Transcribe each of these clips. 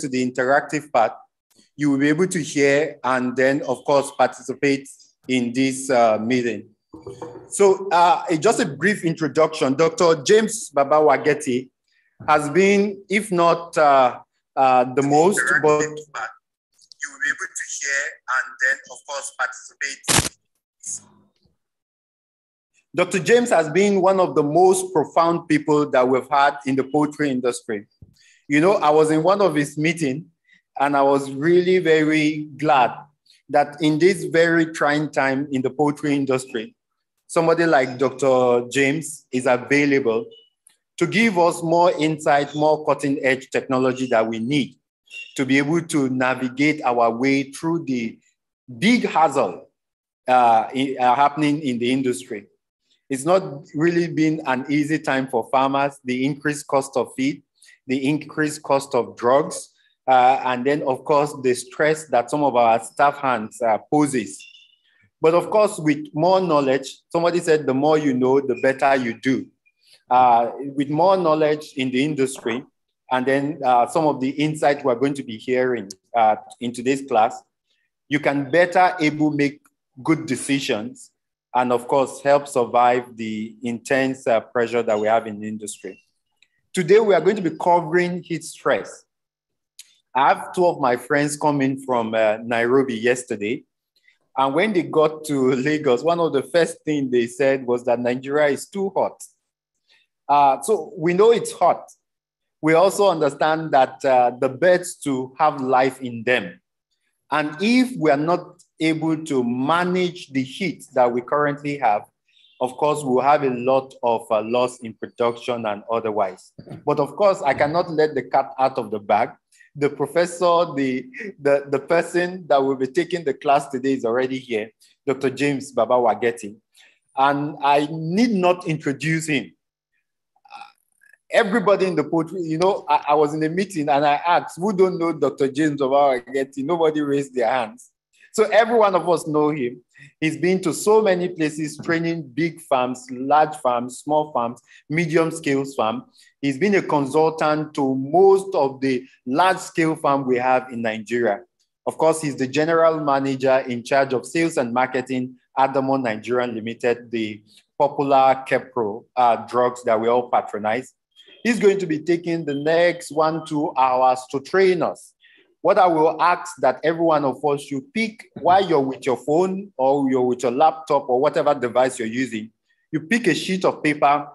to the interactive part, you will be able to hear and then, of course, participate in this uh, meeting. So uh, just a brief introduction. Dr. James Baba Wageti has been, if not uh, uh, the most, but you will be able to hear and then, of course, participate. Dr. James has been one of the most profound people that we've had in the poultry industry. You know, I was in one of his meetings and I was really very glad that in this very trying time in the poultry industry, somebody like Dr. James is available to give us more insight, more cutting edge technology that we need to be able to navigate our way through the big hassle uh, in, uh, happening in the industry. It's not really been an easy time for farmers, the increased cost of feed, the increased cost of drugs, uh, and then, of course, the stress that some of our staff hands uh, poses. But of course, with more knowledge, somebody said the more you know, the better you do. Uh, with more knowledge in the industry, and then uh, some of the insights we're going to be hearing uh, in today's class, you can better able make good decisions and of course help survive the intense uh, pressure that we have in the industry. Today, we are going to be covering heat stress. I have two of my friends coming from uh, Nairobi yesterday. And when they got to Lagos, one of the first things they said was that Nigeria is too hot. Uh, so we know it's hot. We also understand that uh, the birds to have life in them. And if we are not able to manage the heat that we currently have, of course, we'll have a lot of uh, loss in production and otherwise. But of course, I cannot let the cat out of the bag the professor, the, the, the person that will be taking the class today is already here, Dr. James Baba Wageti. And I need not introduce him. Uh, everybody in the poultry, you know, I, I, was in a meeting and I asked, who don't know Dr. James Baba Wageti? Nobody raised their hands. So every one of us know him. He's been to so many places training big farms, large farms, small farms, medium scale farms. He's been a consultant to most of the large scale farm we have in Nigeria. Of course, he's the general manager in charge of sales and marketing at Adamo Nigeria Limited, the popular Kepro uh, drugs that we all patronize. He's going to be taking the next one, two hours to train us. What I will ask that every one of us should pick while you're with your phone or you're with your laptop or whatever device you're using, you pick a sheet of paper,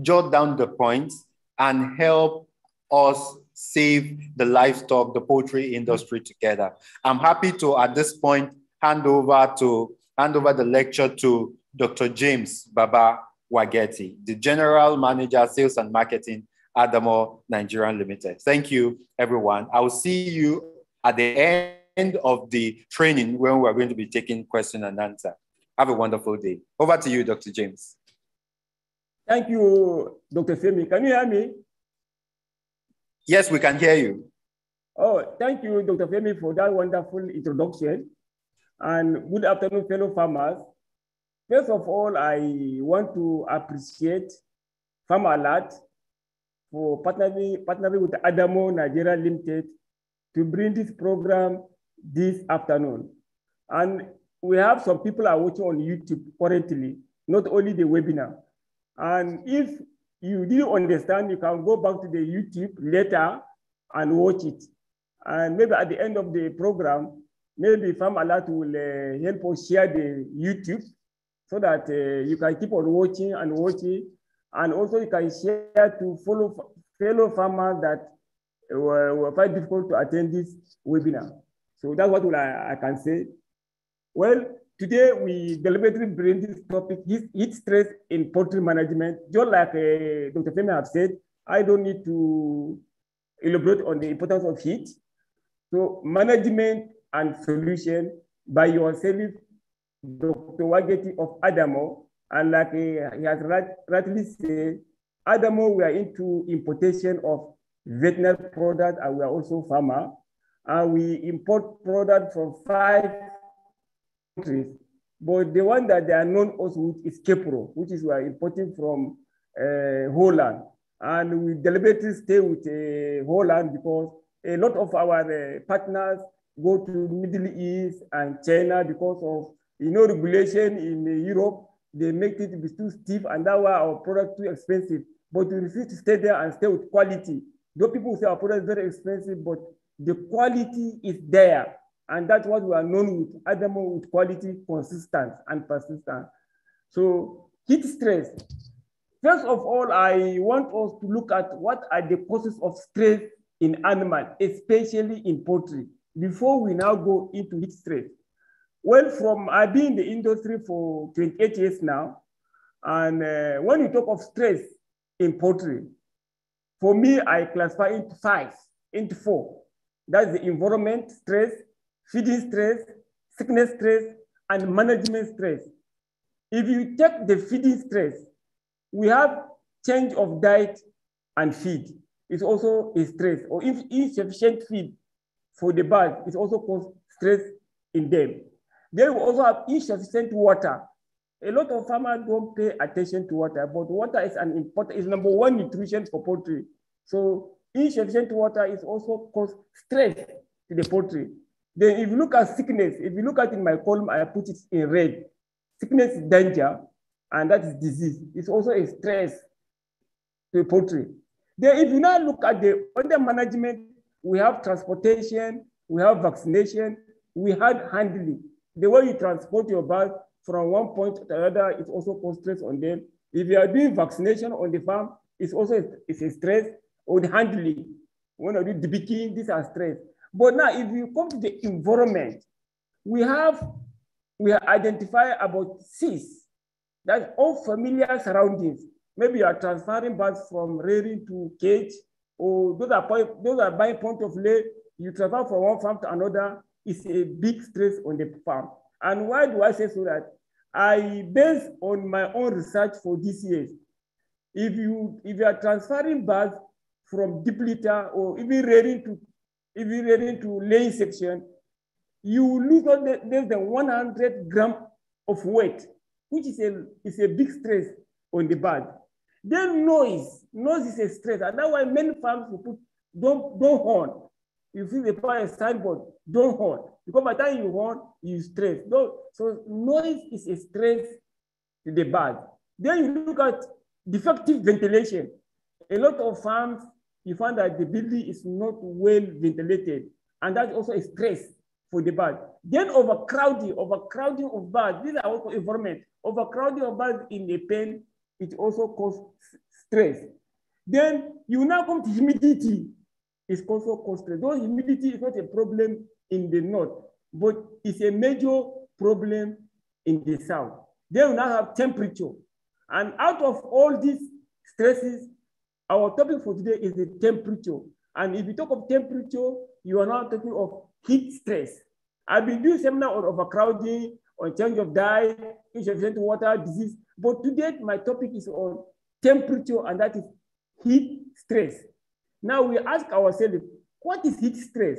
jot down the points, and help us save the livestock, the poultry industry together. I'm happy to, at this point, hand over to hand over the lecture to Dr. James Baba Wageti, the General Manager, Sales and Marketing, Adamo Nigerian Limited. Thank you, everyone. I will see you at the end of the training when we're going to be taking question and answer. Have a wonderful day. Over to you, Dr. James. Thank you, Dr. Femi. Can you hear me? Yes, we can hear you. Oh, thank you, Dr. Femi, for that wonderful introduction. And good afternoon, fellow farmers. First of all, I want to appreciate Farm Alert for partnering, partnering with Adamo Nigeria Limited to bring this program this afternoon. And we have some people are watching on YouTube currently, not only the webinar. And if you didn't understand, you can go back to the YouTube later and watch it. And maybe at the end of the program, maybe Farm Alert will uh, help us share the YouTube so that uh, you can keep on watching and watching. And also you can share to follow fellow farmers that were, were quite difficult to attend this webinar. So that's what I, I can say. Well, today we deliberately bring this topic, heat stress in poultry management. Just like uh, Dr. Femi have said, I don't need to elaborate on the importance of heat. So management and solution by yourself, Dr. Wageti of Adamo, and like uh, he has rightly said, Adamo, we are into importation of veterinary product, and we are also farmer. And we import product from five countries. But the one that they are known also is Kepro, which is we are importing from uh, Holland. And we deliberately stay with uh, Holland because a lot of our uh, partners go to Middle East and China because of you know regulation in Europe. They make it be too stiff, and that why our product too expensive. But we refuse to stay there and stay with quality. Though people say our product is very expensive, but the quality is there. And that's what we are known with, Adamo with quality, consistent and persistent. So heat stress. First of all, I want us to look at what are the causes of stress in animal, especially in poultry, before we now go into heat stress. Well, from I've been in the industry for 28 years now, and uh, when you talk of stress in poultry, for me, I classify into five, into four. That's the environment stress, feeding stress, sickness stress, and management stress. If you take the feeding stress, we have change of diet and feed. It's also a stress, or if insufficient feed for the bird, it also cause stress in them. Then we also have insufficient water. A lot of farmers don't pay attention to water, but water is an important, is number one nutrition for poultry. So insufficient water is also cause stress to the poultry. Then if you look at sickness, if you look at in my column, I put it in red. Sickness is danger, and that is disease. It's also a stress to poultry. Then if you now look at the under management, we have transportation, we have vaccination, we have handling. The way you transport your bird from one point to another, it also causes stress on them. If you are doing vaccination on the farm, it's also it's a stress on the handling. When you do debeaking, these are stress. But now, if you come to the environment, we have we have identified about six. That's all familiar surroundings. Maybe you are transferring birds from rearing to cage, or those are point, those are by point of lay. You transfer from one farm to another. It's a big stress on the farm. And why do I say so that? I base on my own research for this year. If you if you are transferring birds from deep litter or even rearing to even rearing to laying section, you lose less than 100 gram of weight, which is a, is a big stress on the bird. Then noise, noise is a stress. And that's why many farms will put, don't, don't horn. You see the a signboard, don't horn. Because by the time you horn, you stress. Don't, so noise is a stress to the bird. Then you look at defective ventilation. A lot of farms, you find that the building is not well ventilated. And that's also a stress for the bird. Then overcrowding, overcrowding of birds. These are also environment. Overcrowding of birds in a pen, it also causes stress. Then you now come to humidity. It's also stress. Though humidity is not a problem in the north, but it's a major problem in the south. Then we now have temperature. And out of all these stresses, our topic for today is the temperature. And if you talk of temperature, you are now talking of heat stress. I've been doing seminar on overcrowding, on change of diet, insufficient water, disease. But today, my topic is on temperature, and that is heat stress. Now we ask ourselves, what is heat stress?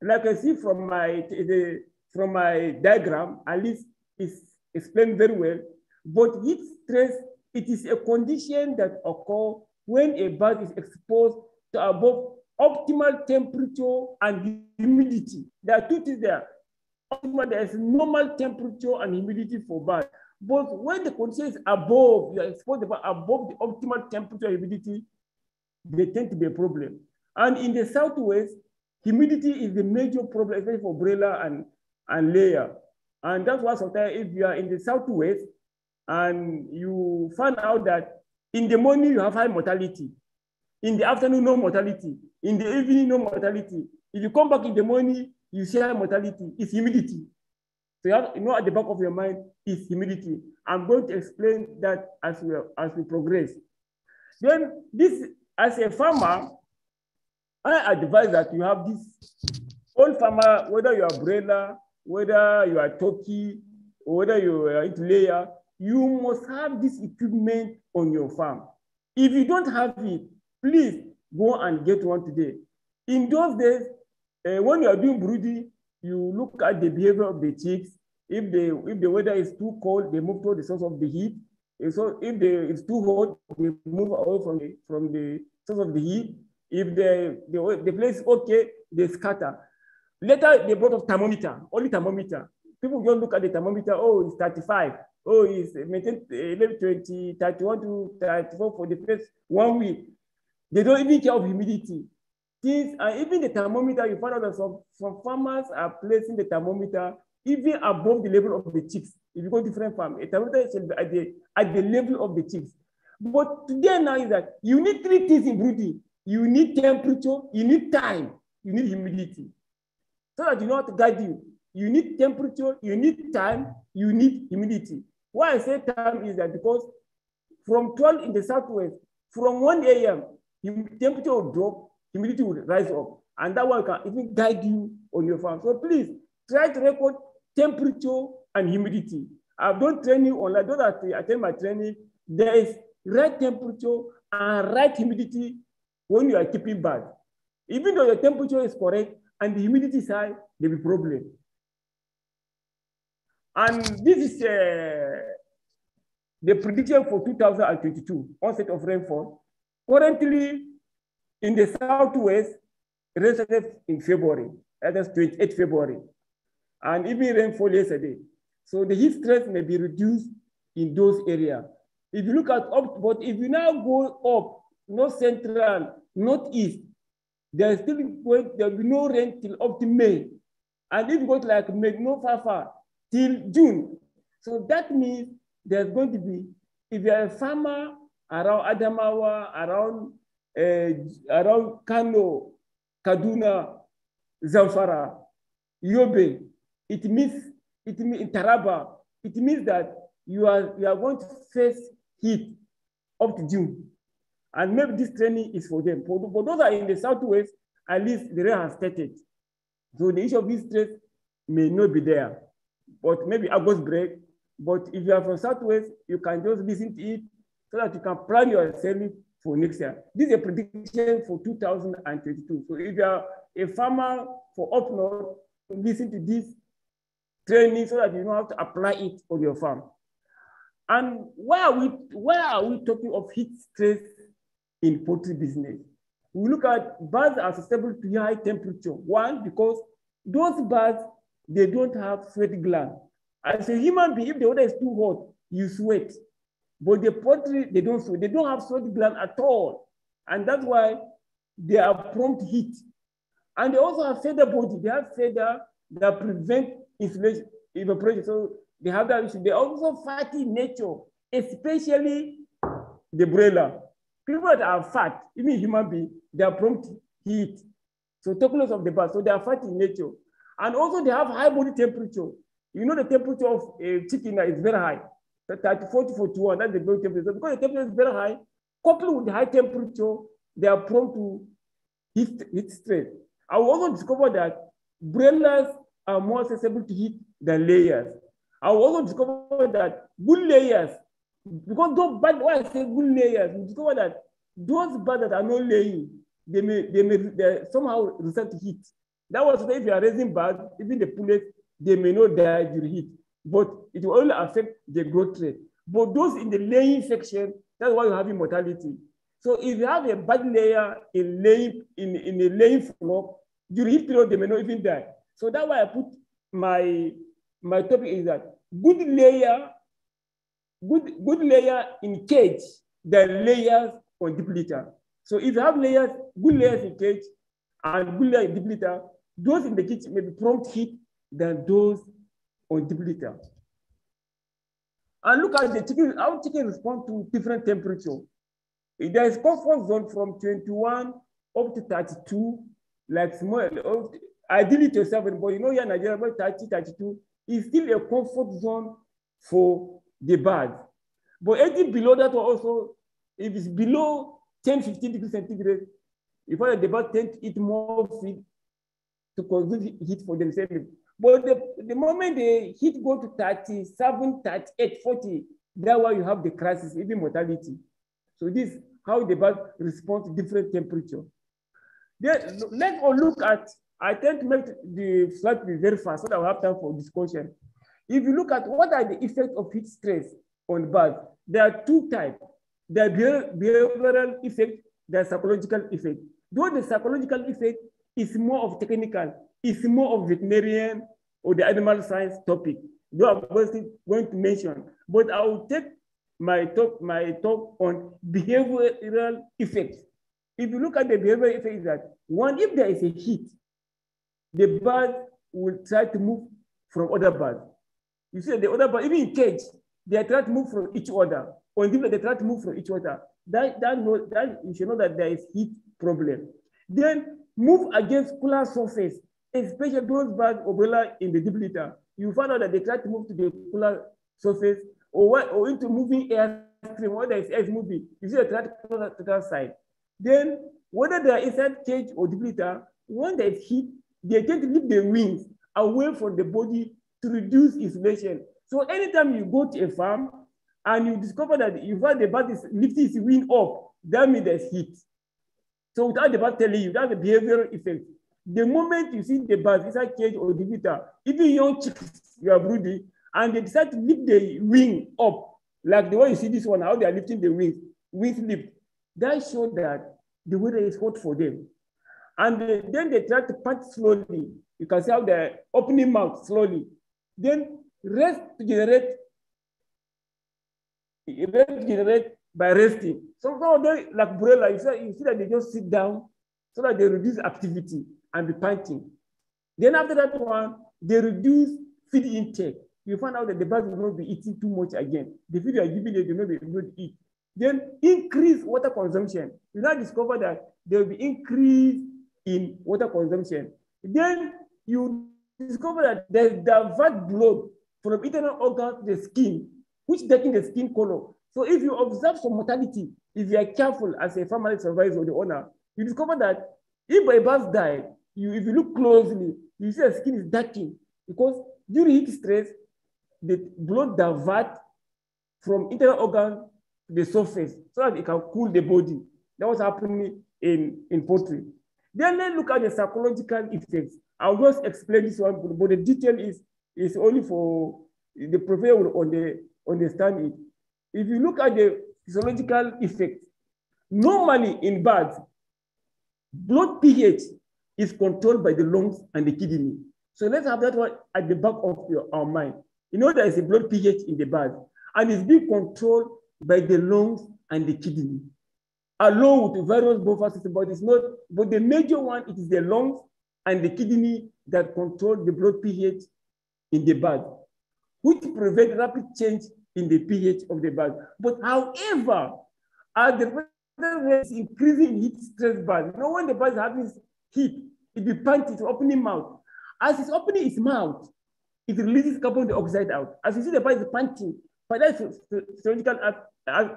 Like I see from my, the, from my diagram, at least it's explained very well. But heat stress, it is a condition that occurs when a bird is exposed to above optimal temperature and humidity. There are two things there. There is normal temperature and humidity for birds. But when the condition is above, you are exposed above the optimal temperature and humidity, they tend to be a problem. And in the southwest, humidity is the major problem, especially for broiler and, and layer. And that's why sometimes if you are in the southwest and you find out that in the morning you have high mortality, in the afternoon, no mortality. In the evening, no mortality. If you come back in the morning, you see high mortality. It's humidity. So you, have, you know at the back of your mind is humidity. I'm going to explain that as we, as we progress. Then this, as a farmer, I advise that you have this, all farmer, whether you are broiler, whether you are turkey, whether you are layer, you must have this equipment on your farm. If you don't have it, please go and get one today. In those days, uh, when you are doing brooding, you look at the behavior of the chicks. If the if the weather is too cold, they move to the source of the heat. So if the, it's too hot, they move away from the from the source of the heat. If the the, the place is okay, they scatter. Later, they brought up thermometer, only thermometer. People don't look at the thermometer, oh, it's 35. Oh, it's maintained eh, 11, 20, 31 to 34 for the first one week. They don't even care of humidity. Things, and even the thermometer, you find out that some, some farmers are placing the thermometer even above the level of the chicks. If you go different farm, a thermometer is at the, at the level of the chicks. But today now is that you need three things in breeding. You need temperature, you need time, you need humidity. So that you know how to guide you. You need temperature, you need time, you need humidity. Why I say time is that because from 12 in the southwest, from 1 a.m., temperature will drop, humidity will rise up. And that one can even guide you on your farm. So please try to record temperature and humidity. I've done training online. Those that attend my training, there is right temperature and right humidity when you are keeping birds. Even though your temperature is correct and the humidity is high, there will be problem. And this is uh, the prediction for 2022, onset of rainfall. Currently, in the southwest, started in February, that is 28 February, and even rainfall yesterday. So the heat stress may be reduced in those areas. If you look at up, but if you now go up, north central, northeast, there's still going, there'll be no rain till up to May. And if you go to like May, no far, far, till June. So that means there's going to be, if you're a farmer around Adamawa, around, uh, around Kano, Kaduna, Zamfara, Yobe, it means, it means in Taraba, it means that you are, you are going to face heat up to June. And maybe this training is for them. For, for those are in the southwest, at least the rain has started. So the issue of heat stress may not be there, but maybe August break. But if you are from southwest, you can just listen to it so that you can plan yourself for next year. This is a prediction for 2022. So if you are a farmer for up north, listen to this training so that you know how to apply it on your farm. And why are we, why are we talking of heat stress in poultry business? We look at birds are susceptible to high temperature. One, because those birds, they don't have sweat gland. As a human being, if the weather is too hot, you sweat. But the poultry, they don't sweat. They don't have sweat gland at all. And that's why they are prone to heat. And they also have feather body. They have feather that prevent evaporation. So they have that issue. They also fatty nature, especially the broiler. People that are fat, even human beings, they are prone to heat. So toughness of the bird, so they are fat in nature. And also they have high body temperature. You know the temperature of a chicken is very high, 34 to 41, that's the body temperature. So because the temperature is very high, coupled with the high temperature, they are prone to heat, heat stress. I also discovered that broilers are more susceptible to heat than layers. I also discovered that good layers, because those bad, why I say good layers, we discover that those birds that are not laying, they may, they may they somehow resist heat. That was if you are raising birds, even the pullets, they may not die during heat, but it will only affect the growth rate. But those in the laying section, that's why you have mortality. So if you have a bad layer in laying in, in a laying flock, during heat period, they may not even die. So that's why I put my my topic is that good layer, good, good layer in cage the layers on deep litter. So if you have layers, good layers in cage and good layers in deep litter, those in the cage may be prompt heat than those on deep litter. And look at the chicken, how chicken respond to different temperature. There is comfort zone from 21 up to 32, like small, ideally to 7, but you know, here in Nigeria, about 30, 32, is still a comfort zone for the bird. But anything below that also, if it's below 10, 15 degrees centigrade, if the bird tend to eat more feed to consume heat for themselves. But the, the moment the heat go to 37, 38, 40, that's why you have the crisis, even mortality. So this how the bird responds to different temperature. Then let's all look at I tend to make the slide be very fast so that we have time for discussion. If you look at what are the effects of heat stress on birds, there are two types. The behavioral effect, the psychological effect. Though the psychological effect is more of technical, it's more of veterinarian or the animal science topic. You are going to mention, but I will take my talk, my talk on behavioral effects. If you look at the behavioral effects that one, if there is a heat, the bird will try to move from other birds. You see the other bird, even in cage, they try to move from each other. Or in they try to move from each other. That, that, know, that you should know that there is heat problem. Then move against cooler surface, especially those birds umbrella in the deep litter. You find out that they try to move to the cooler surface or, what, or into moving air stream, whether it's air moving. You see the try to the side. Then whether they are inside cage or deep litter, when there is heat, they tend to lift the wings away from the body to reduce insulation. So anytime you go to a farm and you discover that you find the bird is lifting its wing up, that means there's heat. So without the bird telling you, that's a behavioral effect. The moment you see the bird inside cage or the litter, even young chicks, you are brooding, and they decide to lift the wing up, like the way you see this one, how they are lifting the wings, wings lift. That shows that the weather is hot for them. And then they try to punch slowly. You can see how they're opening mouth slowly. Then rest to generate, rest generate by resting. So them, like broiler, you see, you see that they just sit down so that they reduce activity and be panting. Then after that one, they reduce feed intake. You find out that the birds will not be eating too much again. The feed you are giving them, they will not be able to eat. Then increase water consumption. You now discover that there will be increase in water consumption. Then you discover that there's divert blood from internal organs to the skin, which taking the skin color. So if you observe some mortality, if you are careful as a family supervisor or the owner, you discover that if a bird died, you, if you look closely, you see the skin is darkening because during heat stress, the blood divert from internal organ to the surface so that it can cool the body. That was happening in, in poultry. Then let's look at the psychological effects. I'll just explain this one, but the detail is, is only for the professor will understand it. If you look at the physiological effects, normally in birds, blood pH is controlled by the lungs and the kidney. So let's have that one at the back of your, our mind. You know there is a blood pH in the bird, and it's being controlled by the lungs and the kidney along with the various buffer system, but it's not, but the major one, it is the lungs and the kidney that control the blood pH in the blood, which prevent rapid change in the pH of the blood. But however, as the rate increasing heat stress blood, you know, when the blood is having heat, it be panting, it's opening mouth. As it's opening its mouth, it releases carbon dioxide out. As you see the body is panting, but that's physiological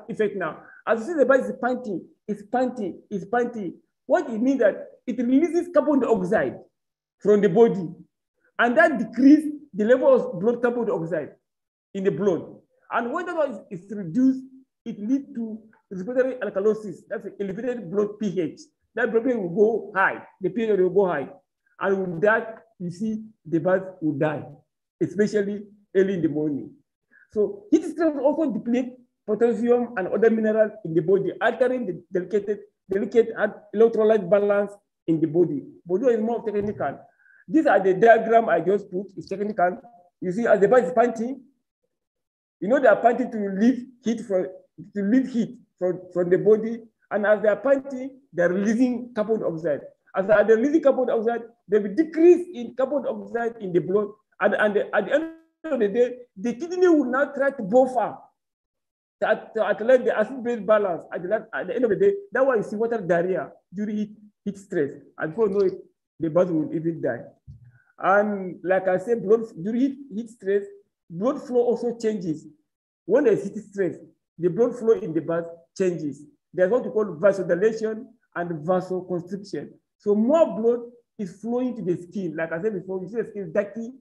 effect now. As you see the body is panting, it's panting, it's panting. What it means that it releases carbon dioxide from the body, and that decreases the level of blood carbon dioxide in the blood. And when that is reduced, it leads to respiratory alkalosis. That's elevated blood pH. That pH will go high. The pH will go high. And with that, you see the bird will die, especially early in the morning. So heat stress also deplete potassium and other minerals in the body, altering the delicate, delicate electrolyte balance in the body. Body is more technical. These are the diagram I just put, it's technical. You see, as the body is panting, you know they are panting to relieve heat from to relieve heat from, from the body. And as they are panting, they're releasing carbon dioxide. As they are releasing carbon dioxide, they will decrease in carbon dioxide in the blood. And, and the, at the end of the day, the kidney will now try to buffer at, at let the acid-base balance at the, at the end of the day, that's why you see water diarrhea during heat, heat stress. And before you know it, the body will even die. And like I said, blood during heat, heat stress, blood flow also changes. When there's heat stress, the blood flow in the body changes. There's what we call vasodilation and vasoconstriction. So more blood is flowing to the skin. Like I said before, you see the skin dirty.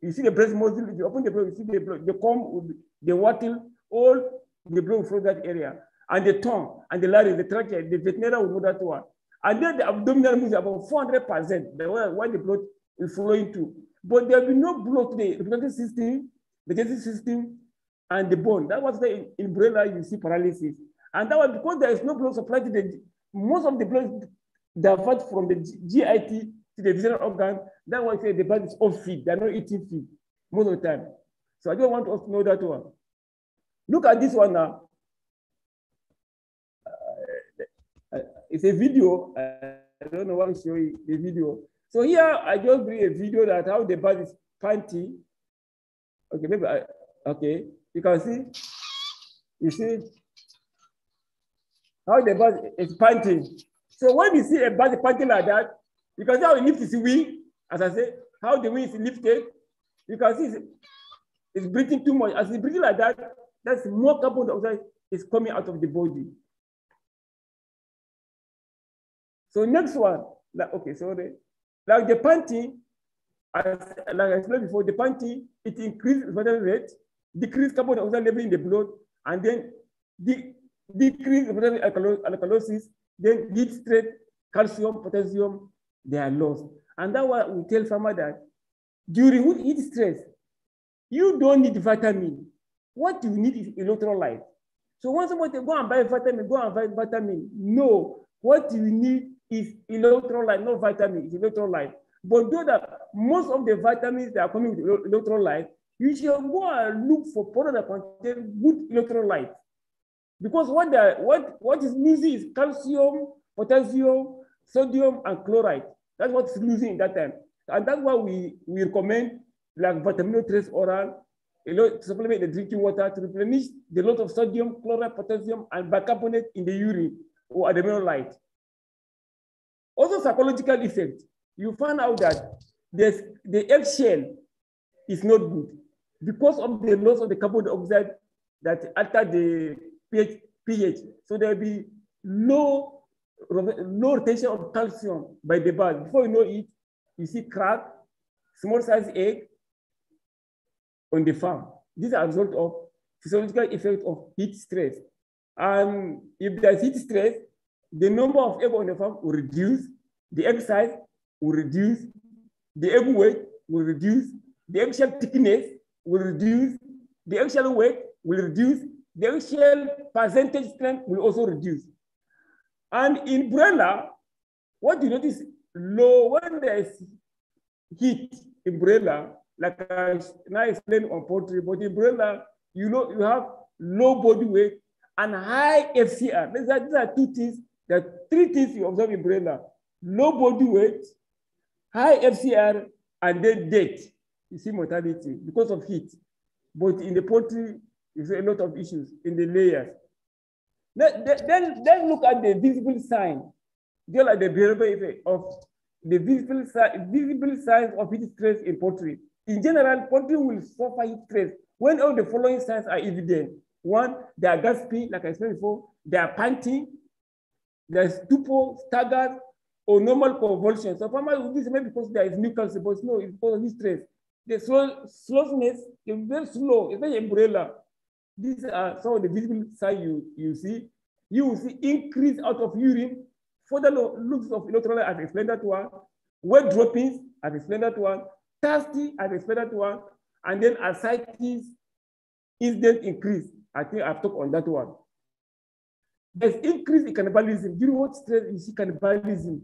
You see the breast muscle. If you open the blood, you see the blood, the comb, the wattle, all the blood will flow that area. And the tongue and the larynx, the trachea, the veterinarian will know that one. And then the abdominal moves about 400%, the way the blood is flowing to. But there will be no blood to the reproductive system, the digestive system, and the bone. That was the in you see paralysis. And that was because there is no blood supply to the, most of the blood divert from the GIT to the visceral organ. That was the body is off feed. They're not eating feed most of the time. So I don't want us to know that one. Look at this one now. Uh, it's a video. I don't know why I'm showing the video. So here I just bring a video that how the bird is panting. Okay, maybe I, okay, you can see, you see how the bird is panting. So when you see a bird panting like that, you can see how it lifts its wing, as I say, how the wing is lifted. You can see it's, it's breathing too much. As it's breathing like that, that's more carbon dioxide is coming out of the body. So next one, like, okay, sorry. Like the panty, as, like I explained before, the panty, it increases respiratory rate, decrease carbon dioxide level in the blood, and then de decrease respiratory alkalosis, then heat stress, calcium, potassium, they are lost. And that's why we tell farmer that during heat stress, you don't need vitamin. What you need is electrolyte. So once somebody go and buy vitamin, go and buy vitamin. No, what you need is electrolyte, not vitamin, it's electrolyte. But though that most of the vitamins that are coming with electrolyte, you should go and look for products that contain good electrolyte. Because what, the, what, what is losing is calcium, potassium, sodium, and chloride. That's what's losing in that time. And that's why we, we recommend like vitamin trace oral, you know, to supplement the drinking water to replenish the lot of sodium, chloride, potassium, and bicarbonate in the urine or at the mineral light. Also psychological effect. You find out that there's, the eggshell is not good because of the loss of the carbon dioxide that alter the pH. pH. So there'll be low, low retention of calcium by the bird. Before you know it, you see crack, small size egg on the farm. These are a result of physiological effect of heat stress. And if there's heat stress, the number of egg on the farm will reduce, the egg size will reduce, the egg weight will reduce, the eggshell thickness will reduce, the eggshell weight will reduce, the eggshell percentage strength will also reduce. And in broiler, what you notice low when there's heat in broiler, like I now explained on poultry, but in broiler, you know you have low body weight and high FCR. These are, these are two things are three things you observe in broiler: low body weight, high FCR, and then death. You see mortality because of heat. But in the poultry, you see a lot of issues in the layers. Then, then, then look at the visible sign, just like the behavioral effect of the visible, visible signs of heat stress in poultry. In general, poultry will suffer heat stress when all the following signs are evident. One, they are gasping, like I said before, they are panting, there's stupor, stagger, or normal convulsions. So farmers be maybe because there is mucus, but no, it's because of this stress. The slow, slowness is very slow, it's very umbrella. These are some of the visible signs you, you see. You will see increase out of urine, further looks of electrolyte, I've explained that one. Wet droppings, I've explained that one. Thirsty, explained that one. And then ascites incident increase. I think I've talked on that one. There's increase in cannibalism. During what stress you see cannibalism?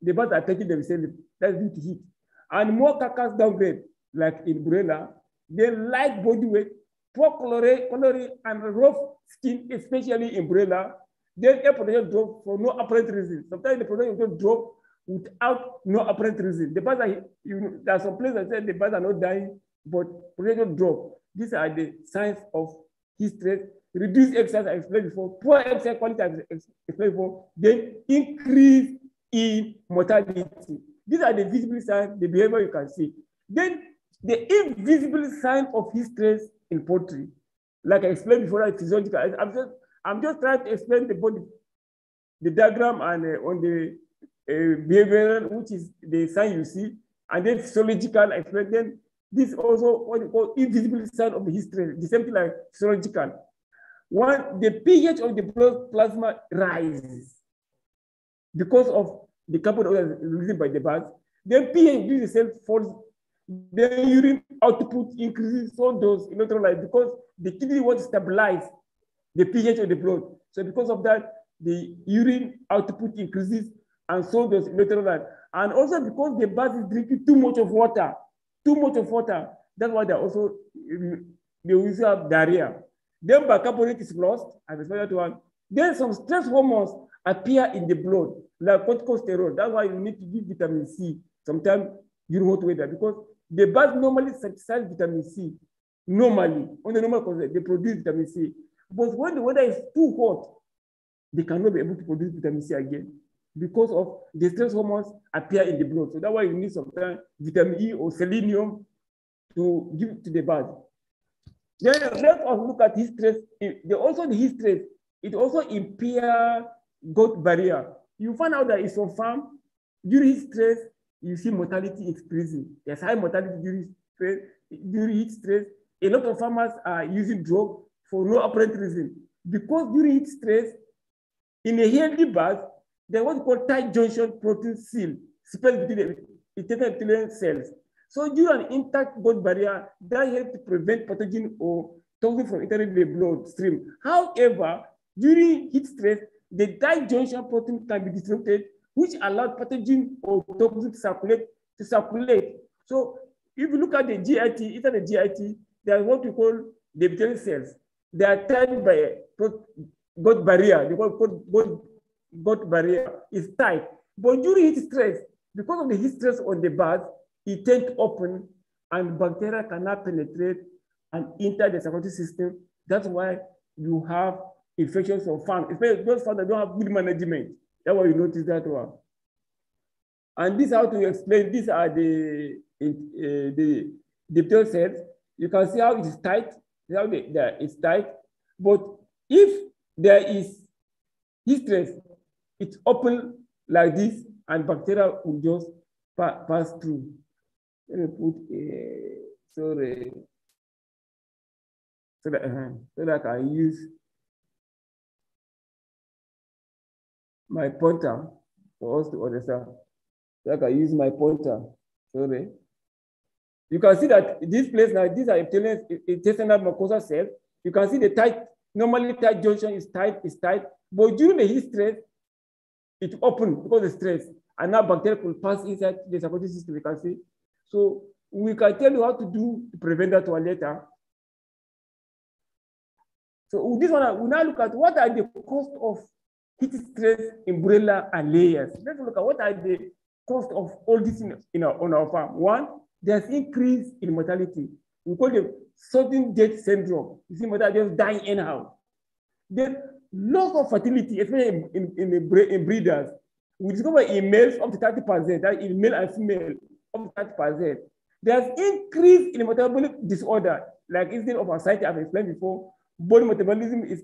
The birds are taking themselves. That's due to heat. And more carcass downgrade, like in broiler, they light body weight, poor coloring, and rough skin, especially in broiler. Then air production drop for no apparent reason. Sometimes the production will drop without no apparent reason. The birds are, you know, there are some places that say the birds are not dying, but production drop. These are the signs of heat stress Reduced exercise I explained before, poor exercise quality I explained before, then increase in mortality. These are the visible signs, the behavior you can see. Then the invisible sign of heat stress in poultry, like I explained before, like physiological. I'm just, I'm just trying to explain the body, the diagram and uh, on the behavioral, which is the sign you see, and then physiological, explained then this also what you call invisible sign of the heat the same thing like physiological. One, the pH of the blood plasma rises because of the carbon dioxide released by the birds. Then pH of the cell falls. The urine output increases, so does electrolyte because the kidney wants to stabilize the pH of the blood. So because of that, the urine output increases and so does electrolyte. And also because the birds is drinking too much of water, too much of water, that's why they also, they also have diarrhea. Then bicarbonate is lost, as I to one. Then some stress hormones appear in the blood, like corticosteroid. That's why you need to give vitamin C sometimes during hot weather because the birds normally synthesize vitamin C normally on the normal concept, they produce vitamin C. But when the weather is too hot, they cannot be able to produce vitamin C again because of the stress hormones appear in the blood. So that's why you need sometimes vitamin E or selenium to give to the bird. Then let us look at stress. They also the stress, it also impair gut barrier. You find out that it's on farm, during stress, you see mortality increasing. There's high mortality during stress, during heat stress. A lot of farmers are using drug for no apparent reason. Because during heat stress, in a healthy bird, there's what we call tight junction protein seal, space between the epithelial cells. So during an intact blood barrier, that helps to prevent pathogen or toxin from entering the bloodstream. However, during heat stress, the tight junction protein can be disrupted, which allows pathogen or toxin to circulate. To circulate. So if you look at the GIT, inside the GIT, there's what we call the epithelial cells. They are tied by a gut barrier. They call gut, gut barrier is tight. But during heat stress, because of the heat stress on the birds, it tends to open and bacteria cannot penetrate and enter the circulatory system. That's why you have infections of farm, especially those farms that don't have good management. That's why you notice that one. And this how to explain, these are the, uh, the, the cells. You can see how it is tight, how the, it's tight. But if there is heat stress, it's open like this and bacteria will just pa pass through. Let me put a, sorry, so that, uh, so that I use my pointer for us to understand. So I can use my pointer, sorry. You can see that this place now, these are intestinal mucosa cells. You can see the tight, normally tight junction is tight, is tight, but during the heat stress, it open because of stress. And now bacteria will pass inside the circulatory system, you can see. So we can tell you how to do to prevent that one later. So this one, we now look at what are the cost of heat stress umbrella and layers. Let's look at what are the cost of all this in, in our, on our farm. One, there's increase in mortality. We call it sudden death syndrome. You see, mother just dying anyhow. Then loss of fertility, especially in, in, in, in breeders. We discover in males up to 30%, that in male and female up to 30%. There's increase in metabolic disorder, like instead of anxiety, I've explained before, body metabolism is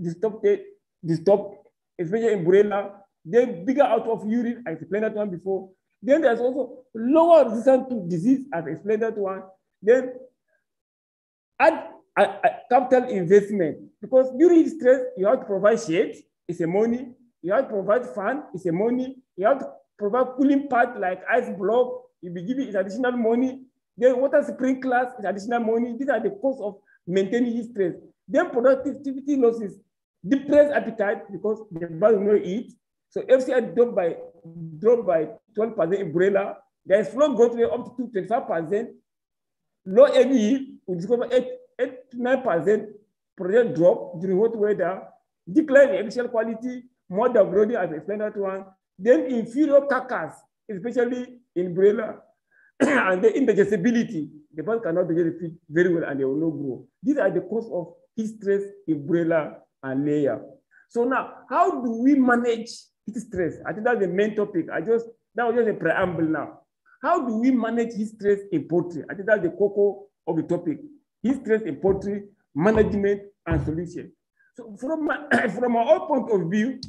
disrupted, disturbed, especially in broiler. Then bigger out of urine, I explained that one before. Then there's also lower resistance to disease, I've explained that one. Then add a, capital investment because during stress, you have to provide shade, it's a money. You have to provide fan, it's a money. You have to provide cooling part like ice block, you'll be giving it additional money. Then water sprinklers is additional money. These are the cost of maintaining stress. Then productivity losses, depressed appetite because the body will not eat. So FCI dropped by dropped by 12% in broiler. There is flow growth rate up to 25%. Low ABE, we discover 8, 8 to 9% project drop during hot weather. Decline in eggshell quality, more downgrading, I've explained that one. Then inferior carcass, especially in broiler. and the indigestibility, the bird cannot digest very well and they will not grow. These are the cause of heat stress in broiler and layer. So now, how do we manage heat stress? I think that's the main topic. I just, that was just a preamble now. How do we manage heat stress in poultry? I think that's the cocoa of the topic. Heat stress in poultry, management and solution. So from, my, from our point of view,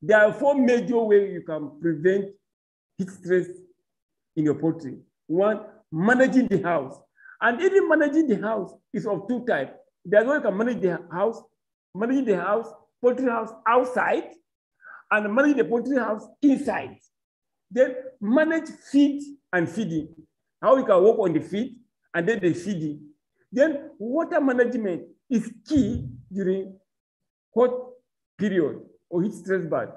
there are four major ways you can prevent heat stress in your poultry. One, managing the house. And even managing the house is of two types. There's one you can manage the house, managing the house, poultry house outside, and manage the poultry house inside. Then manage feed and feeding. How we can work on the feed and then the feeding. Then water management is key during hot period or heat stress bad.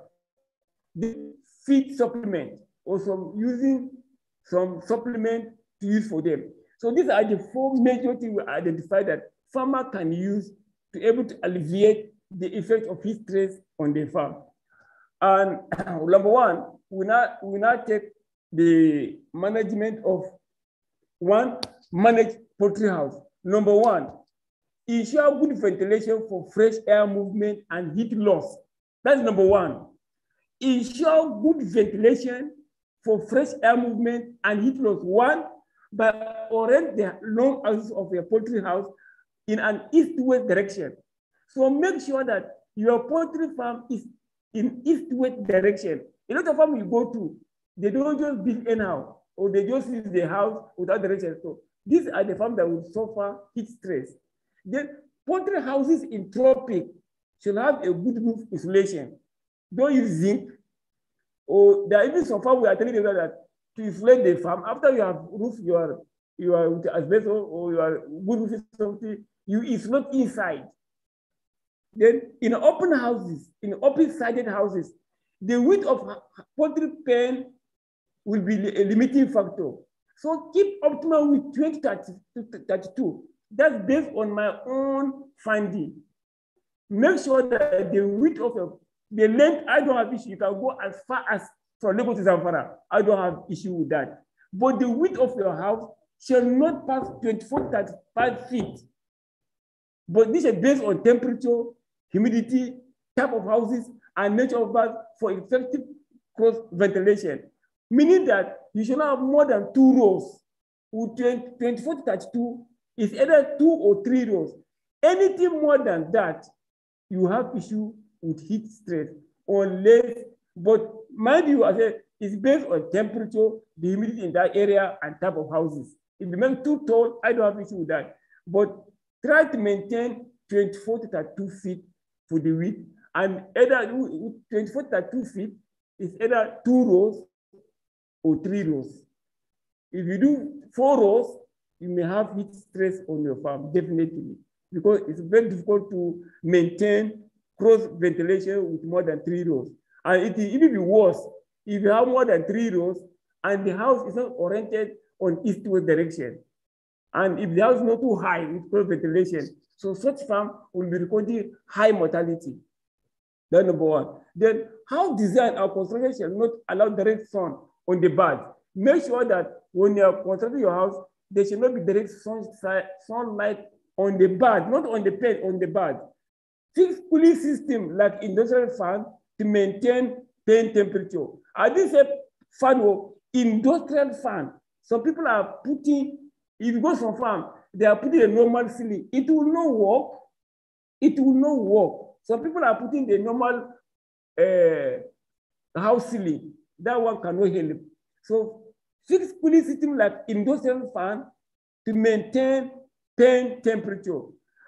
The feed supplement or some using some supplement to use for them. So these are the four major things we identified that farmer can use to able to alleviate the effect of heat stress on the farm. And number one, we now, we now take the management of one, manage poultry house. Number one, ensure good ventilation for fresh air movement and heat loss. That's number one. Ensure good ventilation for fresh air movement and heat loss. One, by orient the long axis of your poultry house in an east-west direction. So make sure that your poultry farm is in east-west direction. A lot of farms you go to, they don't just build anyhow, or they just use the house without direction. So these are the farms that will suffer heat stress. Then poultry houses in tropic should have a good roof insulation. Don't use zinc. Or there are even some farms we are telling you that to insulate the farm, after you have roof your your with asbestos or your good roof something, you insulate inside. Then in open houses, in open-sided houses, the width of poultry pen will be a limiting factor. So keep optimal with 20 to 32. That's based on my own finding. Make sure that the width of the, length, I don't have issue. You can go as far as from Lagos to Zamfara. I don't have issue with that. But the width of your house shall not pass 24, 35 feet. But this is based on temperature, humidity, type of houses, and nature of birth for effective cross ventilation. Meaning that you should not have more than two rows. With 20, 24 to 32 is either two or three rows. Anything more than that, you have issue with heat stress unless, but mind you, I said, it's based on temperature, the humidity in that area, and type of houses. If you make too tall, I don't have issue with that. But try to maintain 24 to 32 feet for the width, and either 24 to 32 feet is either two rows or three rows. If you do four rows, you may have heat stress on your farm, definitely, because it's very difficult to maintain cross ventilation with more than three rows. And it will even be worse if you have more than three rows and the house is not oriented on east-west direction. And if the house is not too high with cross ventilation, so such farm will be recording high mortality. That's number one. Then how design our construction shall not allow direct sun on the bed. Make sure that when you are constructing your house, there should not be direct sun, sunlight on the bed, not on the bed, on the bed. Fix cooling system like industrial fan to maintain pen temperature. I didn't say fan or industrial fan. Some people are putting, if you go some farm, they are putting a normal ceiling. It will not work. It will not work. Some people are putting the normal uh, house ceiling. That one cannot help. So fix cooling system like industrial fan to maintain pen temperature.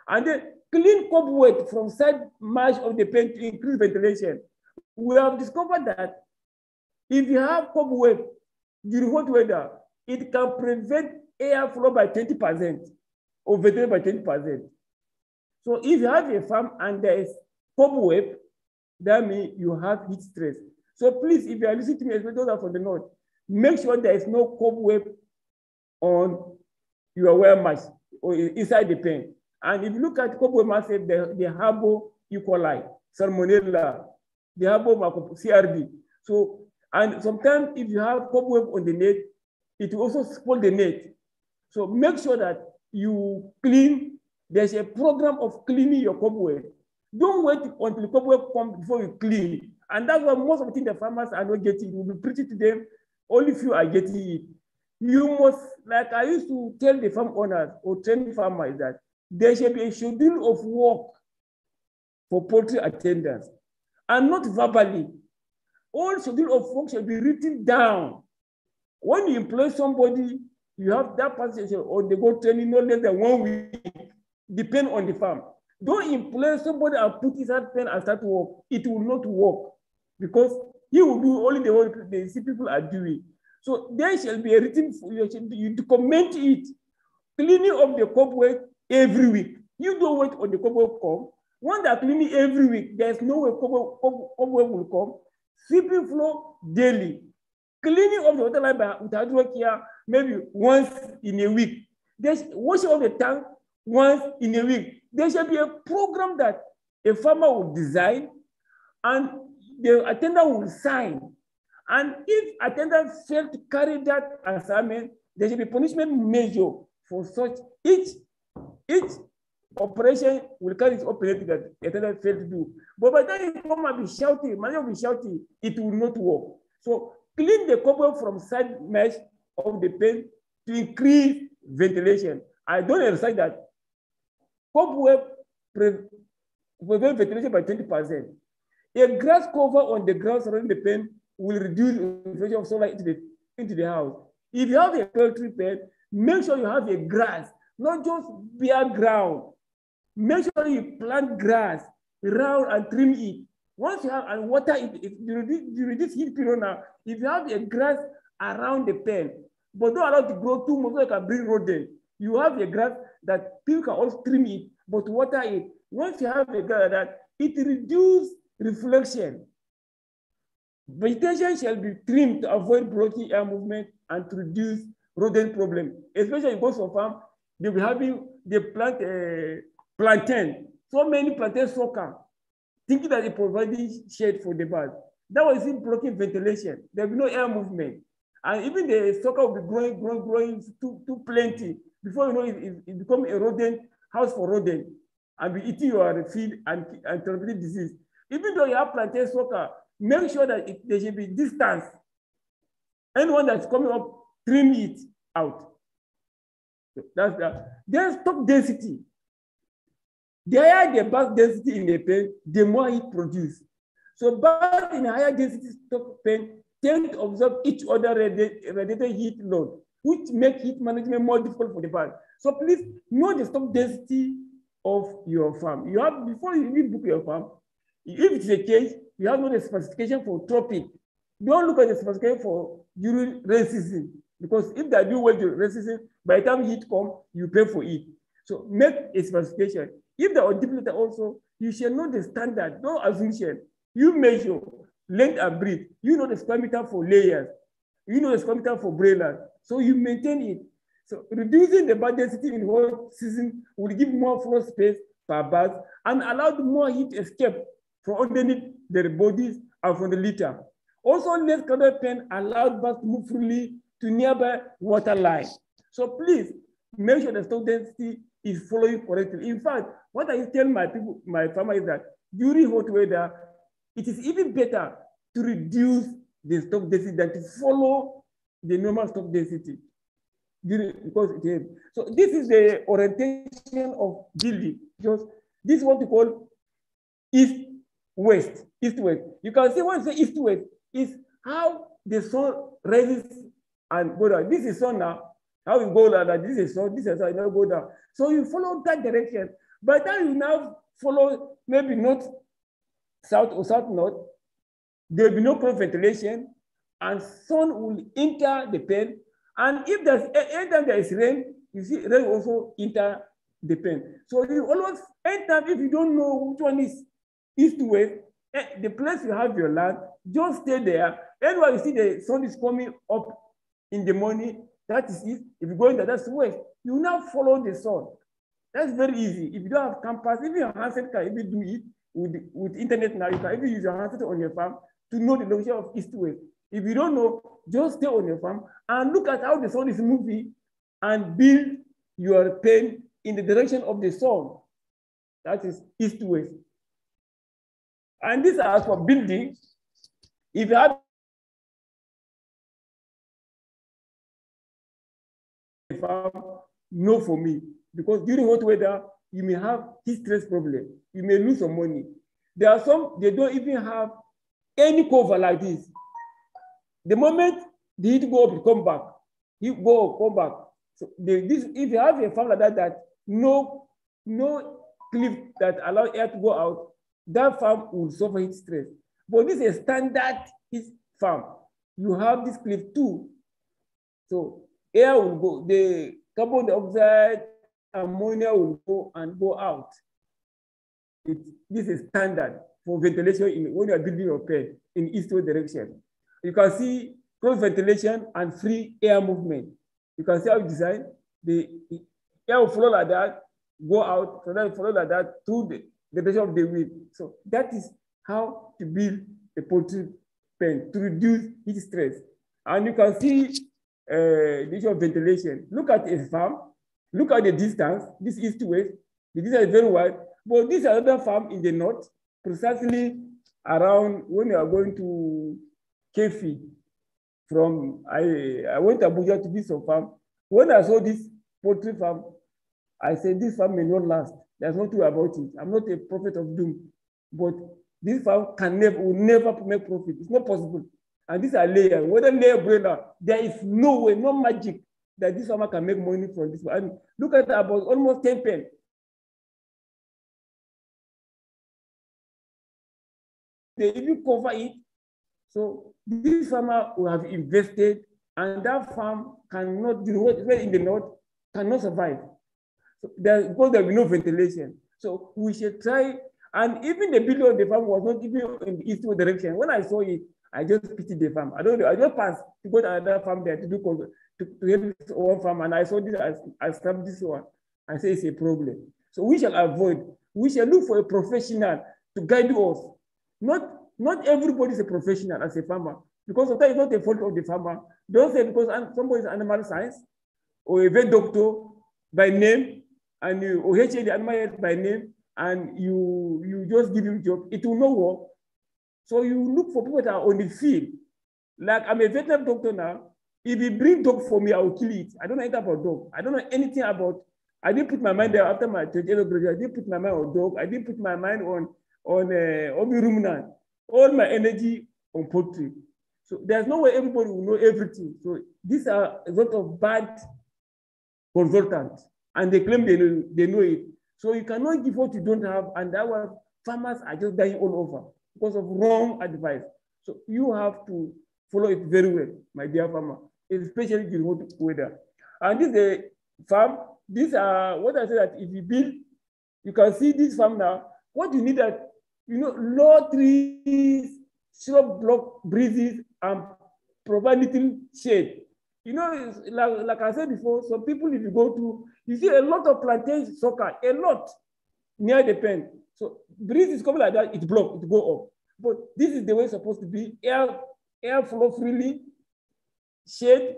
And then clean cobweb from side margin of the pen to increase ventilation. We have discovered that if you have cobweb during hot weather, it can prevent airflow by 20% or ventilation by 20%. So if you have a farm and there is cobweb, that means you have heat stress. So please, if you are listening to me, especially those are from the north, make sure there is no cobweb on your wear mask or inside the pen. And if you look at cobweb mask, eh, the, the Habo E. coli, Salmonella, the Habo CRD. So, and sometimes if you have cobweb on the net, it will also spoil the net. So make sure that you clean. There's a program of cleaning your cobweb. Don't wait until the cobweb comes before you clean. And that's why most of the things the farmers are not getting. We'll be preaching to them, only few are getting it. You must, like I used to tell the farm owners or train farmers that there should be a schedule of work for poultry attendants and not verbally. All schedule of work should be written down. When you employ somebody, you have that person or they go training no less than one week, depend on the farm. Don't employ somebody and put his hand pen and start to work. It will not work because he will do only the work they see people are doing. So there shall be a written, you document it. Cleaning of the cobweb every week. You don't wait on the cobweb come. When they're cleaning every week, there's no way cobweb, cobweb will come. Sweeping floor daily. cleaning of the water line by, with hydrocare maybe once in a week. There's washing of the tank once in a week. There should be a program that a farmer will design and the attendant will sign. And if attendant fail to carry that assignment, there should be punishment measure for such. Each, each operation will carry its own penalty that attendant failed to do. But by the time come and be shouting, manager will be shouting, it will not work. So clean the cobweb from side mesh of the pen to increase ventilation. I don't understand that cobweb prevent ventilation by 20%. A grass cover on the ground surrounding the pen will reduce infiltration of sunlight into the, into the house. If you have a poultry pen, make sure you have a grass, not just bare ground. Make sure you plant grass around and trim it. Once you have and water it, if during this heat period now, if you have a grass around the pen, but don't allow it to grow too much so you can bring rodent. You have a grass that people can also trim it, but water it. Once you have a grass that, it reduces reflection. Vegetation shall be trimmed to avoid blocking air movement and to reduce rodent problem. Especially in most of farm, they will having they plant uh, plantain. So many plantain sucker, thinking that it providing shade for the birds. That was in blocking ventilation. There will be no air movement. And even the sucker will be growing, growing, growing too, too plenty. Before you know it, it, it become a rodent, house for rodent, and be eating your feed and, and transmitting disease. Even though you have plantain sucker, make sure that it, there should be distance. Anyone that's coming up, trim it out. That's that. Then stock density. The higher the bulk density in the pen, the more it produces. So birds in higher density stock pen tend to absorb each other radiated heat load, which make heat management more difficult for the farm. So please know the stock density of your farm. You have before you even book your farm, if it's a case, you have no specification for tropic. Don't look at the specification for during rain season because if they do well during rain season, by the time heat come, you pay for it. So make a specification. If they are depleted also, you shall know the standard, no assumption. You measure length and breadth. You know the square meter for layers. You know the square meter for broilers. So you maintain it. So reducing the bird density in whole season will give more floor space per bird and allow more heat escape from underneath their bodies and from the litter. Also, less colored pen allowed birds to move freely to nearby water line. So please make sure the stock density is following correctly. In fact, what I tell my people, my farmer is that during hot weather, it is even better to reduce the stock density than to follow the normal stock density. Because. So this is the orientation of building. Just this is what we call east west, east west. You can see when you say east west is how the sun rises and go down. This is sun now. How you go down, this is sun, this is sun, now go down. So you follow that direction. But then you now follow maybe north, south or south north, there will be no cross ventilation, and sun will enter the pen. And if there's anytime there is rain, you see rain also enter the pen. So you always anytime if you don't know which one is east to west, eh, the place you have your land, just stay there. Anywhere you see the sun is coming up in the morning, that is east. If you go into that's west, you now follow the sun. That's very easy. If you don't have compass, even your handset can even do it with, with internet now. You can even use your handset on your farm to know the location of east to west. If you don't know, just stay on your farm and look at how the sun is moving and build your pen in the direction of the sun. That is east to west. And this as for building, if you have farm, no for me. Because during hot weather, you may have heat stress problem. You may lose some money. There are some, they don't even have any cover like this. The moment the heat go up, come back. Heat go up, come back. So the, this, if you have a farm like that, that no, no cliff that allow air to go out, that farm will suffer heat stress. But this is a standard heat farm. You have this cliff too. So air will go, the carbon dioxide, ammonia will go and go out. It, this is standard for ventilation in, when you are building your pen in eastward direction. You can see cross ventilation and free air movement. You can see how it's designed. The air will flow like that, go out, so then follow like that through the, direction of the wind. So that is how to build a poultry pen to reduce heat stress. And you can see uh, the issue of ventilation. Look at a farm, look at the distance, this east to west, the distance is very wide, but this is another farm in the north, precisely around when you are going to Keffi. From I, I went to Abuja to visit some farm. When I saw this poultry farm, I said, this farm may not last. There's no truth about it. I'm not a prophet of doom, but this farm can never, will never make profit. It's not possible. And these are layers. Whether layer brainer, there is no way, no magic that this farmer can make money from this. And look at that, about almost 10 pence. They even cover it. So this farmer will have invested and that farm cannot, do what in the north, cannot survive. So there, because there will be no ventilation. So we should try, and even the building of the farm was not even in the eastward direction. When I saw it, I just pitied the farm. I don't know, I just passed to go to another farm there to do to, to help this one farm, and I saw this, I, I stopped this one. I say it's a problem. So we shall avoid, we shall look for a professional to guide us. Not, not everybody is a professional as a farmer, because sometimes it's not the fault of the farmer. Don't say because somebody is animal science or a vet doctor by name and you or HA animal health by name and you you just give him job, it will not work. So you look for people that are on the field. Like I'm a veterinary doctor now. If you bring dog for me, I will kill it. I don't know anything about dog. I don't know anything about. I didn't put my mind there after my 20 graduate. I didn't put my mind on dog. I didn't put my mind on on uh, on ruminant. All my energy on poultry. So there's no way everybody will know everything. So these are a lot of bad consultants, and they claim they know, they know it. So you cannot give what you don't have, and was farmers are just dying all over because of wrong advice. So you have to follow it very well, my dear farmer, especially during hot weather. And this is a farm. These are what I said that if you build, you can see this farm now. What you need that you know low trees, shrub block breezes, and provide little shade. You know, like, like I said before, some people if you go to, you see a lot of plantain soccer, a lot near the pen. So breeze is coming like that, it block, it go up. But this is the way it's supposed to be. Air, air flow freely, shade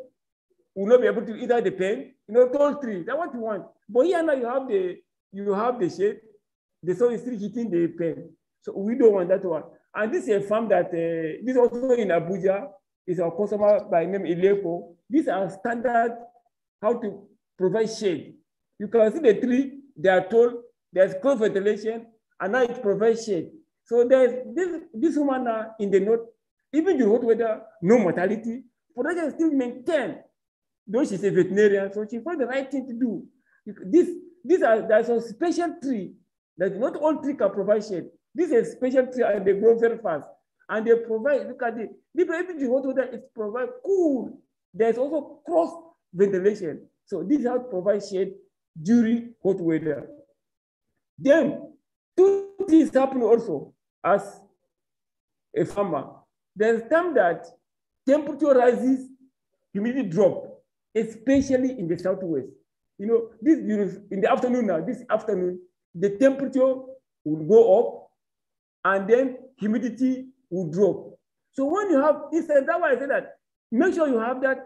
will not be able to either the pen, you know, tall tree, that's what you want. But here now you have the you have the shade, the sun is still hitting the pen. So we don't want that one. And this is a farm that uh, this also in Abuja is our customer by name Ileko. These are standard how to provide shade. You can see the tree, they are tall, there's cross ventilation, and now it provides shade. So there's this, this woman now in the north, even in hot weather, no mortality, production still maintain. Though she's a veterinarian, so she found the right thing to do. This, these are there's a special tree that not all tree can provide shade. This is a special tree and they grow very fast. And they provide, look at it, even in hot weather, it provides cool. There's also cross ventilation. So this helps provide shade during hot weather. Then two things happen also as a farmer. There's time that temperature rises, humidity drop, especially in the southwest. You know, this in the afternoon now, this afternoon, the temperature will go up and then humidity will drop. So when you have this, that's why I say that make sure you have that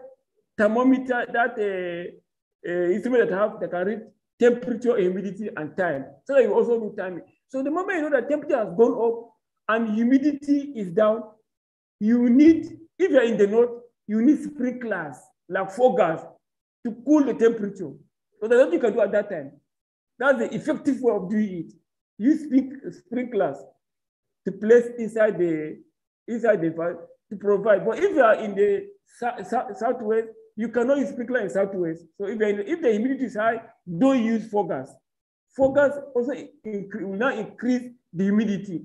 thermometer, that uh, uh, instrument that have that can read temperature, humidity, and time. So that you also do timing. So the moment you know that temperature has gone up and humidity is down, you need, if you're in the north, you need sprinklers like foggers to cool the temperature. So that's what you can do at that time. That's the effective way of doing it. Use sprinklers to place inside the inside the to provide. But if you are in the southwest, you cannot use sprinkler in southwest. So if, in, if the humidity is high, don't use foggers. Foggers also will not increase the humidity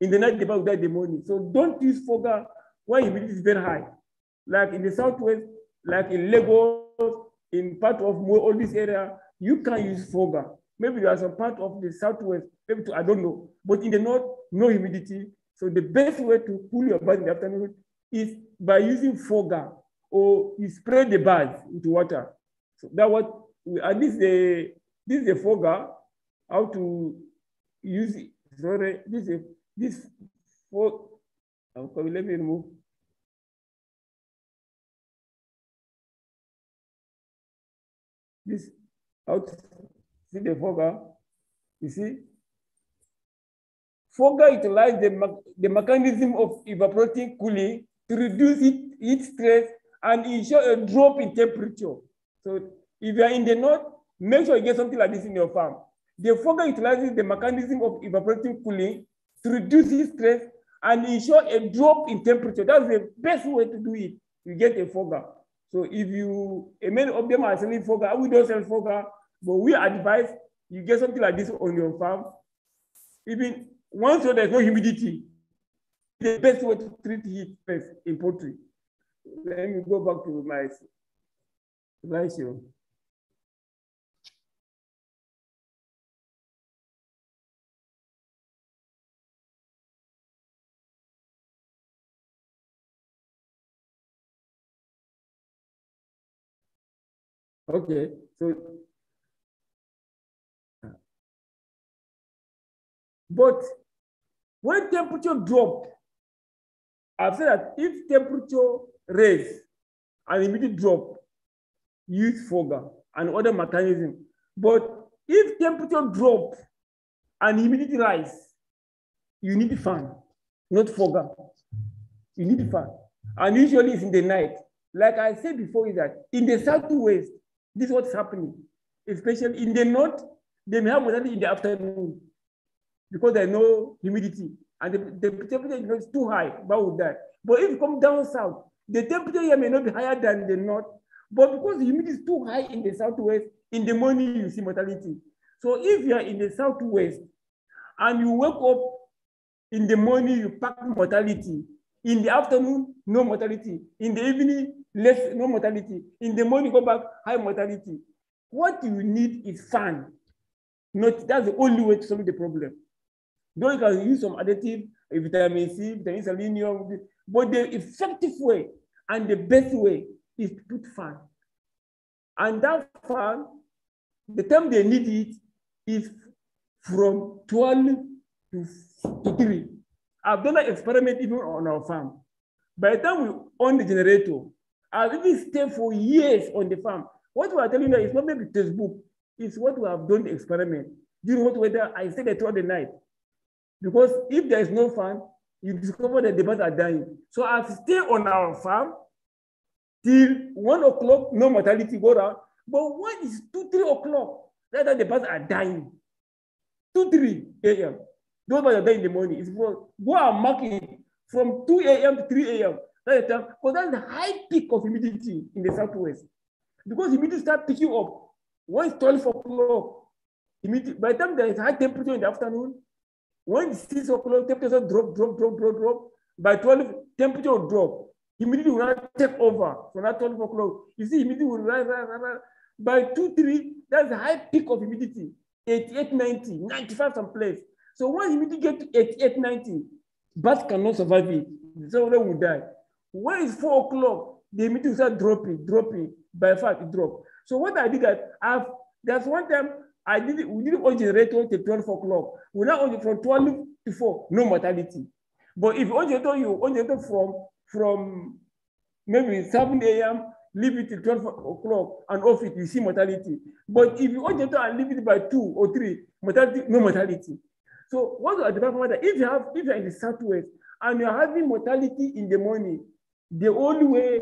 in the night about the morning. So don't use fogger when humidity is very high. Like in the southwest, like in Lagos, in part of all this area, you can use fogger. Maybe there are some part of the southwest, maybe to, I don't know. But in the north, no humidity. So the best way to cool your body in the afternoon is by using fogger or you spray the birds with water. So that what we, and this is a this is a fogger how to use it. Sorry, this is this for okay, let me remove. This how to see the fogger. You see, fogger utilizes the, the mechanism of evaporating cooling to reduce heat, heat stress and ensure a drop in temperature. So if you are in the north, make sure you get something like this in your farm. The fogger utilizes the mechanism of evaporating cooling to reduce heat stress and ensure a drop in temperature. That's the best way to do it. You get a fogger. So if you, a many of them are selling fogger, we don't sell fogger, but we advise you get something like this on your farm. Even once there's no humidity, the best way to treat heat pest in poultry. Let me go back to my slideshow. Okay, so but when temperature drop, I've said that if temperature raise and immediate drop, use fogger and other mechanism. But if temperature drop and humidity rise, you need fan, not fogger. You need fan. And usually it's in the night. Like I said before, is that in the southwest, this is what's happening, especially in the north, they may have mortality in the afternoon because there's no humidity and the, the temperature is too high, would that? But if you come down south, the temperature here may not be higher than the north, but because the humidity is too high in the southwest, in the morning you see mortality. So if you are in the southwest and you wake up in the morning, you pack mortality. In the afternoon, no mortality. In the evening, less no mortality. In the morning, go back, high mortality. What you need is fan. Not that's the only way to solve the problem. Though you can use some additive, vitamin C, vitamin selenium, but the effective way and the best way is to put fan. And that fan, the time they need it is from 12 to, to 3. I've done an experiment even on our farm. By the time we on the generator, I've even stayed for years on the farm. What we are telling you is not maybe textbook, it's what we have done the experiment. During what weather, I stayed there throughout the night. Because if there is no fan, you discover that the birds are dying. So I've stayed on our farm till one o'clock, no mortality go around. But when it's two, three o'clock, that the birds are dying. Two, three a.m. Those birds are dying in the morning. It's for, go and mark it from 2 a.m. to 3 a.m. That's the time. Because that's the high peak of humidity in the southwest. Because humidity start picking up. When it's 12 o'clock, by the time there is high temperature in the afternoon, when 6 o'clock, temperature drop, drop, drop, drop, drop. By 12, temperature will drop. Humidity will not take over from that 12 o'clock. You see, humidity will rise, rise, rise. By 2, 3, that's the high peak of humidity. 88, 90, 95 some place. So when humidity get to 88, 90, bats cannot survive it. So they will die. When it's 4 o'clock, the humidity will start dropping, dropping. By fact, it drop. So what I did that, I've, that's one time I did it, we did it on generator till 12 o'clock. We now on from 12 to 4, no mortality. But if on generator, you on generator from, from maybe 7 a.m., leave it till 12 o'clock and off it, you see mortality. But if you on generator and leave it by 2 or 3, mortality, no mortality. So what are the that if you have if you're in the southwest and you're having mortality in the morning, the only way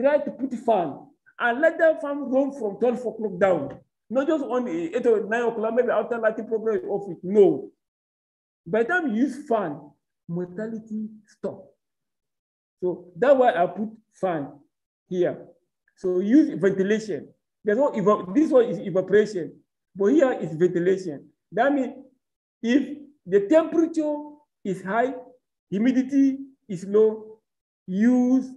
try to put fan and let that farm run from 12 o'clock down. Not just on eh, 8 or 9 o'clock, maybe after lighting program off it. No. By the time you use fan, mortality stop. So that's why I put fan here. So use ventilation. There's no evap- this one is evaporation, but here is ventilation. That means if the temperature is high, humidity is low, use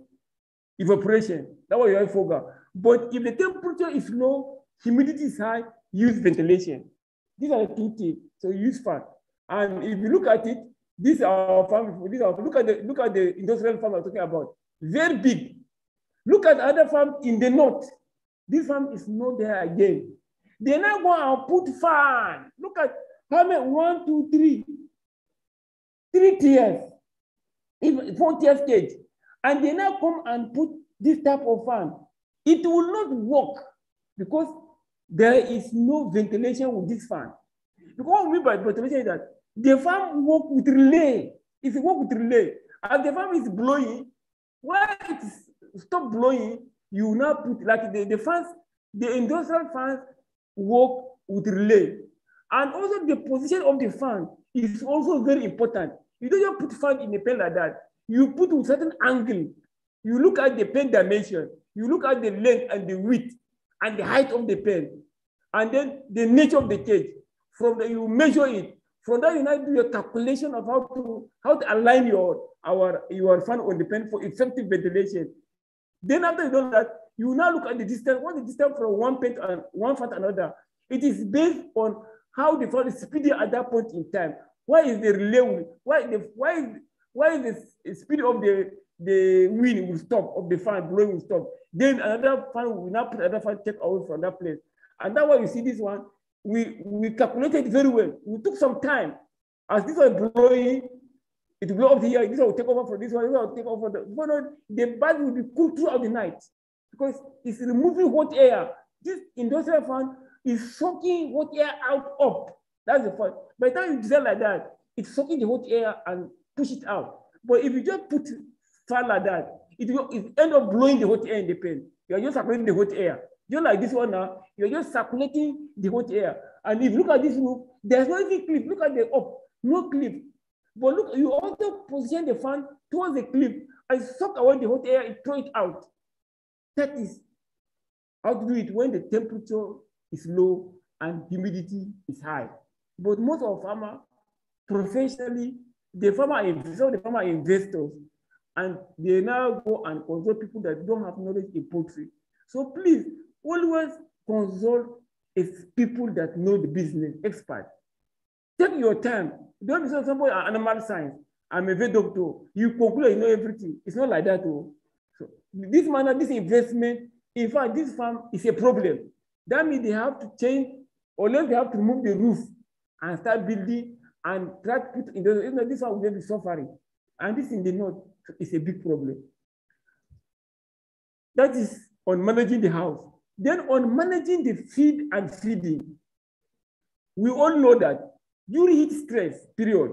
evaporation. That's what you fogger. But if the temperature is low, humidity is high, use ventilation. These are the two tips. So use fan. And if you look at it, these are farm. This our, look at the look at the industrial farm I'm talking about. very big. Look at other farm in the north. This farm is not there again. They now go and put fan. Look at how many, one, two, three, three tiers, four tiers cage. And they now come and put this type of fan. It will not work because there is no ventilation with this fan. Because what we mean by ventilation is that the fan work with relay. If you work with relay, and the fan is blowing, when it stop blowing, you now put like the, the fans, the industrial fans work with relay. And also the position of the fan is also very important. You don't just put fan in a pen like that. You put with certain angle. You look at the pen dimension. You look at the length and the width and the height of the pen. And then the nature of the cage. From there, you measure it. From that, you now do your calculation of how to how to align your our your fan on the pen for effective ventilation. Then after you do that, you now look at the distance. What the distance from one pen and one fan to another? It is based on how the fan is speeding at that point in time. Why is the relay? Why the why is why is the speed of the the wind will stop of the fan blowing will stop? Then another fan will now put another fan take away from that place. And that's why you see this one we, we calculated very well. We took some time. As this was blowing, it will blow up here, this one will take over for this one, this one will take over. The, but the bag will be cool throughout the night because it's removing hot air. This industrial fan is sucking hot air out up. That's the point. By the time you design like that, it's sucking the hot air and push it out. But if you just put fan like that, it will it end up blowing the hot air in the pen. You are just circulating the hot air. Just like this one now, you're just circulating the hot air. And if you look at this roof, there's no even cliff. Look at the up, no cliff. But look, you also position the fan towards the cliff and suck away the hot air and throw it out. That is how to do it when the temperature is low and humidity is high. But most of farmers, professionally, the farmer investors, the farmer investors, and they now go and consult people that don't have knowledge in poultry. So please always consult people that know the business, expert. Take your time. Don't be somebody an animal science. I'm a vet doctor. You conclude you know everything. It's not like that. Oh. So this manner, this investment, in fact, this farm is a problem. That means they have to change, or else they have to remove the roof and start building and try to put in the, you know, this one will be suffering. And this in the north is a big problem. That is on managing the house. Then on managing the feed and feeding, we all know that during heat stress period,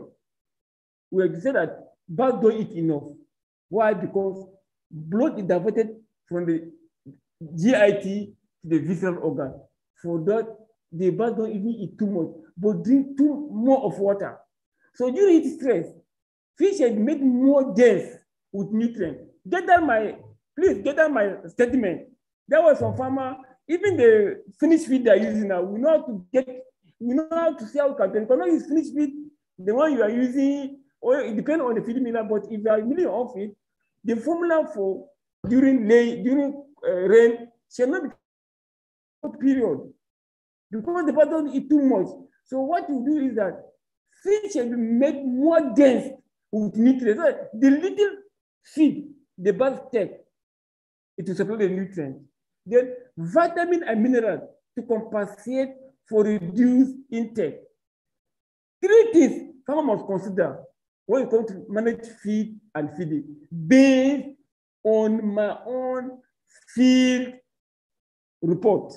we have said that birds don't eat enough. Why? Because blood is diverted from the GIT to the visceral organ. For that, the birds don't even eat too much, but drink too more of water. So during heat stress, fish are made more dense with nutrients. Get that my, please get that my statement. There was some farmer, even the finished feed they're using now, we know how to get, we know how to see how can because not use finished feed, the one you are using, or it depends on the feed miller, but if you are milling off it, the formula for during lay, during uh, rain shall not be period because the don't eat too much. So what you do is that feed shall be made more dense with nutrients. So the little feed the birds take, it will supply the nutrients. Then vitamin and minerals to compensate for reduced intake. Three things farmer must consider when you come to manage feed and feeding based on my own field report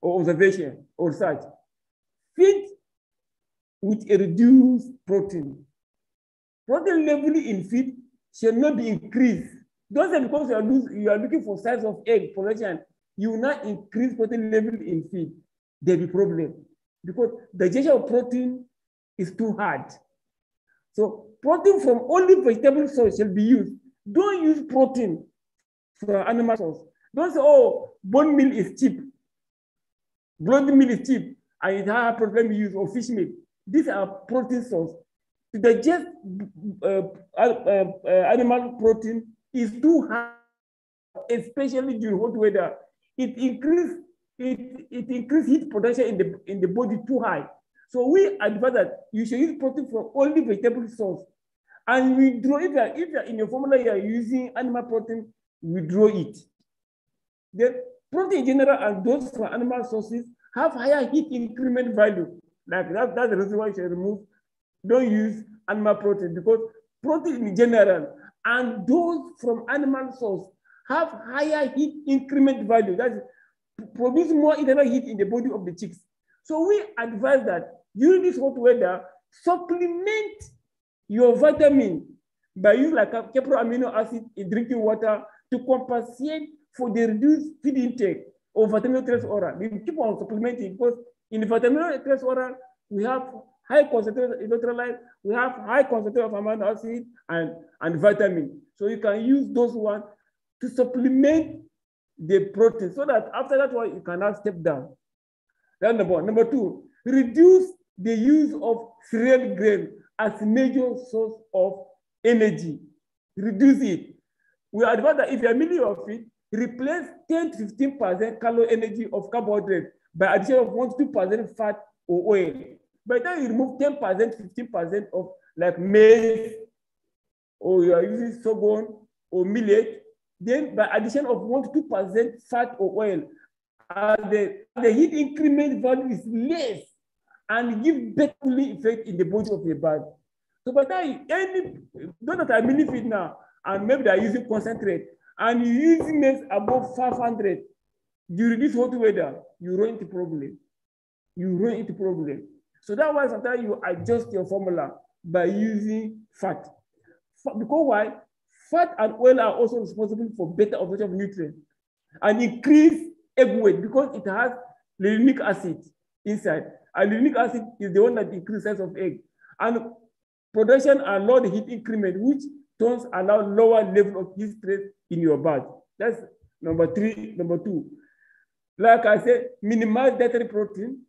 or observation or research. Feed with a reduced protein. Protein level in feed should not be increased. Don't say because you are, you are looking for size of egg production you will not increase protein level in feed, there will be problem because digestion of protein is too hard. So protein from only vegetable source shall be used. Don't use protein from animal source. Don't say, oh, bone meal is cheap. Blood meal is cheap. And it has a problem use or fish meal. These are protein source. To digest uh, uh, uh, animal protein is too high, especially during hot weather it increase it, it increase heat production in the in the body too high. So we advise that you should use protein from only vegetable source. And we draw, if you're, if you're in your formula, you're using animal protein, we draw it. The protein in general and those from animal sources have higher heat increment value. Like that, that's the reason why you should remove, don't use animal protein because protein in general and those from animal source have higher heat increment value. That produce more internal heat in the body of the chicks. So we advise that during this hot weather, supplement your vitamin by using like a amino acid in drinking water to compensate for the reduced feed intake of vitamin trace oral. We keep on supplementing because in the vitamin trace oral, we have high concentration electrolyte, we have high concentration of amino acid and, and vitamin. So you can use those ones to supplement the protein so that after that one, you cannot step down. That's number one. Number two, reduce the use of cereal grain as major source of energy. Reduce it. We advise that if you're familiar of it, replace 10 to 15% calorie energy of carbohydrate by addition of 1 to 2% fat or oil. By the time you remove 10%, 15% of like maize, or you are using sorghum or millet, then by addition of 1 to 2% fat or oil, uh, the, the heat increment value is less and give better effect in the body of the bird. So by the time any those that are mini feed now, and maybe they are using concentrate, and you using maize above 500 during this hot weather, you run into problem. You run into problem. So that's why sometimes you adjust your formula by using fat. Because why? Fat and oil are also responsible for better absorption of nutrients and increase egg weight because it has linoleic acid inside. And linoleic acid is the one that increases size of egg. And production and low heat increment, which turns allow lower level of heat stress in your body. That's number three. Number two, like I said, minimize dietary protein.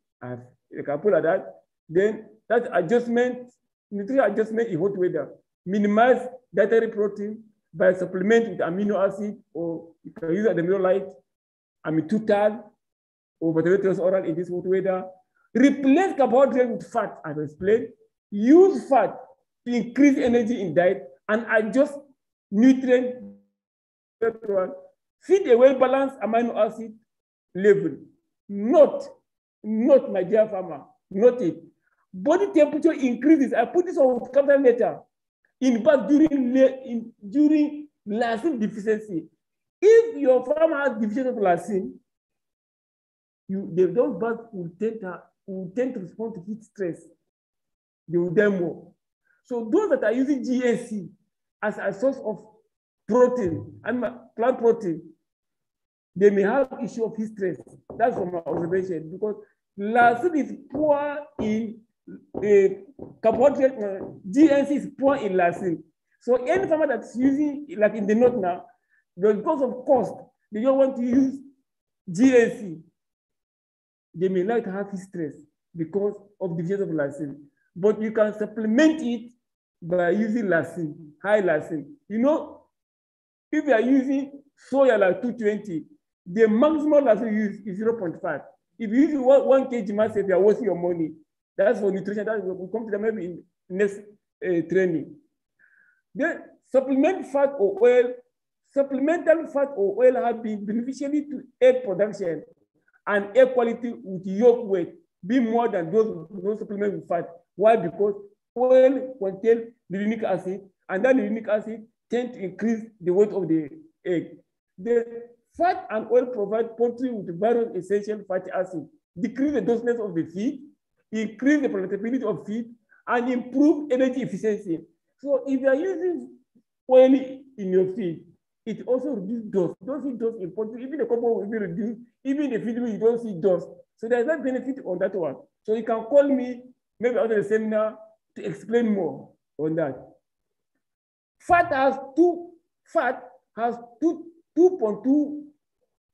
You can put like that. Then that adjustment, nutrition adjustment in hot weather. Minimize dietary protein by supplement with amino acid, or you can use the light, amitriptyl, or vitamin oral in this hot weather. Replace carbohydrate with fat, as explained. Use fat to increase energy in diet and adjust nutrient feed a well-balanced amino acid level. Not, not my dear farmer, not it. Body temperature increases. I put this on capital letter. In fact, during in, during lysine deficiency, if your farm has deficiency of lysine, you the, those birds will tend to will tend to respond to heat stress. They will die more. So those that are using GNC as a source of protein, and plant protein, they may have issue of heat stress. That's from my observation because lysine is poor in Uh, GNC is poor in lysine. So any farmer that's using, like in the north now, because of cost, they don't want to use GNC. They may like to have stress because of the of lysine. But you can supplement it by using lysine, high lysine. You know, if you are using soya like 220, the maximum lysine use is 0.5. If you use one, one kg massive, you are wasting your money. That's for nutrition. That will come to them maybe in next uh, training. Then supplement fat or oil. Supplemental fat or oil have been beneficially to egg production and egg quality with yolk weight be more than those, those supplement with fat. Why? Because oil contains linoleic acid, and that linoleic acid tend to increase the weight of the egg. The fat and oil provide poultry with various essential fatty acids, decrease the doseness of the feed, increase the palatability of feed, and improve energy efficiency. So if you are using oil in your feed, it also reduces dust. Don't see dust poultry. Even the carbon will be reduced. Even the feed you don't see dust. So there's no benefit on that one. So you can call me maybe after the seminar to explain more on that. Fat has two, fat has two, 2.2,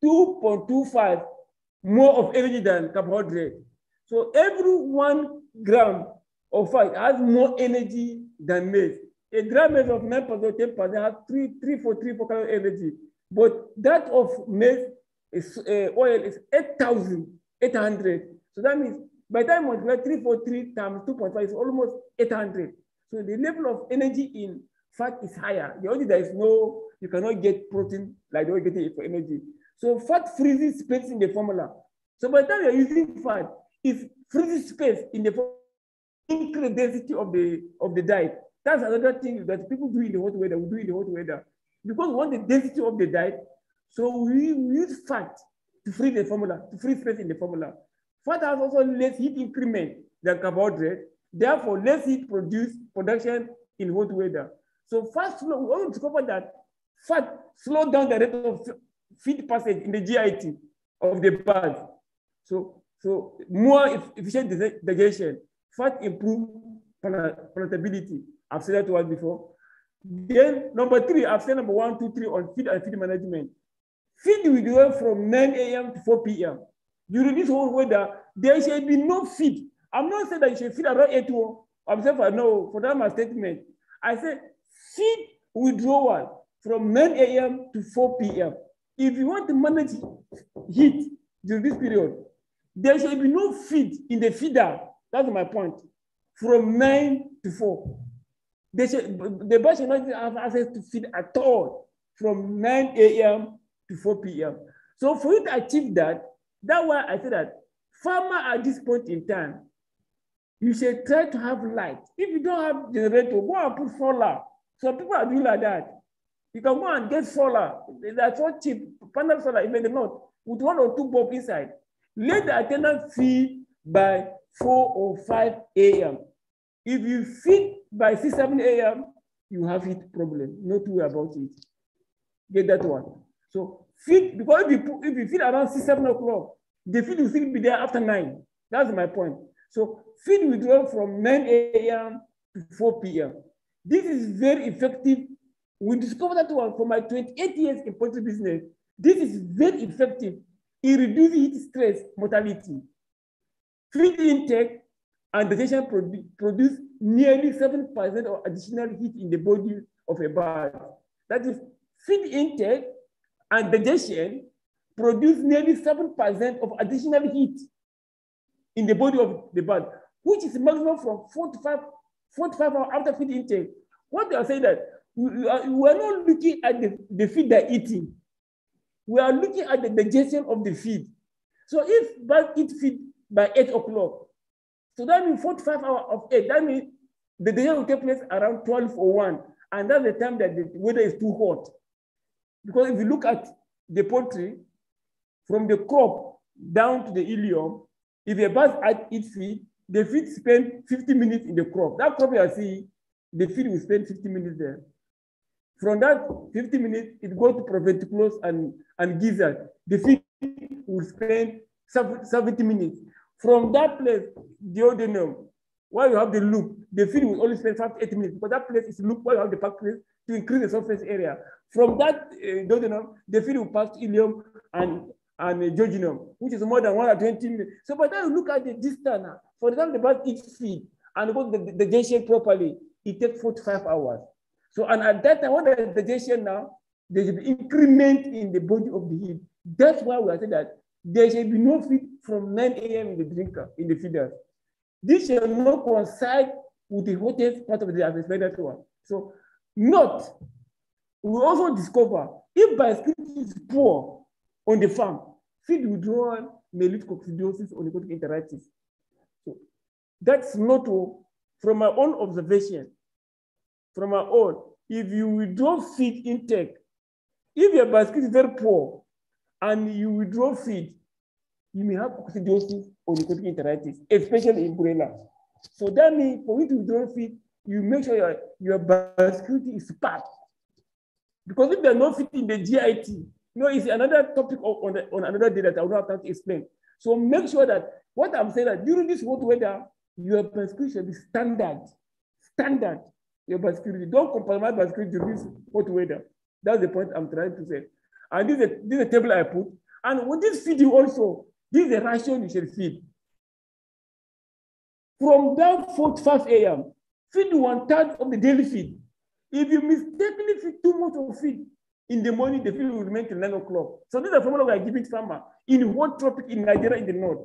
2.25 more of energy than carbohydrate. So every one gram of fat has more energy than maize. A gram of 9% or 10% has 3, 3 for 3 for calorie energy. But that of maize is, uh, oil is 8,800. So that means by the time multiply 3 for 3 times 2.5 is almost 800. So the level of energy in fat is higher. The only there is no, you cannot get protein like the way you get it for energy. So fat freezes space in the formula. So by the time you're using fat, it freezes space in the increased density of the of the diet. That's another thing that people do in the hot weather. We do in the hot weather because we want the density of the diet. So we use fat to freeze the formula, to freeze space in the formula. Fat has also less heat increment than carbohydrate. Therefore, less heat produce production in hot weather. So fat slow, we also discovered that fat slow down the rate of feed passage in the GIT of the bird. So, so more efficient digestion. Fat improve palatability. I've said that once before. Then number three, I've said number one, two, three on feed and feed management. Feed withdrawal from 9 a.m. to 4 p.m. During this whole weather, there should be no feed. I'm not saying that you should feed around 8 to I'm saying for no, for that my statement. I said feed withdrawal from 9 a.m. to 4 p.m. If you want to manage heat during this period, there should be no feed in the feeder. That's my point. From 9 to 4. They should, the bird should not have access to feed at all from 9 a.m. to 4 p.m. So for you to achieve that, that's why I say that farmer at this point in time, you should try to have light. If you don't have generator, go and put solar. Some people are doing like that. You can go and get solar. That's so cheap. Panel solar, even the north, with one or two bulb inside. Let the attendant feed by 4 or 5 a.m. If you feed by 6, 7 a.m., you have heat problem. Not worry about it. Get that one. So feed, because if you, if you feed around 6, 7 o'clock, the feed will still be there after 9. That's my point. So feed withdrawal from 9 a.m. to 4 p.m. This is very effective. We discovered that one for my 28 years in poultry business. This is very effective in reduces heat stress mortality. Feed intake and digestion produ produce nearly 7% of additional heat in the body of a bird. That is, feed intake and digestion produce nearly 7% of additional heat in the body of the bird, which is maximum from 45, 45 hours after feed intake. What they are saying that we are, are not looking at the, the feed they're eating. We are looking at the digestion of the feed. So if birds eat feed by 8 o'clock, so that means 45 hours of 8, that means the digestion will take place around 12 or 1. And that's the time that the weather is too hot. Because if you look at the poultry, from the crop down to the ileum, if a bird eats feed, the feed spend 50 minutes in the crop. That crop you are seeing, the feed will spend 50 minutes there. From that 50 minutes, it goes to proventriculus and, and gizzard. The feed will spend 70 minutes. From that place, the duodenum, while you have the loop, the feed will only spend five to eight minutes because that place is loop while you have the pack place to increase the surface area. From that uh, duodenum, the feed will pass to ileum and, and uh, jejunum, which is more than 120 minutes. So by the time you look at the distance, for the time the bird eats feed and goes the, the digestion properly, it takes 45 hours. So and at that time, when the digestion now, there should be increment in the body of the heat. That's why we are saying that there should be no feed from 9 a.m. in the drinker, in the feeders. This shall not coincide with the hottest part of the as one. So, not, we also discover if biosecurity is poor on the farm, feed withdrawal may lead to coccidiosis or necrotic. So, that's not all. From my own observation, from our own, if you withdraw feed intake, if your basket is very poor and you withdraw feed, you may have coccidiosis or necrotic enteritis, especially in broilers. So that means for you to withdraw feed, you make sure your, your biosecurity is packed. Because if they're not fit in the GIT, you know, it's another topic on, the, on another day that I will not have to explain. So make sure that what I'm saying that during this hot weather, your biosecurity should be standard. Standard, your biosecurity. Don't compromise biosecurity hot weather. That's the point I'm trying to say. And this is, a, this is a table I put. And with this feeding also, this is the ration you should feed. From that 4 to 5 a.m., feed one third of the daily feed. If you mistakenly feed too much of feed in the morning, the feed will remain till 9 o'clock. So this is a formula we are giving farmer in one tropic in Nigeria in the north.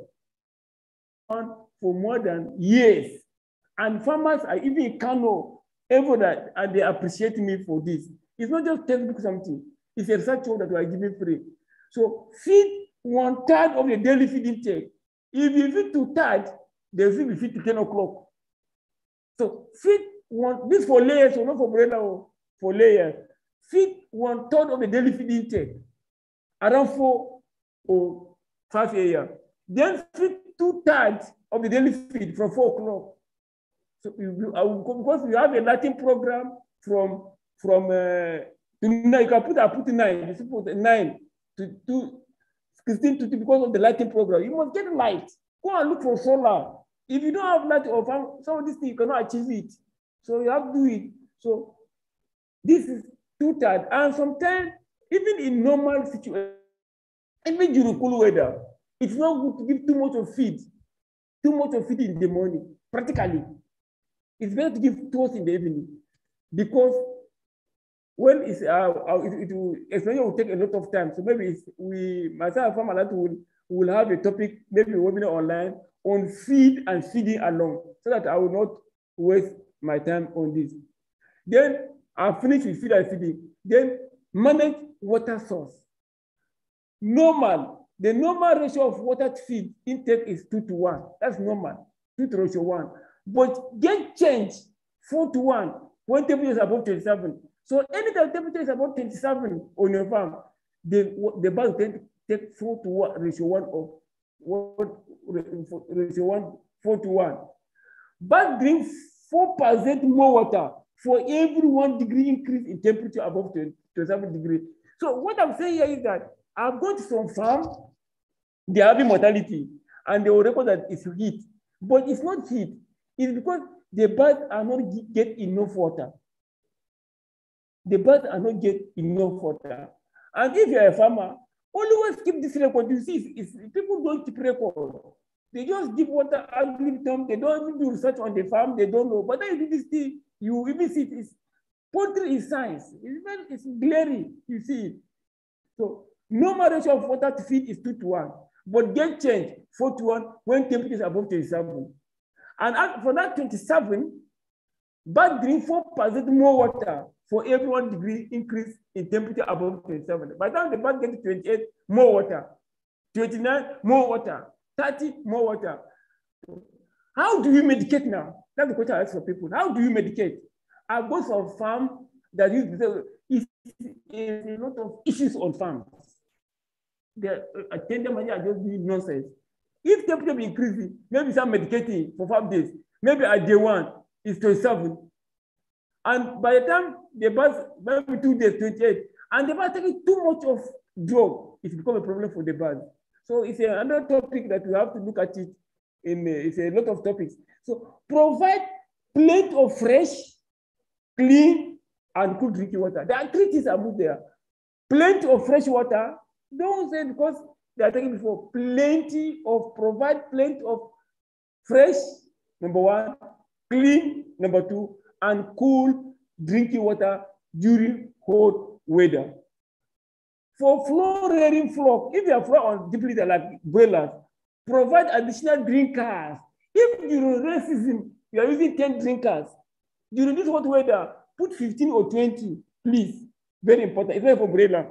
And for more than years. And farmers are even in Kano, ever that, and they appreciate me for this. It's not just textbook something. It's a research that we are giving free. So feed one third of the daily feed intake. If you feed two thirds, they will be feed to 10 o'clock. So feed one, this for layers, so not for broiler, for layers. Feed one third of the daily feed intake around 4 or 5 a.m. Then feed two thirds of the daily feed from 4 o'clock. So you, you, because we have a Latin program from from uh, you can put I put nine, you put nine to two, 16 to two because of the lighting program. You must get light. Go and look for solar. If you don't have light or some of these things you cannot achieve it. So you have to do it. So this is two third. And sometimes, even in normal situation, even during cool weather, it's not good to give too much of feed, too much of feed in the morning, practically. It's better to give too in the evening because when it's uh, uh, it, it will explanation will take a lot of time. So maybe we myself and Malatu will will have a topic, maybe a webinar online on feed and feeding along, so that I will not waste my time on this. Then I'll finish with feed and feeding. Then manage water source. Normal, the normal ratio of water to feed intake is two to one. That's normal, two to ratio one. But get change four to one when temperature is above 27 so anytime temperature is above 27 on your farm, the, the tend to take 4 to 1 ratio 1 of one, ratio 1, 4 to 1. But drink 4% more water for every 1 degree increase in temperature above 27 degrees. So what I'm saying here is that I'm going to some farm, they're having mortality, and they will record that it's heat. But it's not heat. It's because the birds are not get enough water the birds are not get enough water. And if you're a farmer, always keep this record. You see, it's, people don't keep record. They just give water and leave them. They don't even do research on the farm. They don't know. But then you do this thing, you even see it. It's, poultry is science. It's, very, it's glaring. You see. So normal ratio of water to feed is 2 to 1. But get change 4 to 1 when temperature is above 27. And for that 27, but drink 4% more water for every one degree increase in temperature above 27. By the time the bird gets to 28, more water. 29, more water. 30, more water. How do you medicate now? That's the question I ask for people. How do you medicate? I go for a farm that use a lot of issues on farms. The attendant uh, manager just doing nonsense. If temperature increasing, maybe some medicating for five days, maybe at day one is 27. And by the time the bus, maybe two days, 28, and the bus taking too much of drug, it become a problem for the bus. So it's another topic that we have to look at it in, uh, it's a lot of topics. So provide plenty of fresh, clean, and cool drinking water. There are three things put there. Plenty of fresh water. Don't say because they are taking before. Plenty of, provide plenty of fresh, number one, clean, number two, and cool drinking water during hot weather. For flow rearing flock, if you are flock on deeply like broilers, provide additional drinkers. If during rain season you are using 10 drinkers, during this hot weather, put 15 or 20, please. Very important. It's not for broiler.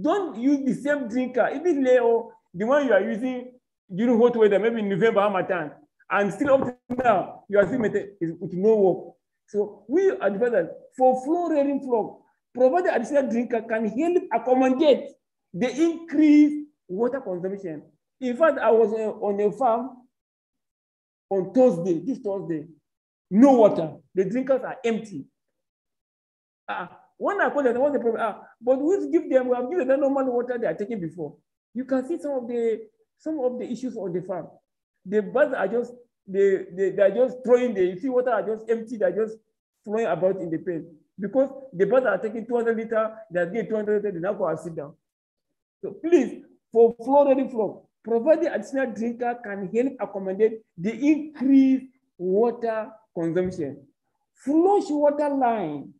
Don't use the same drinker. even Leo, the one you are using during hot weather, maybe in November, Harmattan, and still up to now, you are still it with no work. So we advise that for flow rearing flock, provide additional drinker can help accommodate the increased water consumption. In fact, I was uh, on a farm on Thursday, this Thursday, no water. The drinkers are empty. Uh, when I call them, what's the problem? Uh, but we give them, we have given them normal water they are taking before. You can see some of the some of the issues on the farm. The birds are just they, they, they are just throwing the, you see water are just empty, they're just flowing about in the pen. Because the birds are taking 200 liter, they're getting 200 liter, they now go and sit down. So please, for ready flow, provide the additional drinker can help accommodate the increased water consumption. Flush water line,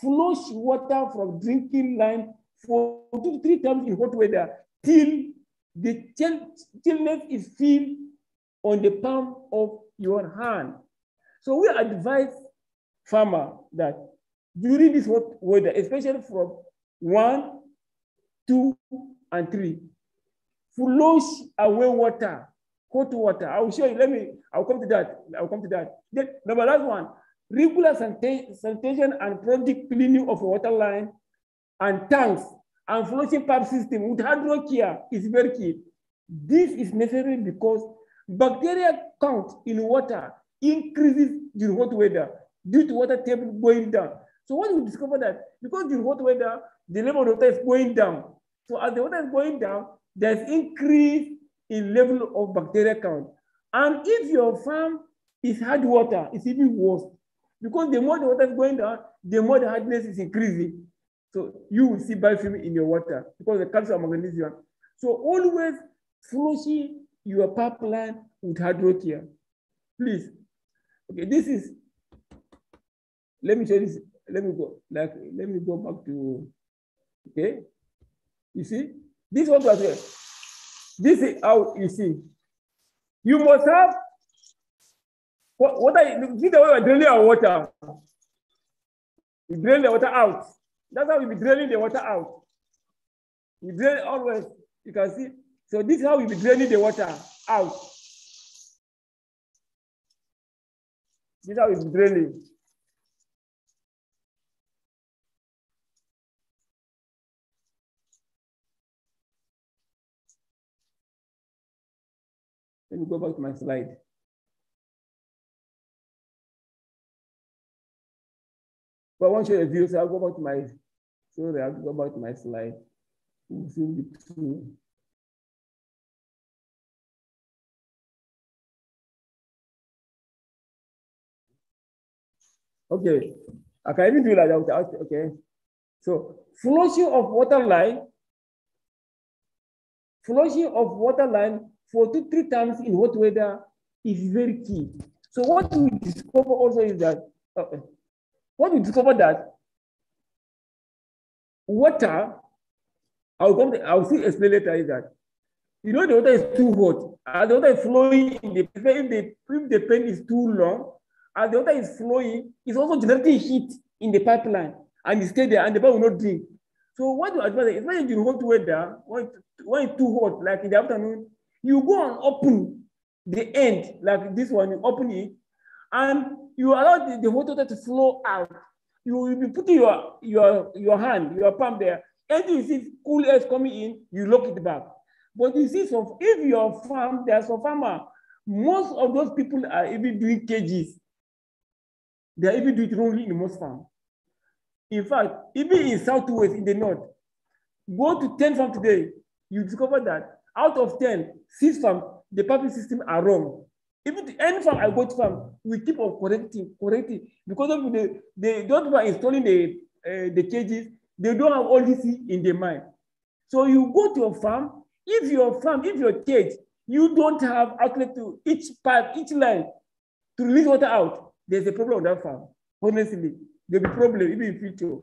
flush water from drinking line for two to three times in hot weather till the chillness is filled on the palm of your hand. So we advise farmer that during this hot weather, especially from one, two, and three, flush away water, hot water. I will show you. Let me. I'll come to that. I'll come to that. Then, number last one: regular sanitation and periodic cleaning of water line and tanks and flushing pipe system with hydro care is very key. This is necessary because bacteria count in water increases during hot weather due to water table going down. So what we discover that because during hot weather, the level of water is going down. So as the water is going down, there's increase in level of bacteria count. And if your farm is hard water, it's even worse. Because the more the water is going down, the more the hardness is increasing. So you will see biofilm in your water because the calcium magnesium. So always flushing your pipeline with hydrocare. Please. Okay, this is, let me show this, let me go, like, let me go back to, okay. You see, this one was here. This is how you see. You must have what, what are you, see the way we're draining our water. We drain the water out. That's how we be draining the water out. We drain always. You can see. So this is how we be draining the water out. This is how we be draining. Let me go back to my slide. But once you review, so I'll go back to my, sorry, I'll go back to my slide. Okay, I can even do like that. Okay, so flushing of water line, flushing of water line for two, three times in hot weather is very key. So what we discover also is that, uh, what we discover that water, I'll come to, I'll see explain later is that, you know, the water is too hot, and the water is flowing in the, if the, if the pen is too long, and the water is flowing, it's also generating heat in the pipeline, and it stay there, and the pipe will not drink. So what do advise, especially in hot weather, when, when it's too hot, like in the afternoon, you go and open the end, like this one, you open it, and you allow the, the water to flow out. You will be putting your, your, your hand, your palm there. Anything you see cool air coming in, you lock it back. But you see, some, if your farm, there's a farmer, most of those people are even doing cages. They are even doing it wrongly in most farms. In fact, even in Southwest, in the North, go to 10 farms today, you discover that out of 10, six farms, the pumping system are wrong. Even any farm I go to farm, we keep on correcting, correcting, because of the, they don't are installing the, uh, the cages, they don't have all this in their mind. So you go to a farm, if your farm, if your cage, you don't have outlet to each pipe, each line to release water out, there's a problem on that farm. Honestly, there'll be problem even in future.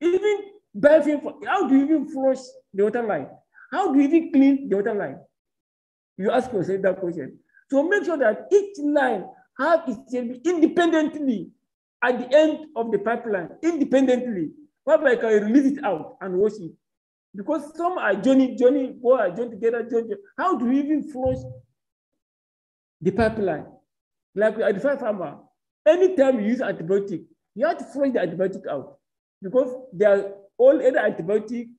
Even biofilm, how do you even flush the water line? How do you even clean the water line? You ask yourself that question. So make sure that each line have its independently at the end of the pipeline, independently, whereby I can release it out and wash it. Because some are joining, joining, go are join together, join. How do we even flush the pipeline? Like at the farmer, anytime you use antibiotic, you have to flush the antibiotic out because they are all other antibiotic,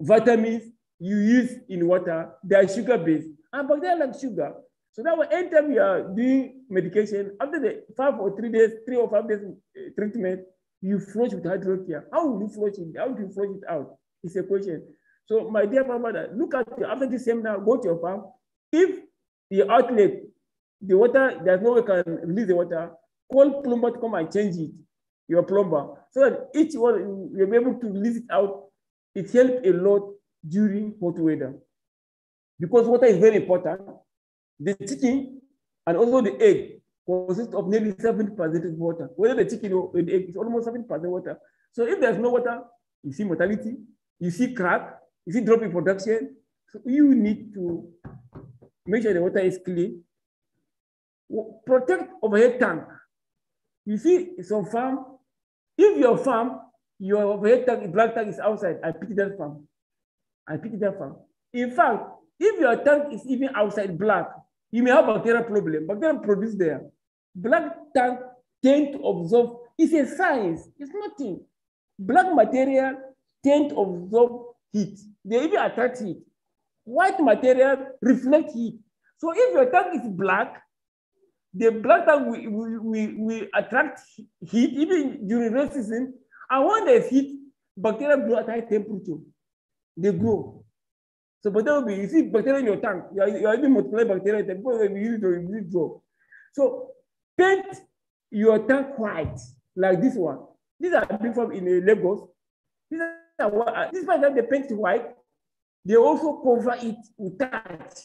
vitamins you use in water, they are sugar based. And bacteria like sugar. So that way, anytime you are doing medication, after the five or three days, three or five days uh, treatment, you flush with hydrocare. How will you flush it? How do you flush it out? It's a question. So my dear mother, look at you after this seminar, go to your farm. If the outlet, the water, there's no way can release the water, call plumber to come and change it, your plumber, so that each one you'll be able to release it out. It helps a lot during hot weather. Because water is very important. The chicken and also the egg consists of nearly 70% water. Whether the chicken or the egg is almost 70% water. So if there's no water, you see mortality, you see crack, you see drop in production. So you need to make sure the water is clean protect overhead tank. You see some farm, if your farm, your overhead tank, black tank is outside, I pity that farm. I pity that farm. In fact, if your tank is even outside black, you may have bacterial problem. Bacteria produce there. Black tank tend to absorb, it's a science, it's nothing. Black material tend to absorb heat. They even attract heat. White material reflect heat. So if your tank is black, the black tank will, will, will, will attract heat even during rain season. And when there's heat, bacteria grow at high temperature. They grow. So bacteria will be, you see bacteria in your tank, you are, you are even multiplying bacteria before you use it to grow. So paint your tank white, like this one. These are being from in uh, Lagos. These are what, this one that they paint white, they also cover it with touch.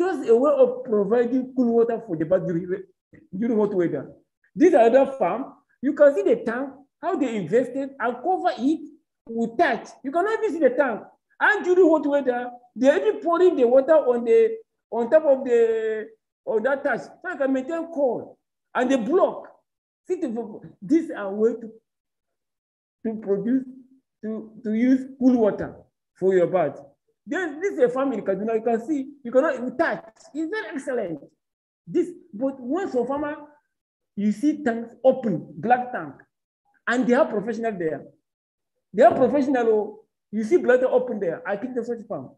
Just a way of providing cool water for the bird during, during hot weather. These are other farm, you can see the tank, how they invested and cover it with touch. You cannot even see the tank. And during hot weather, they're even pouring the water on the on top of the on that touch. So I can maintain cold. And the block. See, these are way to, to produce, to, to use cool water for your bath. This, is a farm in Kaduna. You can see, you cannot touch. It's very excellent. This, but once a farmer, you see tanks open, black tank, and they are professional there. They are professional. Oh, Oh, you see blood open there. I think that's what farm.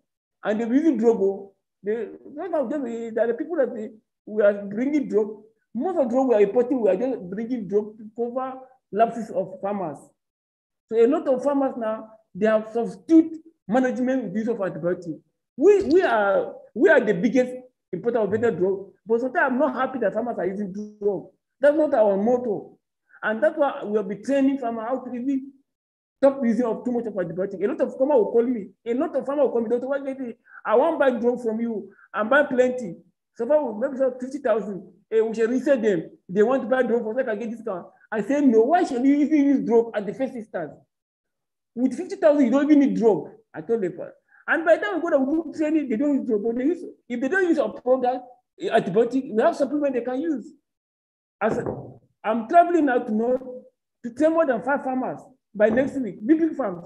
And they're using drogo. Oh. They, some of them, there are people that they, we are bringing drug. Most of the drug we are importing, we are just bringing drug to cover lapses of farmers. So a lot of farmers now, they have substitute management with use of antibiotics. We, we, are, we are the biggest importer of better drug, but sometimes I'm not happy that farmers are using drug. That's not our motto. And that's why we'll be training farmers how to really stop using of too much of antibiotic. A lot of farmers will call me. A lot of farmers will call me. Doctor, what I want buy drug from you. I'm buying plenty. So far, maybe so 50,000. Hey, eh, we should resell them. They want to buy drug from so I can get discount. I say, no, why should you even use drug at the first instance? With 50,000, you don't even need drug. I told them. And by the time we go to group training, they don't use drug. But they use, if they don't use a product, antibiotic, we have supplement they can use. As I'm traveling now to know to train more than five farmers by next week, big, big farms.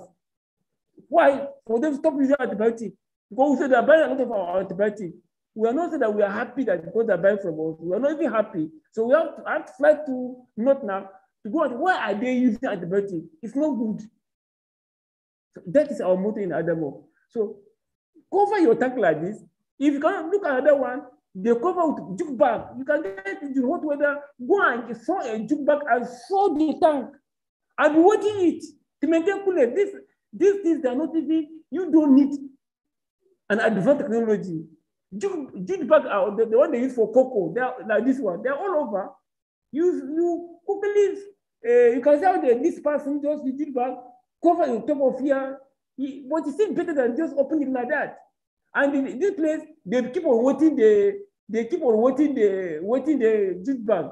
Why? For them to stop using antibiotic. Because we say they're buying a lot of our antibiotic. We are not saying that we are happy that because they're buying from us. We are not even happy. So we have to, have to fly to North now to go out. Why are they using antibiotic? It's not good. So that is our motto in Adamo. So cover your tank like this. If you can look at another one, they cover with jute bag. You can get into hot weather, go and throw a jute bag and throw the tank and be watching it maintain coolness. This, these things they are not even, you don't need an advanced technology. Jute bag are the, the one they use for cocoa, they are like this one, they're all over. You, you quickly, uh, you can see how the, this person just the jute bag, cover on top of here, but it's still better than just opening like that. And in this place, they keep on waiting the, they keep on waiting the, waiting the juice bag.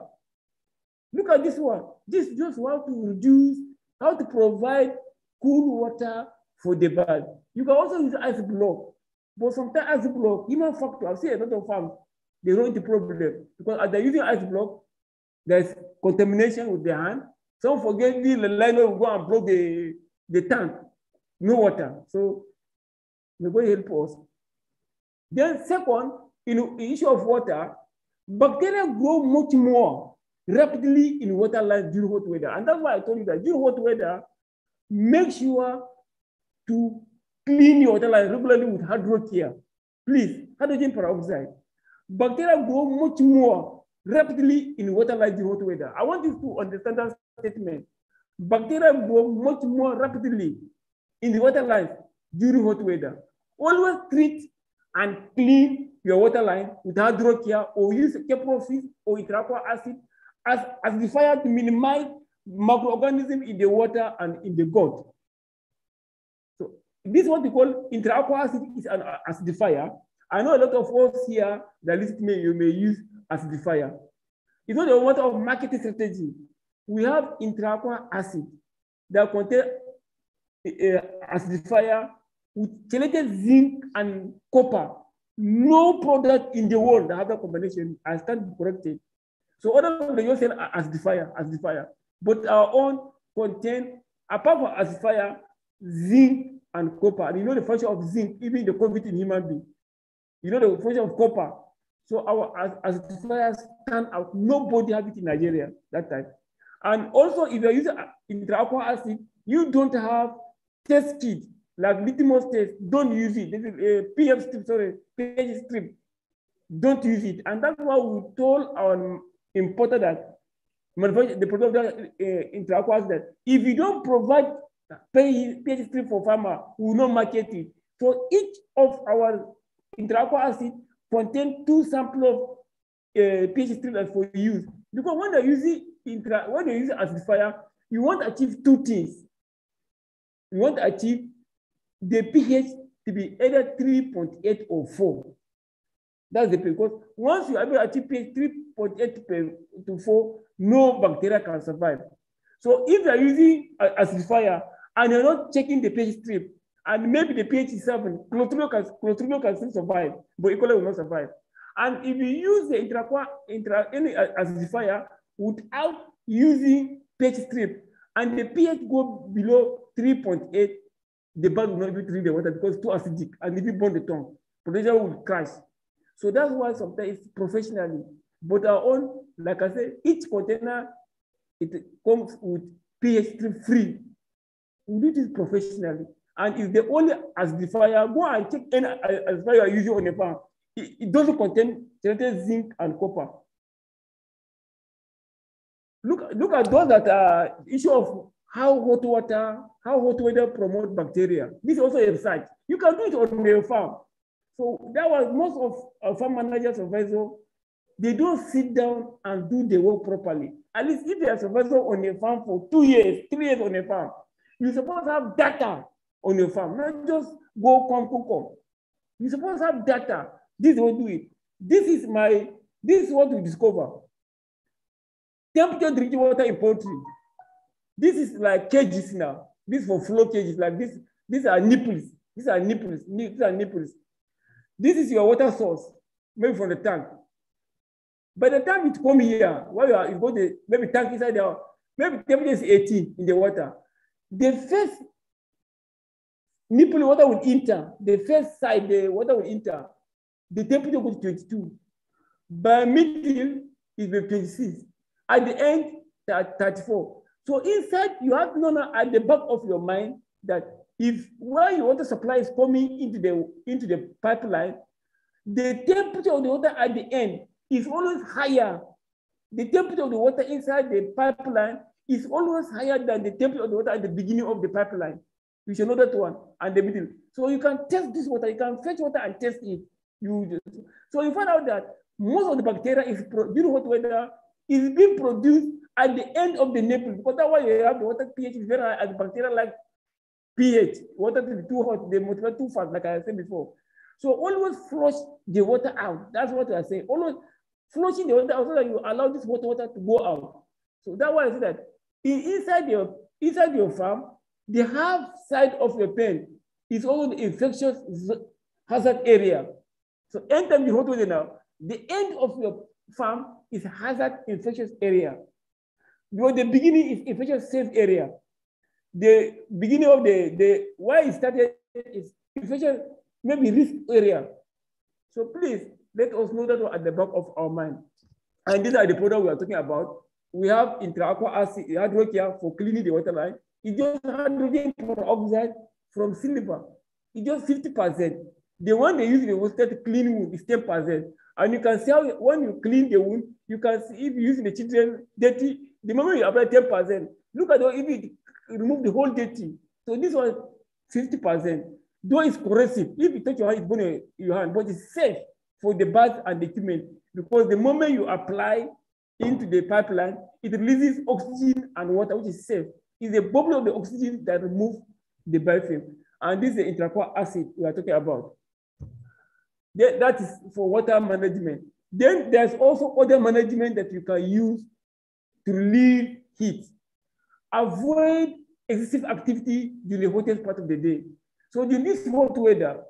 Look at this one. This just how to reduce, how to provide cool water for the bird. You can also use ice block. But sometimes ice block, human factor, I've seen a lot of farms, they run into problem because as they're using ice block, there's contamination with the hand. Some forget the line will go and block the, the tank, no water. So to help us. Then second, in the issue of water, bacteria grow much more rapidly in water line during hot weather. And that's why I told you that during hot weather, make sure to clean your water line regularly with hydrocare. Please, hydrogen peroxide. Bacteria grow much more rapidly in water line during hot weather. I want you to understand that statement. Bacteria grow much more rapidly in the water line during hot weather. Always treat and clean your water line with hydrocare or use caprofis or intraqua acid as acidifier to minimize microorganisms in the water and in the gut. So this is what we call intraqua acid is an acidifier. I know a lot of us here that listen me, you may use acidifier. It's not a matter of marketing strategy. We have intraqua acid that contain uh, acidifier with chelated zinc and copper. No product in the world that have that combination, I stand corrected, So other than ah, the US acidifier, acidifier, but our own contain, apart from as acidifier, zinc and copper. And you know the function of zinc, even the COVID in human being. You know the function of copper. So our acidifiers stand out. Nobody have it in Nigeria that time. And also, if you're using uh, intraocular acid, you don't have test kit like litmus test. Don't use it. This is uh, a PM strip, sorry, pH strip. Don't use it. And that's why we told our importer that the product of uh, intraocular acid that if you don't provide pH strip for farmer, we will not market it. So each of our intraocular acid contain two samples of uh, pH strips for use. Because when they're using intra, when they use acidifier, you want to achieve two things. You want to achieve the pH to be either 3.8 or 4. That's the because once you have able to achieve pH 3.8 to 4, no bacteria can survive. So if you are using acidifier and you're not checking the pH strip, and maybe the pH is 7, clostridium can, clostridium can still survive, but E. coli will not survive. And if you use the intra, intra any uh, acidifier without using pH strip, and the pH go below 3.8, the bug will not be drink the water because it's too acidic. And if you burn the tongue, potential will crash. So that's why sometimes professionally. But our own, like I said, each container, it comes with pH free. We do this professionally. And if the only acidifier, go and check any acidifier using on the farm. It, it doesn't contain zinc and copper. Look, look at those that are issue of how hot water, how hot weather promote bacteria. This is also a research. You can do it on your farm. So that was most of our farm managers supervisor, they don't sit down and do the work properly. At least if they are supervisor on a farm for two years, three years on a farm, you're supposed to have data on your farm, not just go come, come, come. You're supposed to have data. This we do it. This is my, this is what we discover. Temperature drinking water in poultry. This is like cages now. This for flow cages, like this. These are nipples. These are nipples. These are nipples. This is your water source, maybe from the tank. By the time it come here, while you are you go the maybe tank inside there, maybe temperature is 18 in the water. The first nipple water will enter. The first side the water will enter. The temperature goes to 22. By middle is 26. At the end, 34. So inside, you have to know at the back of your mind that if where your water supply is coming into the, into the pipeline, the temperature of the water at the end is always higher. The temperature of the water inside the pipeline is always higher than the temperature of the water at the beginning of the pipeline. You should know that one and the middle. So you can test this water, you can fetch water and test it. You just, so you find out that most of the bacteria is, know what weather is being produced at the end of the nipple because that's why you have the water pH is very high as bacteria like pH. Water is too hot, they multiply too fast, like I said before. So always flush the water out. That's what I say. Always flushing the water out so that you allow this water water to go out. So that's why I say that in, inside your inside your farm, the half side of your pen is also the infectious hazard area. So anytime you hot water now, the end of your farm is hazard infectious area. Because the beginning is infectious safe area. The beginning of the, the why it started is infection maybe risk area. So please let us know that at the back of our mind. And these are the products we are talking about. We have intraocular acid, hydrocare for cleaning the water line. It's just hydrogen peroxide from silver. It's just 50%. The one they use in the water to clean wound is 10%. And you can see how when you clean the wound, you can see if you use the children dirty, the moment you apply 10%, look at the, if you remove the whole dirty. So this one, 50%. Though it's corrosive, if you touch your hand, it's burning your hand, but it's safe for the bath and the equipment because the moment you apply into the pipeline, it releases oxygen and water, which is safe. It's the bubble of the oxygen that removes the biofilm. And this is the intraocular acid we are talking about. That is for water management. Then there's also other management that you can use to relieve heat. Avoid excessive activity during the hottest part of the day. So during this hot weather,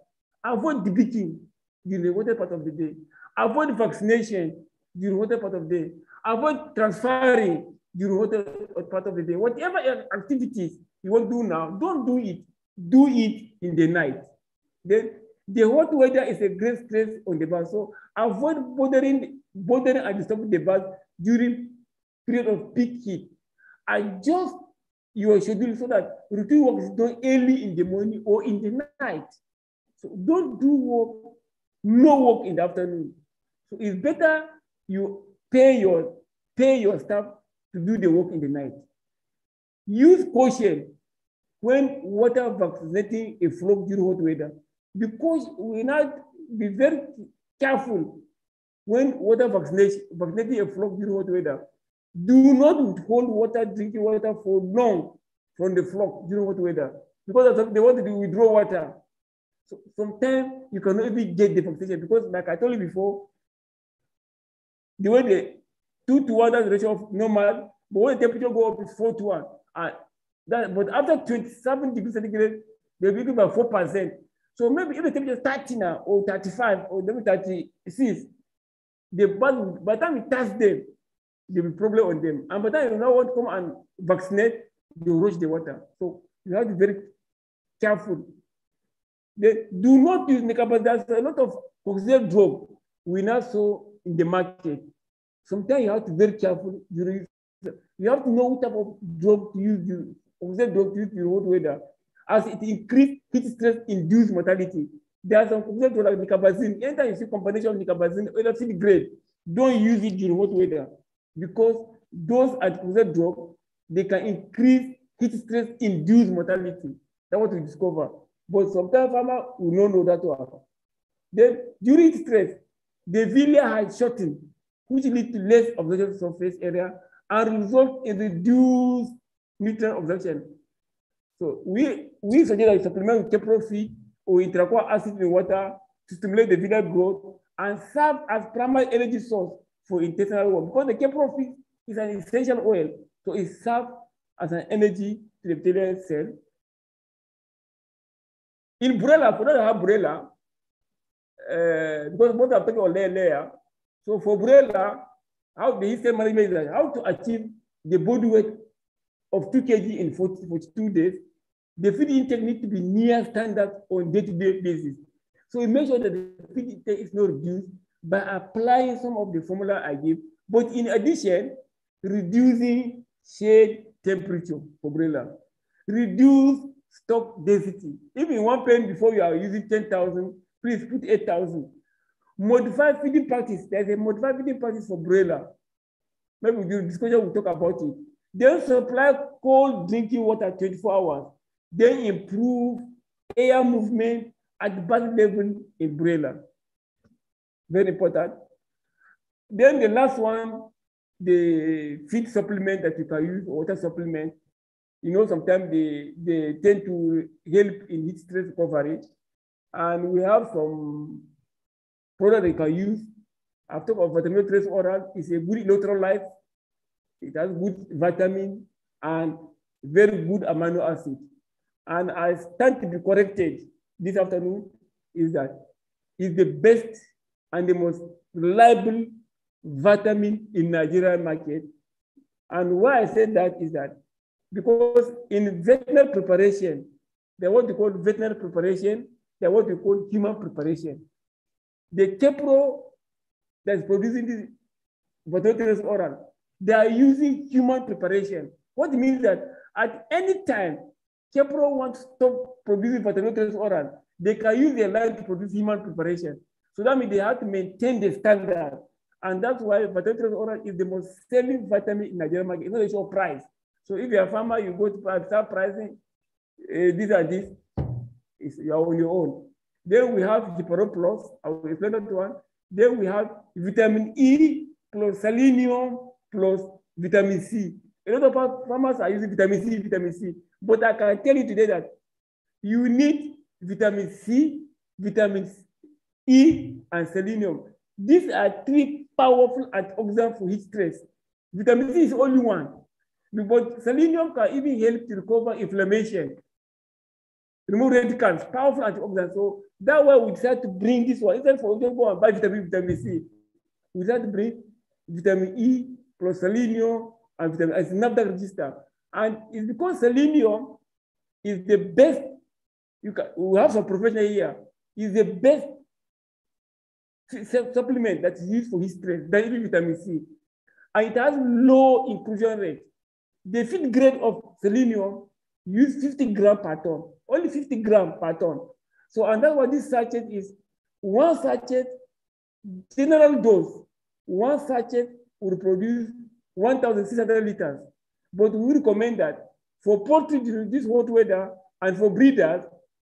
avoid debating during the hottest part of the day. Avoid vaccination. during the hottest part of the day. Avoid transferring during the hottest part of the day. Whatever activities you want to do now, don't do it. Do it in the night. Then the hot weather is a great stress on the bus. So avoid bothering, bothering and disturbing the bus during period of peak heat. Adjust your schedule so that routine work is done early in the morning or in the night. So don't do work, no work in the afternoon. So it's better you pay your pay your staff to do the work in the night. Use caution when water vaccinating a flock during hot weather because we not be very careful when water vaccination vaccinating a flock during hot weather. Do not withhold water, drinking water for long from the flock during hot weather because they want to withdraw water. So sometimes you cannot even get the vaccination because, like I told you before, the way the two to one ratio of normal, but when the temperature go up, it's four to one. And that, but after 27 degrees centigrade, they'll be about 4%. So maybe if the temperature is 30 now, or 35, or maybe 36, the, by, by the time you test them, there'll be problem on them. And by the time you now want to come and vaccinate, you rush the water. So you have to be very careful. They do not use nicabas. There's a lot of oxygen drug we now saw in the market. Sometimes you have to be very careful. You, you have to know what type of drug to use, oxygen drug to use in hot weather, as it increase heat stress induced mortality. There are some oxygen drug like. Anytime you see combination of nicarbazin acid grade, don't use it during hot weather because those oxygen drug they can increase heat stress induced mortality. That's what we discover. But sometimes farmers will not know that to happen. Then during stress, the villi height shorten, which leads to less absorption surface area and result in reduced nutrient absorption. So we, we suggest that you supplement with capro or intraquar acid in water to stimulate the villi growth and serve as primary energy source for intestinal work because the capro feed is an essential oil. So it serves as an energy to the epithelial cell in broiler, for that have broiler, uh, because both are talking about layer, layer. So for broiler, how the history management is how to achieve the body weight of 2 kg in 40, 42 days. The feed intake needs to be near standard on day-to-day -day basis. So we make sure that the feed intake is not reduced by applying some of the formula I give, but in addition, reducing shade temperature for broiler, reduce stock density. If in one pen before you are using 10,000, please put 8,000. Modify feeding practice. There's a modified feeding practice for broiler. Maybe during discussion we'll talk about it. Then supply cold drinking water 24 hours. Then improve air movement at body level broiler. Very important. Then the last one, the feed supplement that you can use, water supplement you know, sometimes they, they tend to help in heat stress recovery. And we have some product they can use. After vitamin trace oral is a good electrolyte. It has good vitamin and very good amino acid. And I stand to be corrected this afternoon is that is the best and the most reliable vitamin in Nigerian market. And why I said that is that because in veterinary preparation, they what we call veterinary preparation, they what we call human preparation. The Kepro that's producing this vitamin oral, they are using human preparation. What means that at any time, Kepro wants to stop producing vitamin oral, they can use their line to produce human preparation. So that means they have to maintain the standard. And that's why vitamin oral is the most selling vitamin in Nigeria market. It's not a show price. So if you're a farmer, you go to start pricing uh, this and this, it's, you're on your own. Then we have Giparo Plus, I will explain that one. Then we have vitamin E plus selenium plus vitamin C. A lot of farmers are using vitamin C, vitamin C. But I can tell you today that you need vitamin C, vitamin E, and selenium. These are three powerful antioxidants for heat stress. Vitamin C is only one. But selenium can even help to recover inflammation, remove radicals, powerful antioxidants. So that way we decided to bring this one. Instead for them go and buy vitamin, vitamin C, we decided to bring vitamin E plus selenium and vitamin it's NAFDAC register. And it's because selenium is the best, you can, we have some professional here, is the best supplement that's used for his stress, even vitamin C. And it has low inclusion rate. The fifth grade of selenium use 50 gram per ton, only 50 gram per ton. So, and that's what this sachet is. One sachet, general dose, one sachet will produce 1,600 liters. But we recommend that for poultry during this hot weather and for breeders,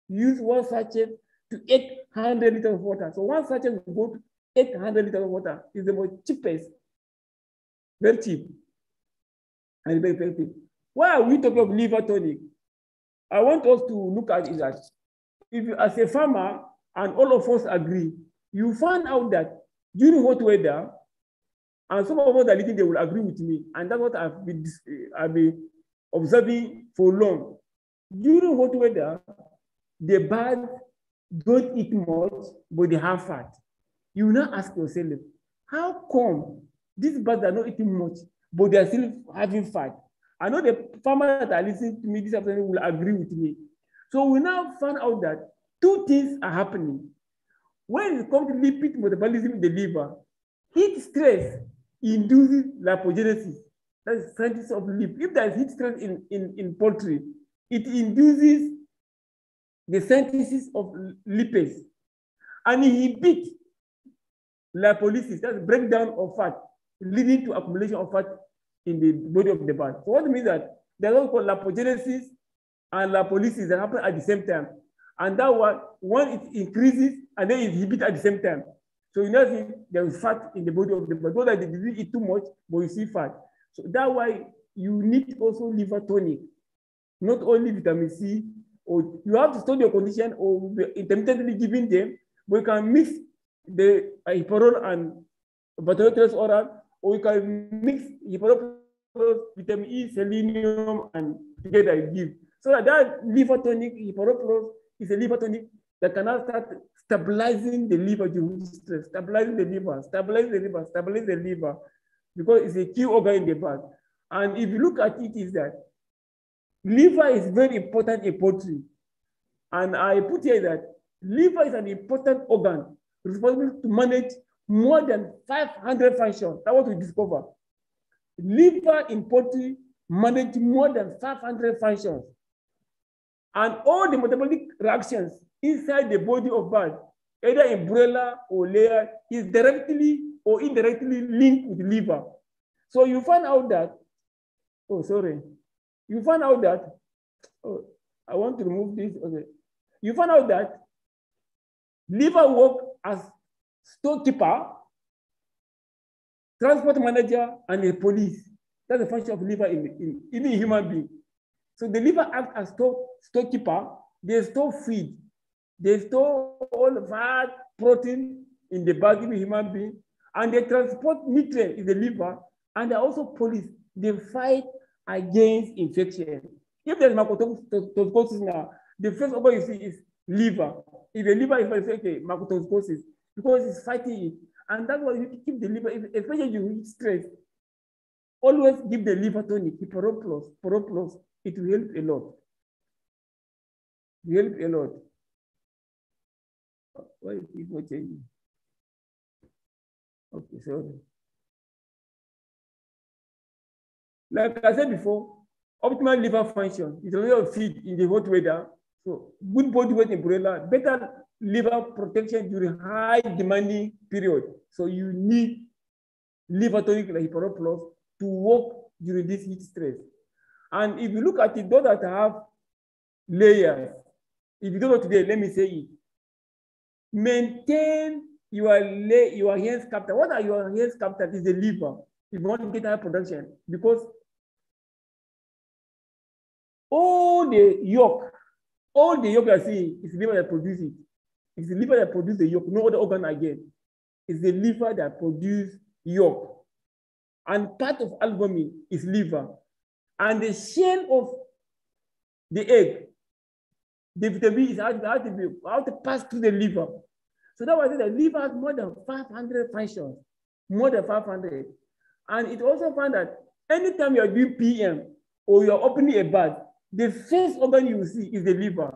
use one sachet to 800 liters of water. So one sachet will go to 800 liters of water. is the most cheapest, very cheap, and very effective. Why are we talking of liver tonic? I want us to look at it that if you, as a farmer, and all of us agree, you find out that during hot weather, and some of us are little, they will agree with me, and that's what I've been, I've been observing for long. During hot weather, the birds don't eat much, but they have fat. You now ask yourself, how come these birds are not eating much, but they are still having fat? I know the farmers that are listening to me this afternoon will agree with me. So we now find out that two things are happening. When it comes to lipid metabolism in the liver, heat stress induces lipogenesis. That's the science of lipid. If there is heat stress in, in, in poultry, it induces the synthesis of lipids and inhibit lipolysis, that's breakdown of fat, leading to accumulation of fat in the body of the bird. So what means that there's what called lipogenesis and lipolysis that happen at the same time. And that one, one it increases and then it inhibits at the same time. So you know there is fat in the body of the bird. Not that they didn't eat too much, but you see fat. So that why you need also liver tonic, not only vitamin C, or you have to study your condition or intermittently giving them, We can mix the uh, and Bacillus oral or you can mix hipporoplus, vitamin E, selenium, and together give. So that, that liver tonic, hipporoplus, is a liver tonic that can start stabilizing the liver during stress, stabilizing the liver, stabilizing the liver, stabilizing the liver, because it's a key organ in the body. And if you look at it, is that liver is very important in poultry. And I put here that liver is an important organ responsible to manage more than 500 functions. That's what we discover. Liver in poultry manage more than 500 functions. And all the metabolic reactions inside the body of bird, either in broiler or layer, is directly or indirectly linked with liver. So you find out that, oh, sorry. You find out that, oh, I want to remove this. Okay. You find out that liver work as storekeeper, transport manager, and a police. That's the function of liver in, in, in human being. So the liver acts as store, storekeeper. They store feed. They store all fat, protein in the body of a human being. And they transport nutrients in the liver. And they also police. They fight against infection. If there's mycotoxicosis now, the first organ you see is liver. If the liver is infected, mycotoxicosis because it's fighting it. And that's why you keep the liver, especially you stress. Always give the liver tonic, Hipporoplus, Poroplus. It will help a lot. It help a lot. Why is it not changing? Okay, sorry. Like I said before, optimal liver function is a of feed in the hot weather. So good body weight broiler, better liver protection during high demanding period. So you need liver tonic like Hipporoplus to work during this heat stress. And if you look at it, those that have layers, if you don't know today, let me say it. Maintain your lay, your hens capital. What are your hands capital? Is the liver. If you want to get high production, because all the yolk, all the yolk are seeing is liver that produces it. It's the liver that produces the yolk, no other organ again. It's the liver that produces yolk. And part of albumin is liver. And the shell of the egg, the vitamin is to, be, how to pass through the liver. So that was it. The liver has more than 500 functions, more than 500. And it also found that anytime you're doing PM or you're opening a bath, the first organ you see is the liver.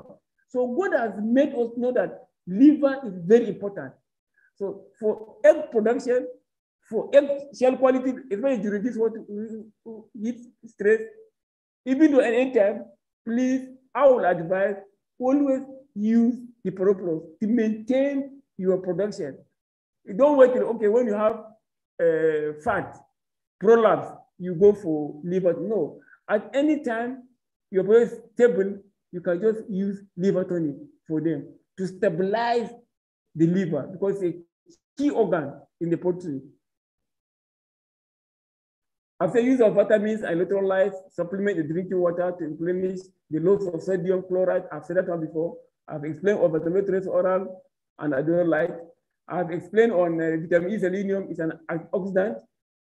So God has made us know that liver is very important. So for egg production, for egg shell quality, especially during this what heat stress, even though at any time, please, I will advise always use the propolis to maintain your production. You don't wait till, okay, when you have uh, fat, prolapse, you go for liver. No, at any time your body is stable, you can just use liver tonic for them to stabilize the liver because it's a key organ in the poultry. After use of vitamins and electrolytes, supplement the drinking water to replenish the loss of sodium chloride. I've said that one before. I've explained on vitamin oral and adrenalite. I've explained on uh, vitamin E selenium is an antioxidant,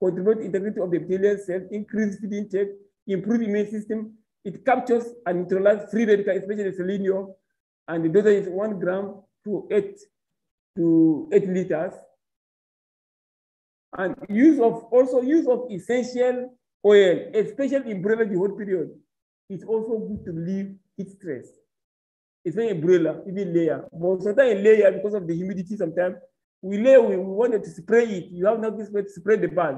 contribute integrity of the epithelial cells, increase feed intake, improve immune system. It captures and neutralizes free radicals, especially selenium, and the dosage is one gram to eight to eight liters. And use of also use of essential oil, especially in the whole period, it's also good to relieve heat stress. It's not umbrella, even layer. But sometimes layer, because of the humidity, sometimes we lay, we, we wanted to spray it. You have not this way to spray the bag.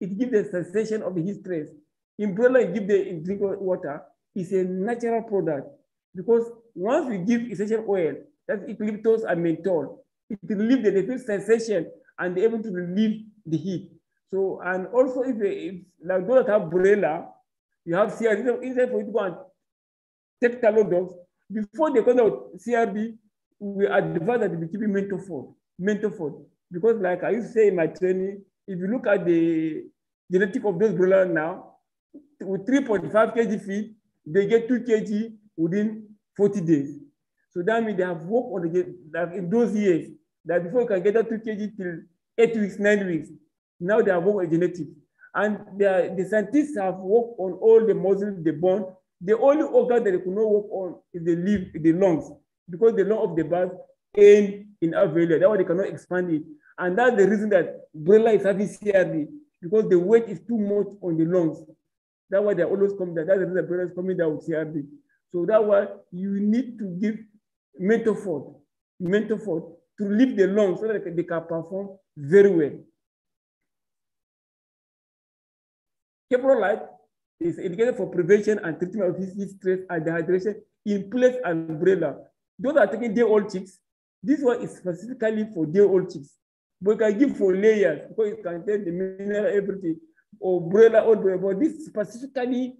It gives the sensation of the heat stress. Umbrella, you give the drink water, is a natural product because once we give essential oil, that's eucalyptus and menthol, it relieves the, the sensation and able to relieve the heat. So, and also if, if like those that have broiler, you have CRD, instead for you to go and take Tylodox, before they come out CRD, we advise that be keeping mental food, mental food. Because like I used to say in my training, if you look at the genetic of those broilers now, with 3.5 kg feed, they get 2 kg within 40 days. So that means they have worked on the, like in those years, that before you can get that 2 kg till 8 weeks, 9 weeks, now they have worked on genetics. And the, the scientists have worked on all the muscles, the bone. The only organ that they could not work on is the liver, the lungs, because the lung of the bird end in alveoli. That's why they cannot expand it. And that's the reason that broiler is having CRD, because the weight is too much on the lungs. That's why they're always come down. That's the reason is coming down with CRD. So that's why you need to give mental food, mental food to lift the lungs so that they can perform very well. Caprolite is indicated for prevention and treatment of heat stress and dehydration in place and umbrella. Those are taking day-old chicks. This one is specifically for day-old chicks. But you can give for layers because it contains the mineral everything or umbrella or but this is specifically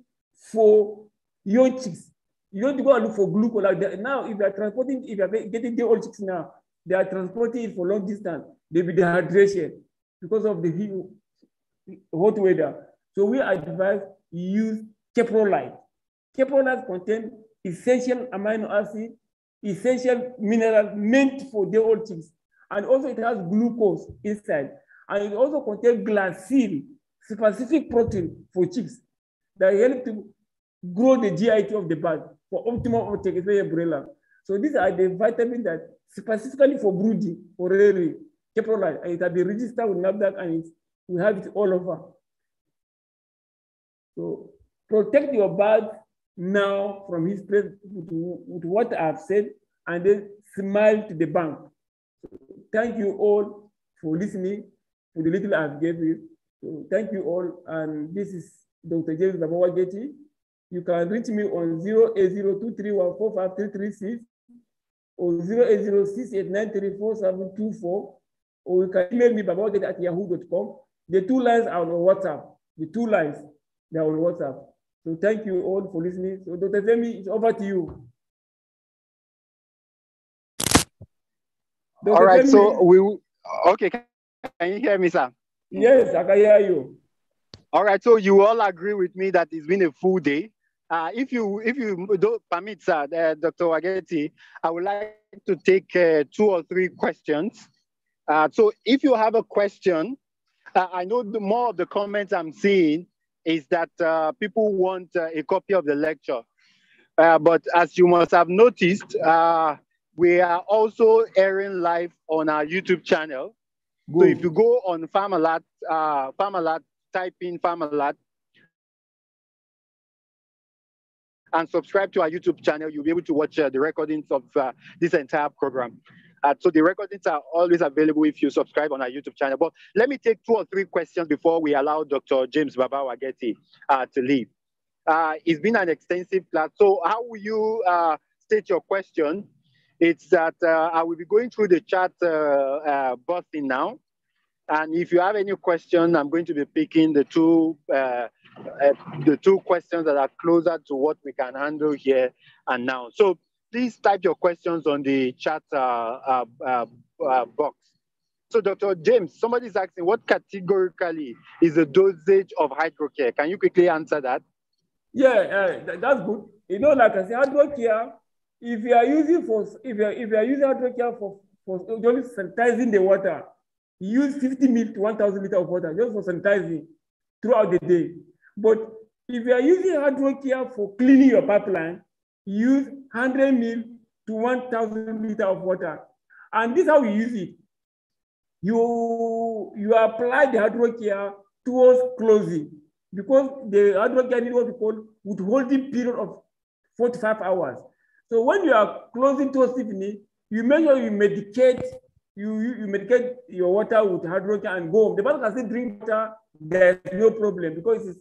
for young chicks. You don't go and look for glucose like that. Now, if you are transporting, if you are getting the old chicks now, they are transporting it for long distance. They be dehydration because of the heat, hot weather. So we advise use caprolite. Caprolite contains essential amino acid, essential mineral meant for the old chicks. And also it has glucose inside. And it also contains glycine, specific protein for chicks that help to grow the GIT of the bird for optimal uptake, especially umbrella. So these are the vitamins that specifically for brooding, for rearing, caprolite, and it has been registered with NAFDAC and we have it all over. So protect your bird now from his place with, with what I've said, and then smile to the bank. Thank you all for listening to the little I've given you. So thank you all, and this is Dr. James Baba Wageti. You can reach me on 08023145336 or 08068934724, or you can email me babawageti at yahoo.com. The two lines are on WhatsApp. The two lines. They are on WhatsApp. So thank you all for listening. So Dr. Femi, it's over to you. Dr. All right, Femi, so we, okay, can you hear me, sir? Yes, I can hear you. All right, so you all agree with me that it's been a full day. Uh, if you if you don't permit, sir, uh, Dr. Wageti, I would like to take uh, two or three questions. Uh, so if you have a question, uh, I know the more of the comments I'm seeing is that uh, people want a copy of the lecture. But as you must have noticed, we are also airing live on our YouTube channel. So if you go on Farmalert, uh, Farmalert type in Farmalert and subscribe to our YouTube channel, you'll be able to watch uh, the recordings of uh, this entire program. Uh, so the recordings are always available if you subscribe on our YouTube channel. But let me take two or three questions before we allow Dr. James Baba Wageti uh, to leave. Uh, it's been an extensive class. So how will you uh, state your question? It's that uh, I will be going through the chat uh, busting now. And if you have any question, I'm going to be picking the two the two questions that are closer to what we can handle here and now. So please type your questions on the chat uh, uh, uh, uh box. So Dr. James, somebody's asking what categorically is the dosage of hydrocare? Can you quickly answer that? Yeah, uh, that's good. You know, like I said, hydrocare, if you are using for if you are, if you are using hydrocare for for only sanitizing the water, you use 50 ml to 1,000 liter of water just for sanitizing throughout the day. But if you are using hydrocare for cleaning your pipeline, you use 100 ml to 1,000 liter of water. And this is how we use it. You, you apply the hydrocare towards closing because the hydrocare needs what we call withholding period of 45 hours. So when you are closing evening, you make sure you medicate, you, you, you medicate your water with hydrocare and go. The person can still drink water, there's no problem because it's,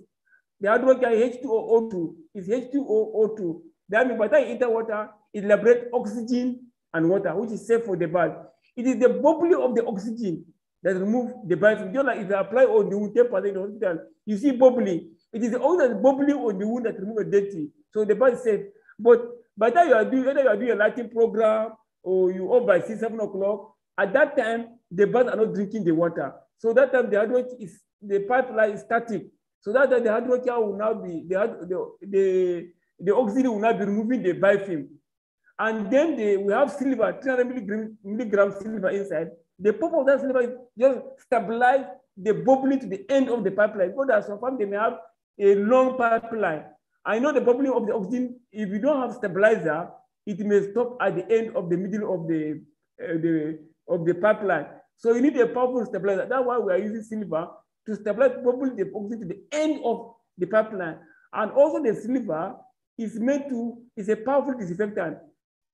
the hydrocare H2O2 is H2O2 that means by the time you enter water, it liberates oxygen and water, which is safe for the bird. It is the bubbling of the oxygen that remove the biofilm. Just like if you apply on the wound, 10% in the hospital, you see bubbling. It is only the bubbling on the wound that remove the dirty. So the bird is safe. But by the time you are doing, whether you are doing a lighting program or you off by six, seven o'clock, at that time, the birds are not drinking the water. So that time the hydrogen is the pipeline is static. So that time the hydrogen will now be the, the, the the oxygen will not be removing the biofilm. And then the, we have silver, 300 milligram, milligram silver inside. The purpose of that silver is just stabilize the bubbling to the end of the pipeline. Because as some they may have a long pipeline. I know the problem of the oxygen, if you don't have stabilizer, it may stop at the end of the middle of the, uh, the, of the pipeline. So you need a powerful stabilizer. That's why we are using silver to stabilize bubbling the oxygen to the end of the pipeline. And also the silver is meant to, is a powerful disinfectant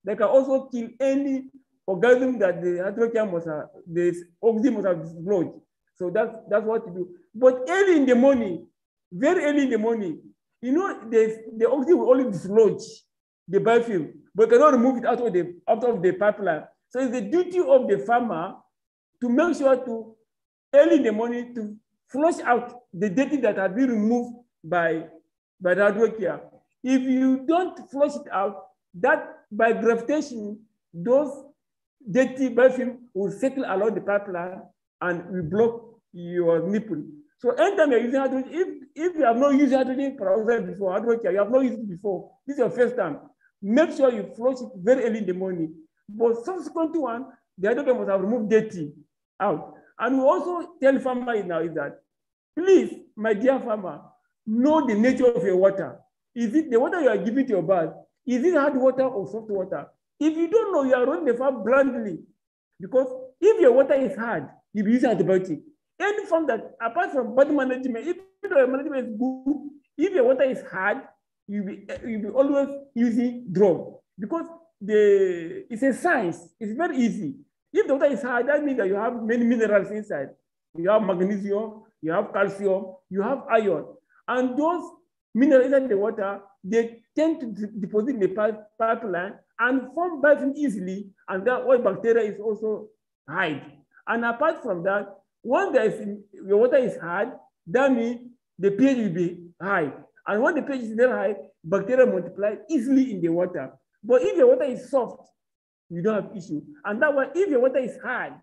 that can also kill any organism that the hydrogen must have, the oxygen must have dislodged. So that's, that's what to do. But early in the morning, very early in the morning, you know, the, the oxygen will only dislodge the biofilm, but cannot remove it out of the out of the pipeline. So it's the duty of the farmer to make sure to early in the morning to flush out the dirty that has been removed by, by the hydrocare. If you don't flush it out, that by gravitation, those dirty biofilm will settle along the pipeline and will block your nipple. So anytime you're using hydrogen, if, if you have not used hydrogen peroxide before, hydrogen, you have not used it before, this is your first time, make sure you flush it very early in the morning. But subsequent one, the hydrogen must have removed dirty out. And we also tell farmers now is that, please, my dear farmer, know the nature of your water. Is it the water you are giving to your bird? Is it hard water or soft water? If you don't know, you are running the farm blindly. Because if your water is hard, you use antibiotic. Any farm that, apart from body management, if your management is good, if your water is hard, you'll be you'll be always using drug because the it's a science. It's very easy. If the water is hard, that means that you have many minerals inside. You have magnesium, you have calcium, you have iron, and those minerals in the water, they tend to deposit in the pipeline and form biofilm easily, and that why bacteria is also hide. And apart from that, when there is your water is hard, that means the pH will be high. And when the pH is very high, bacteria multiply easily in the water. But if your water is soft, you don't have issue. And that way, if your water is hard,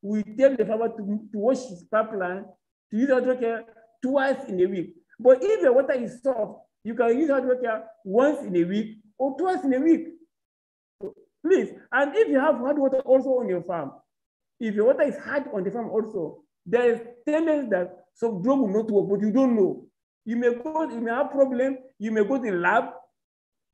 we tell the farmer to, to wash his pipeline, to use hydrocare twice in a week. But if the water is soft, you can use water once in a week or twice in a week. Please, and if you have hard water also on your farm, if your water is hard on the farm also, there is tendency that some drug will not work, but you don't know. You may go, you may have problem, you may go to the lab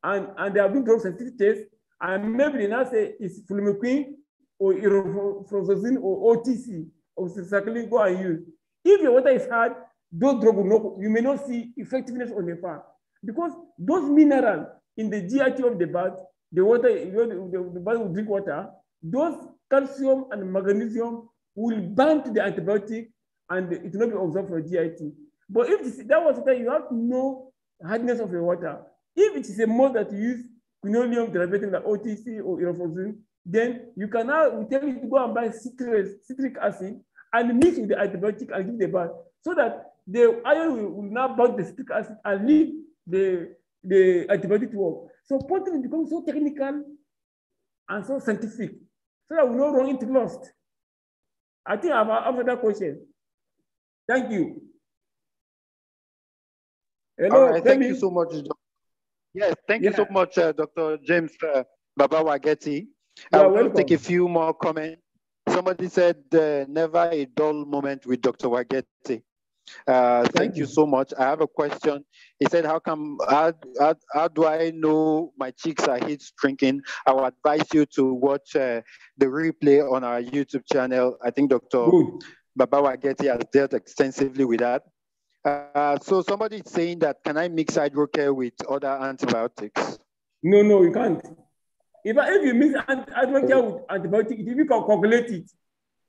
and, and they have been drug tests, and maybe they now say it's flumequine or iroflozin or OTC or cyclin, go and use. If your water is hard, those drugs will not, you may not see effectiveness on the farm because those minerals in the GIT of the bird, the water, the, the bird will drink water, those calcium and magnesium will bind to the antibiotic and it will not be absorbed for GIT. But if that was the that you have to know hardness of the water. If it is a mode that you use quinolone derivative like OTC or irofosine, then you can now tell you to go and buy citric, citric acid and mix with the antibiotic and give the bath so that the iron will, will now bind the citric acid and leave the, the antibiotic to work. So poultry becomes so technical and so scientific so that we don't run into lost. I think I've answered that question. Thank you. Hello, right, thank you so much. Yes, thank yeah. you so much, uh, Dr. James uh, Baba Wageti. I will take a few more comments. Somebody said, uh, never a dull moment with Dr. Wageti. Uh, thank, you. you so much. I have a question. He said, how come, how, how, how do I know my cheeks are heat shrinking? I would advise you to watch uh, the replay on our YouTube channel. I think Dr. Baba Wageti has dealt extensively with that. Uh, so somebody is saying that, can I mix hydrocare with other antibiotics? No, no, you can't. If, if you mix hydrocare with antibiotic, it will calculate it.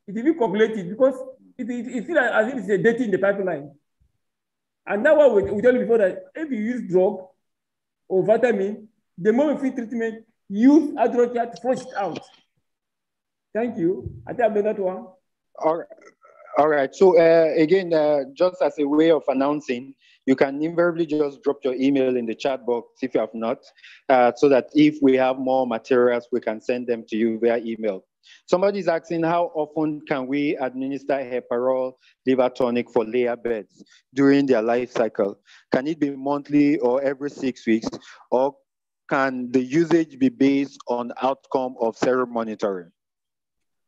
It will calculate it because it, it, it feels like as if it's a dirty in the pipeline. And that's why we, we told you before that if you use drug or vitamin, the moment free treatment, use hydrocare to flush it out. Thank you. I think I've done that one. All right. All right. So uh, again, uh, just as a way of announcing, you can invariably just drop your email in the chat box if you have not, uh, so that if we have more materials, we can send them to you via email. Somebody's asking how often can we administer heparol liver tonic for layer beds during their life cycle? Can it be monthly or every six weeks, or can the usage be based on outcome of serum monitoring?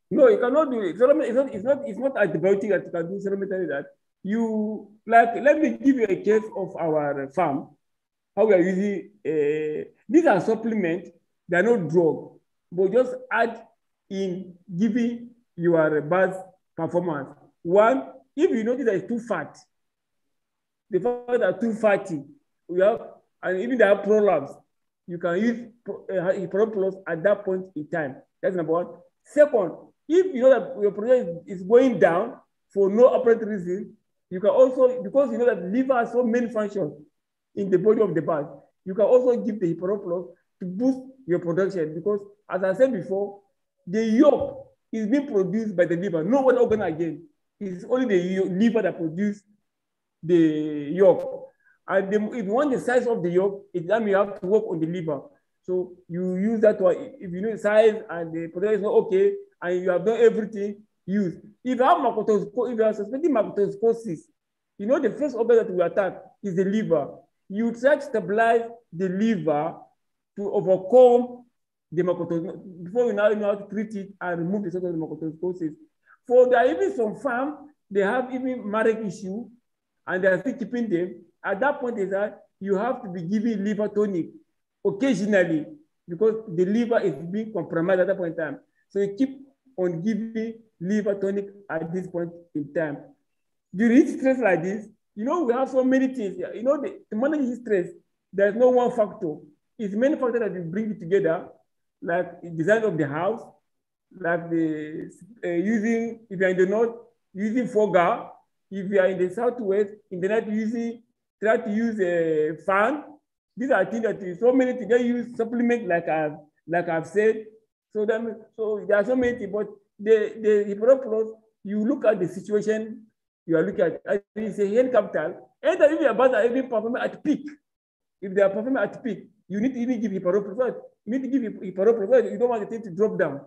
No, you cannot do it. It's not, it's not, it's not antibiotic that you can do cemetery that. You, like, let me give you a case of our farm, how we are using, uh, these are supplements, they are not drug, but just add in giving your birth performance. One, if you notice that it's too fat, the fact that too fatty, we have, and even they have prolapse, you can use uh, Plus at that point in time. That's number one. Second, if you know that your production is going down for no apparent reason, you can also, because you know that liver has so many functions in the body of the bird, you can also give the Plus to boost your production because, as I said before, the yolk is being produced by the liver, no one organ again. It's only the liver that produces the yolk. And the, if you want the size of the yolk, it's time you have to work on the liver. So you use that one. If you know the size and the production is not okay, and you have done everything, use. If you have if you are suspecting macrotoscosis, you know the first organ that we attack is the liver. You try to stabilize the liver to overcome macrotoscosis before you now know how to treat it and remove the of the. For there are even some farm, they have even marriage issue and they are still keeping them. At that point is that you have to be giving liver tonic occasionally because the liver is being compromised at that point in time. So you keep on giving liver tonic at this point in time. During stress like this, you know, we have so many things. You know, the, to manage stress, there's no one factor. It's many factors that you bring it together, like design of the house, like the uh, using, if you're in the north, using fogger. If you are in the southwest, in the night, using, try to use a fan. These are things that so many things. They use supplement, like I've, like I've said, so then, so there are so many things, but the, the Hippocampus, you look at the situation you are looking at, it's a hand capital, and if you are about to even performing at peak, if they are performing at peak, you need to even give Hippocampus. You need to give Hippocampus. You don't want the thing to drop down.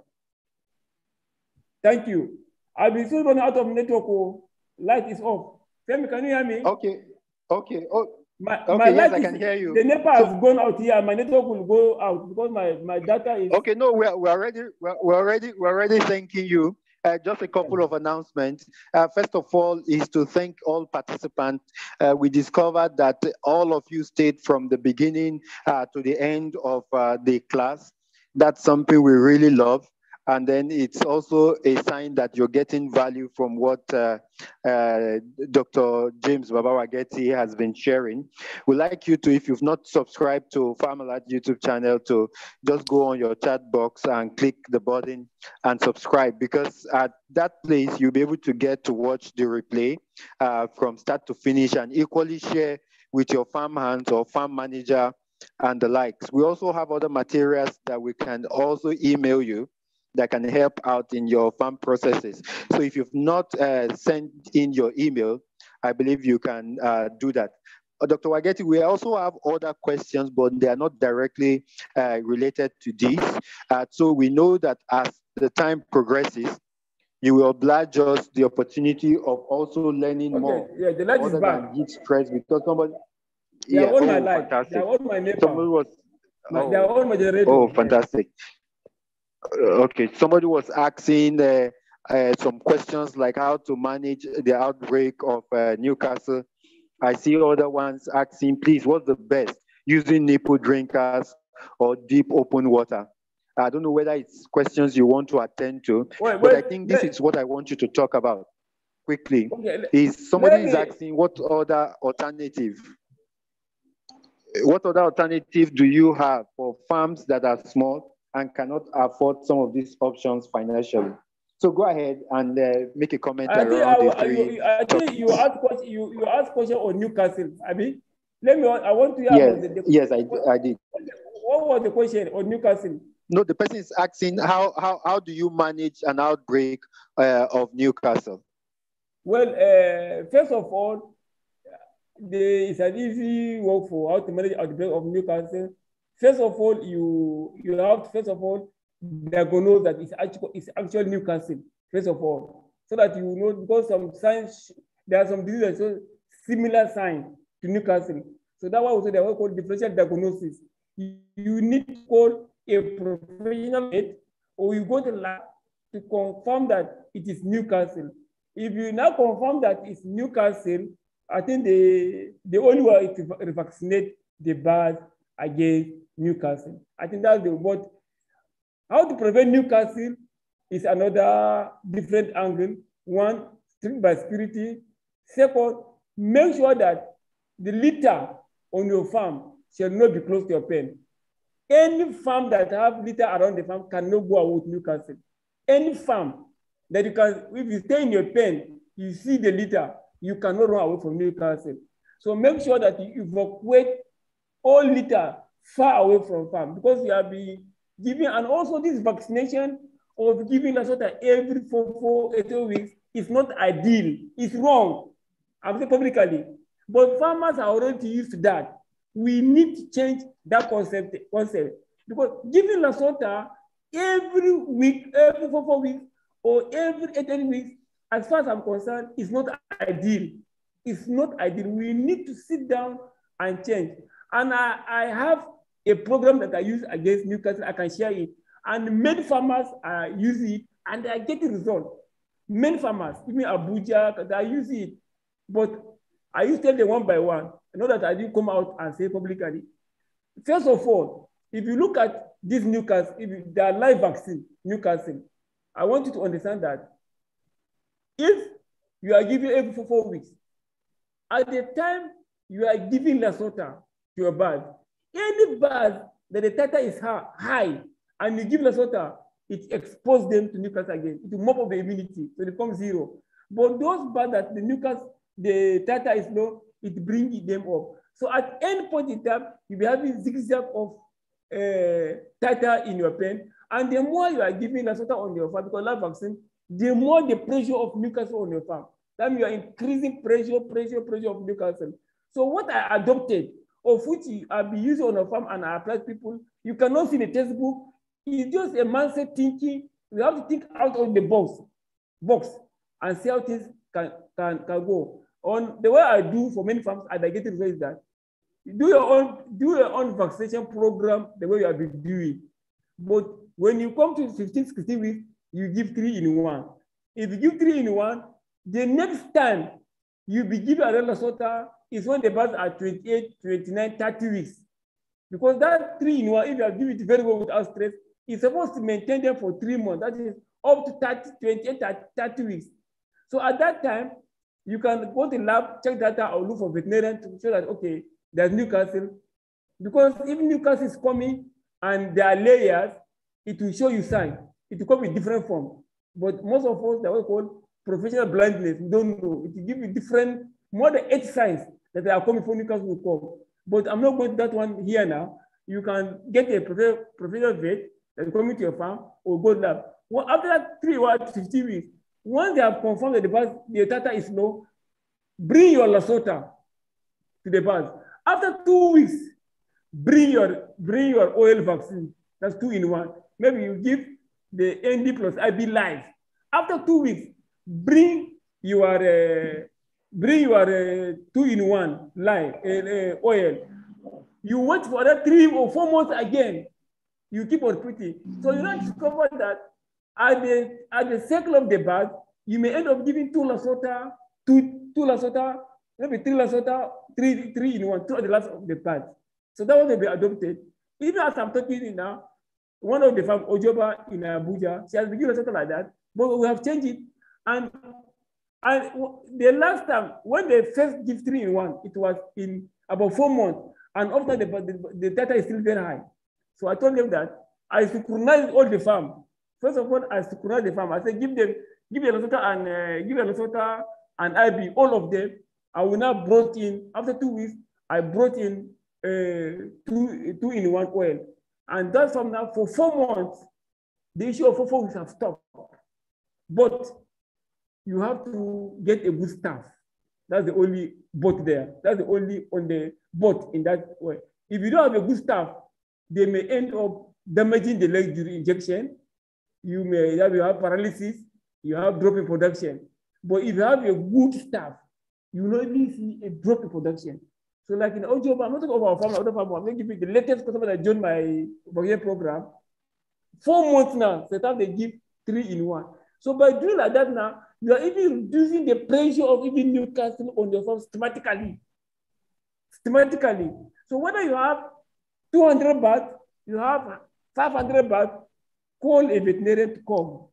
Thank you. I'll be soon running out of network. Oh, light is off. Femi, can you hear me? Okay. Okay. Oh, my, okay, my yes, I can hear you. The NEPA so, has gone out here. My network will go out because my, my data is. Okay, no, we're, we're already we're, we're already we're already thanking you. Uh, just a couple of announcements. Uh, first of all, is to thank all participants. Uh, we discovered that all of you stayed from the beginning uh, to the end of uh, the class. That's something we really love. And then it's also a sign that you're getting value from what uh, uh, Dr. James Baba Wageti has been sharing. We'd like you to, if you've not subscribed to Farmalert YouTube channel, to just go on your chat box and click the button and subscribe because at that place you'll be able to get to watch the replay uh, from start to finish and equally share with your farm hands or farm manager and the likes. We also have other materials that we can also email you that can help out in your farm processes. So if you've not uh, sent in your email, I believe you can uh, do that. Uh, Dr. Wageti, we also have other questions, but they are not directly uh, related to this. Uh, so we know that as the time progresses, you will oblige us the opportunity of also learning Okay, more. yeah, the light is back. than heat stress because somebody. They are on my oh, light. They fantastic. are on my NEPA. Somebody was. My- They are on my generator. Oh, fantastic. Uh, Okay, somebody was asking uh, uh, some questions like how to manage the outbreak of uh, Newcastle. I see other ones asking, please, what's the best using nipple drinkers or deep open water? I don't know whether it's questions you want to attend to, Wait, but I think this let- is what I want you to talk about quickly. Okay, Is somebody is asking what other alternative? What other alternative do you have for farms that are small and cannot afford some of these options financially? So go ahead and uh, make a comment I think, I, around these I, three. you, I think you asked question, you, you asked question on Newcastle. I mean, let me. I want to hear Yes, the, the, yes, I, I did. what was the question on Newcastle? No, the person is asking how how, how do you manage an outbreak uh, of Newcastle? Well, uh, first of all, there is an easy work for how to manage outbreak of Newcastle. First of all, you you have to, first of all diagnose that it's actually it's actual Newcastle. First of all, so that you know because some signs there are some diseases so similar signs to Newcastle. So that why we say they are called differential diagnosis. You, you need to call a professional vet or you go to lab to confirm that it is Newcastle. If you now confirm that it's Newcastle, I think the, the only way to vaccinate the birds against Newcastle. I think that's the what. How to prevent Newcastle is another different angle. One, strict biosecurity. Second, make sure that the litter on your farm shall not be close to your pen. Any farm that have litter around the farm cannot go out with Newcastle. Any farm that you can, if you stay in your pen, you see the litter, you cannot run away from Newcastle. So make sure that you evacuate all litter far away from farm because you have been giving, and also this vaccination of giving a of every four, four, eight weeks is not ideal. It's wrong. I'm saying publicly. But farmers are already used to that. We need to change that concept, concept. because giving Lasota every week, every four, four weeks, or every eight, eight weeks, as far as I'm concerned, is not ideal. It's not ideal. We need to sit down and change. And I, I have a program that I use against Newcastle. I can share it. And many farmers are using it and they are getting results. Many farmers, even Abuja, they using it. But I used to tell them one by one. I know that I didn't come out and say publicly. First of all, if you look at this Newcastle, if you, are live vaccine, Newcastle, I want you to understand that if you are giving every four, four weeks, at the time you are giving Lasota to your bird, any bird that the titer is high and you give Lasota, it exposes them to Newcastle again. It will mop up the immunity, so it becomes zero. But those birds that the Newcastle, the titer is low, it brings them up. So at any point in time, you'll be having zigzag of uh, in your pen. And the more you are giving Lasota on your farm, because live vaccine, the more the pressure of Newcastle on your farm. Means you are increasing pressure, pressure, pressure of Newcastle. So what I adopted, of which I'll uh, be using on a farm and I apply to people, you cannot see the textbook. It's just a mindset thinking. You have to think out of the box, box and see how things can, can, can go. On the way I do for many farms, I get results is that do your own do your own vaccination program the way you have been doing. But when you come to 15, 16 weeks, you give three in one. If you give three in one, the next time you be giving another Lasota is when the birds are 28, 29, 30 weeks. Because that three in one, if you are giving it very well without stress, is supposed to maintain them for three months. That is up to 30, 28, 30, 30 weeks. So at that time, you can go to the lab, check data, or look for veterinarian to show that, okay, there's Newcastle. Because if Newcastle is coming and there are layers, it will show you sign. It will come in different form. But most of us, that we call professional blindness, we don't know. It will give you different, more than eight signs that are coming from Newcastle will come. But I'm not going to that one here now. You can get a professional vet that is coming to your farm or go lab. Well, after that three or 15 weeks, once they have confirmed that the birth, the data is low, bring your Lasota to the birth. After two weeks, bring your bring your oil vaccine. That's two in one. Maybe you give the ND plus IB live. After two weeks, bring your uh, bring your uh, two in one live uh, uh, oil. You wait for that three or four months again. You keep on repeating. So you don't discover that at the at the cycle of the birth, you may end up giving two Lasota, two two Lasota, maybe three Lasota, three three in one, two at the last of the birth. So that was to be adopted. Even as I'm talking now, one of the farm, Ojoba in Abuja, she has been given something like that, but we have changed it. And, and the last time, when they first give three in one, it was in about four months. And after the, the, the data is still very high. So I told them that I synchronize all the farm. First of all, I synchronize the farm. I said, give them, give Lasota and uh, give Lasota and IB, all of them. I will now brought in, after two weeks, I brought in uh, two, two in one oil. And that's from now for four months, the issue of four weeks have stopped. But you have to get a good staff. That's the only boat there. That's the only on the boat in that way. If you don't have a good staff, they may end up damaging the leg during injection. You may have, you have paralysis, you have drop in production. But if you have a good staff, you will only see a drop in production. So like in Ojoba, I'm not talking about family, other family, I'm going to give you the latest customer that joined my program. Four months now, up they give three in one. So by doing like that now, you are even reducing the pressure of even Newcastle on yourself systematically. Systematically. So whether you have 200 baht, you have 500 baht, call a veterinarian to come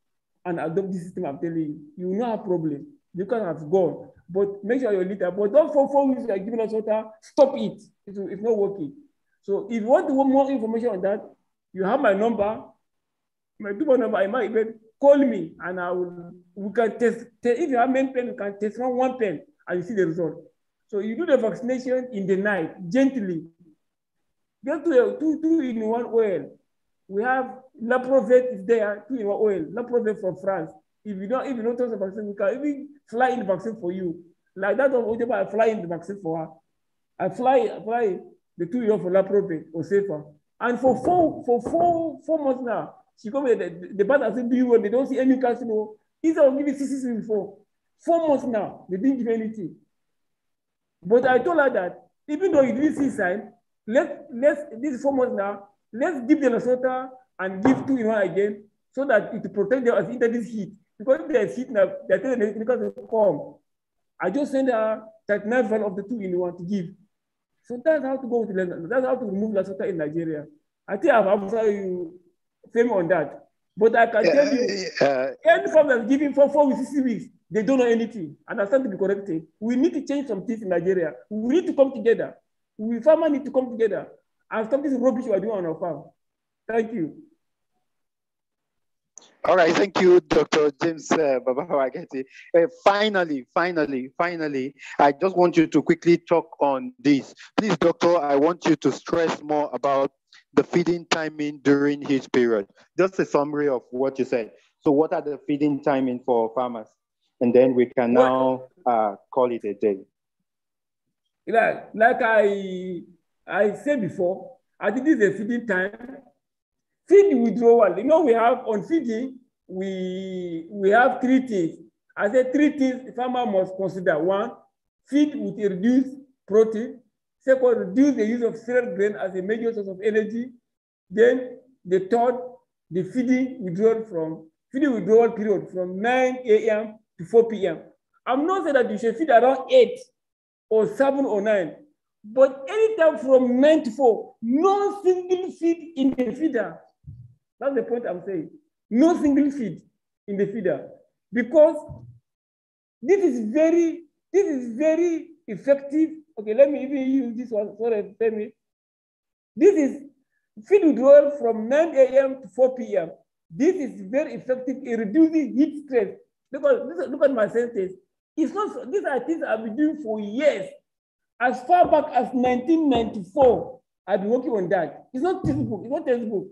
and adopt this system I'm telling you. You will not have problem. You can have gone but make sure you're liter. But don't for four weeks you are giving us water, stop it. It's, it's not working. So if you want more information on that, you have my number, my two number, I might even call me and I will, we can test, if you have main pen, you can test one, one pen and you see the result. So you do the vaccination in the night, gently. Get to two, two in one oil. We have Laprovet is there, two in one oil, Laprovet from France. If you don't, if you don't trust the vaccine, we can even fly in the vaccine for you. Like that of Ojeba, I fly in the vaccine for her. I fly, I fly the two year for Laprovet or safer. And for four, for four, four months now, she come here, the, the bad has been doing well, they don't see any casino. Instead of giving CCC before, four months now, they didn't give anything. But I told her that even though you didn't see sign, let let's this four months now, let's give the Lasota and give two in one again so that it protect them into this heat. Because they're sitting up, they're telling me because they come. I just send her 39 value of the two in one to give. So that's how to go to London. That's how to remove Lasota in Nigeria. I think I've answered you fame on that. But I can tell you, uh, any farm that's giving for four weeks, six weeks, they don't know anything. And I stand to be corrected. We need to change some things in Nigeria. We need to come together. We farmers need to come together and stop this rubbish we're doing on our farm. Thank you. All right, thank you, Dr. James uh, Baba Wageti. Uh, finally, finally, finally, I just want you to quickly talk on this. Please, doctor, I want you to stress more about the feeding timing during his period. Just a summary of what you said. So what are the feeding timing for farmers? And then we can now uh, call it a day. Like, like I, I said before, I think this is a feeding time Feed withdrawal. You know, we have on feeding, we, we have three things. I said three things the farmer must consider. One, feed with a reduced protein. Second, reduce the use of cereal grain as a major source of energy. Then the third, the feeding withdrawal from feeding withdrawal period from 9 a.m. to 4 p.m. I'm not saying that you should feed around 8 or 7 or 9, but anytime from 9 to 4, no single feed in the feeder That's the point I'm saying. No single feed in the feeder because this is very, this is very effective. Okay, let me even use this one. Sorry, me. This is feed withdrawal from 9 a.m. to 4 p.m. This is very effective in reducing heat stress. Look at, look at my sentence. It's not, these are things I've been doing for years. As far back as 1994, I've been working on that. It's not textbook, it's not textbook.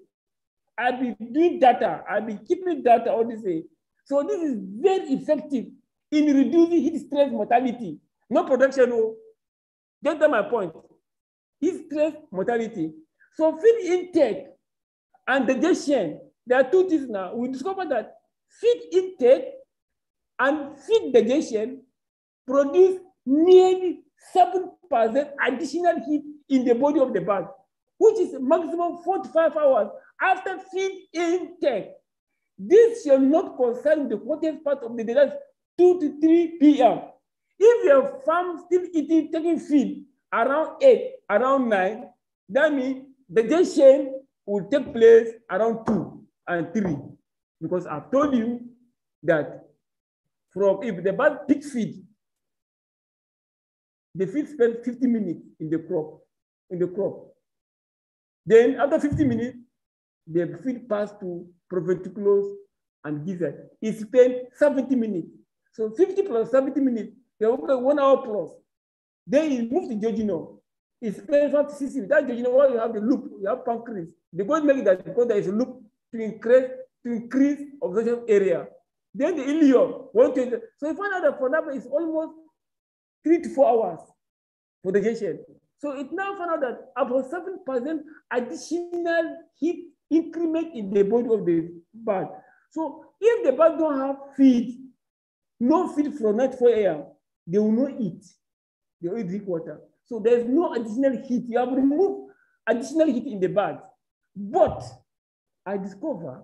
I've been doing data, I've been keeping data all this way. So this is very effective in reducing heat stress mortality. No production, no. Get that my point. Heat stress mortality. So feed intake and digestion, there are two things now. We discovered that feed intake and feed digestion produce nearly 7% additional heat in the body of the bird, which is maximum 45 hours after feed intake. This shall not concern the hottest part of the day, that's 2 to 3 p.m. If your farm still eating, taking feed around 8, around 9, that means the digestion will take place around 2 and 3. Because I've told you that from if the bird pick feed, the feed spend 50 minutes in the crop, in the crop. Then after 50 minutes, the feed pass to proventriculus and gizzard. It spend 70 minutes. So 50 plus 70 minutes, they work one hour plus. Then you move to jejunum. It's spends 60 minutes. That jejunum, you have the loop, you have pancreas. They go make that because there is a loop to increase to increase observation area. Then the ileum, 120. So you find out that for example, it's almost three to four hours for digestion. So it now found out that about 7% additional heat increment in the body of the bird. So if the bird don't have feed, no feed from night 4 a.m., they will not eat. They will drink water. So there's no additional heat. You have removed additional heat in the bird. But I discover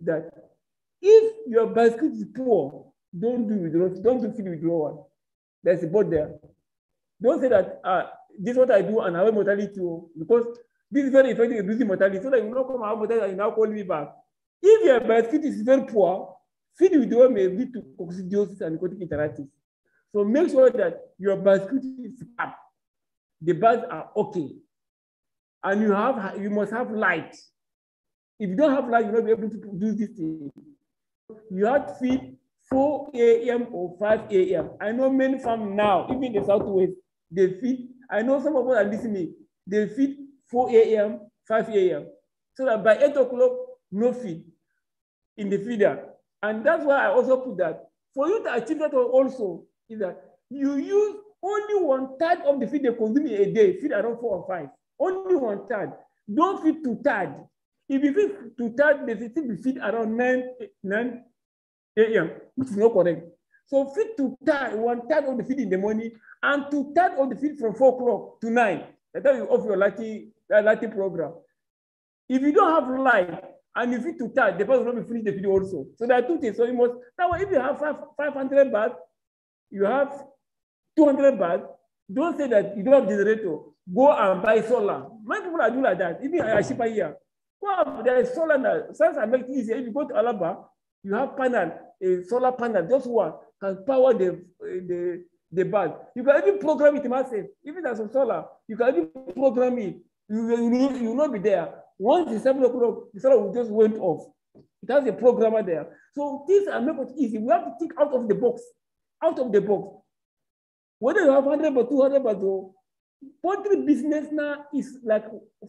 that if your basket is poor, don't do withdrawal, don't do feed withdrawal. There's a board there. Don't say that uh, this is what I do and I have mortality too, because this is very effective in reducing mortality. So that you not come out mortality and now call me back. If your basket is very poor, feed withdrawal may lead to coccidiosis and necrotic enteritis. So make sure that your basket is up. The birds are okay. And you have you must have light. If you don't have light, you'll not be able to do this thing. You have to feed 4 a.m. or 5 a.m. I know many farms now, even the southwest, they feed. I know some of us are listening. They feed 4 a.m., 5 a.m. So that by 8 o'clock, no feed in the feeder. And that's why I also put that. For you to achieve that also, is that you use only one third of the feed they consume in a day, feed around four or five. Only one third. Don't feed two third. If you feed two third, they still be feed around 9, 9 a.m., which is not correct. So feed two third, one third of the feed in the morning, and two third of the feed from 4 o'clock to 9. That's you offer your lighting, uh, lighting program. If you don't have light, and you feed two third, the person will not be finished the feed also. So there are two things. So you must, now if you have five, 500 baht, you have 200 baht, don't say that you don't have generator. Go and buy solar. Many people are doing like that. Even a ship here. Well, there is solar now. Since I make it easier, if you go to Alaba, you have panel, a solar panel, just one can power the the the bulb. You can even program it myself. Even there's a solar, you can even program it. You will you, will not be there. Once the seven o'clock, the solar will just went off. It has a programmer there. So things are it easy. We have to think out of the box. Out of the box. Whether you have 100 or 200 but poultry business now is like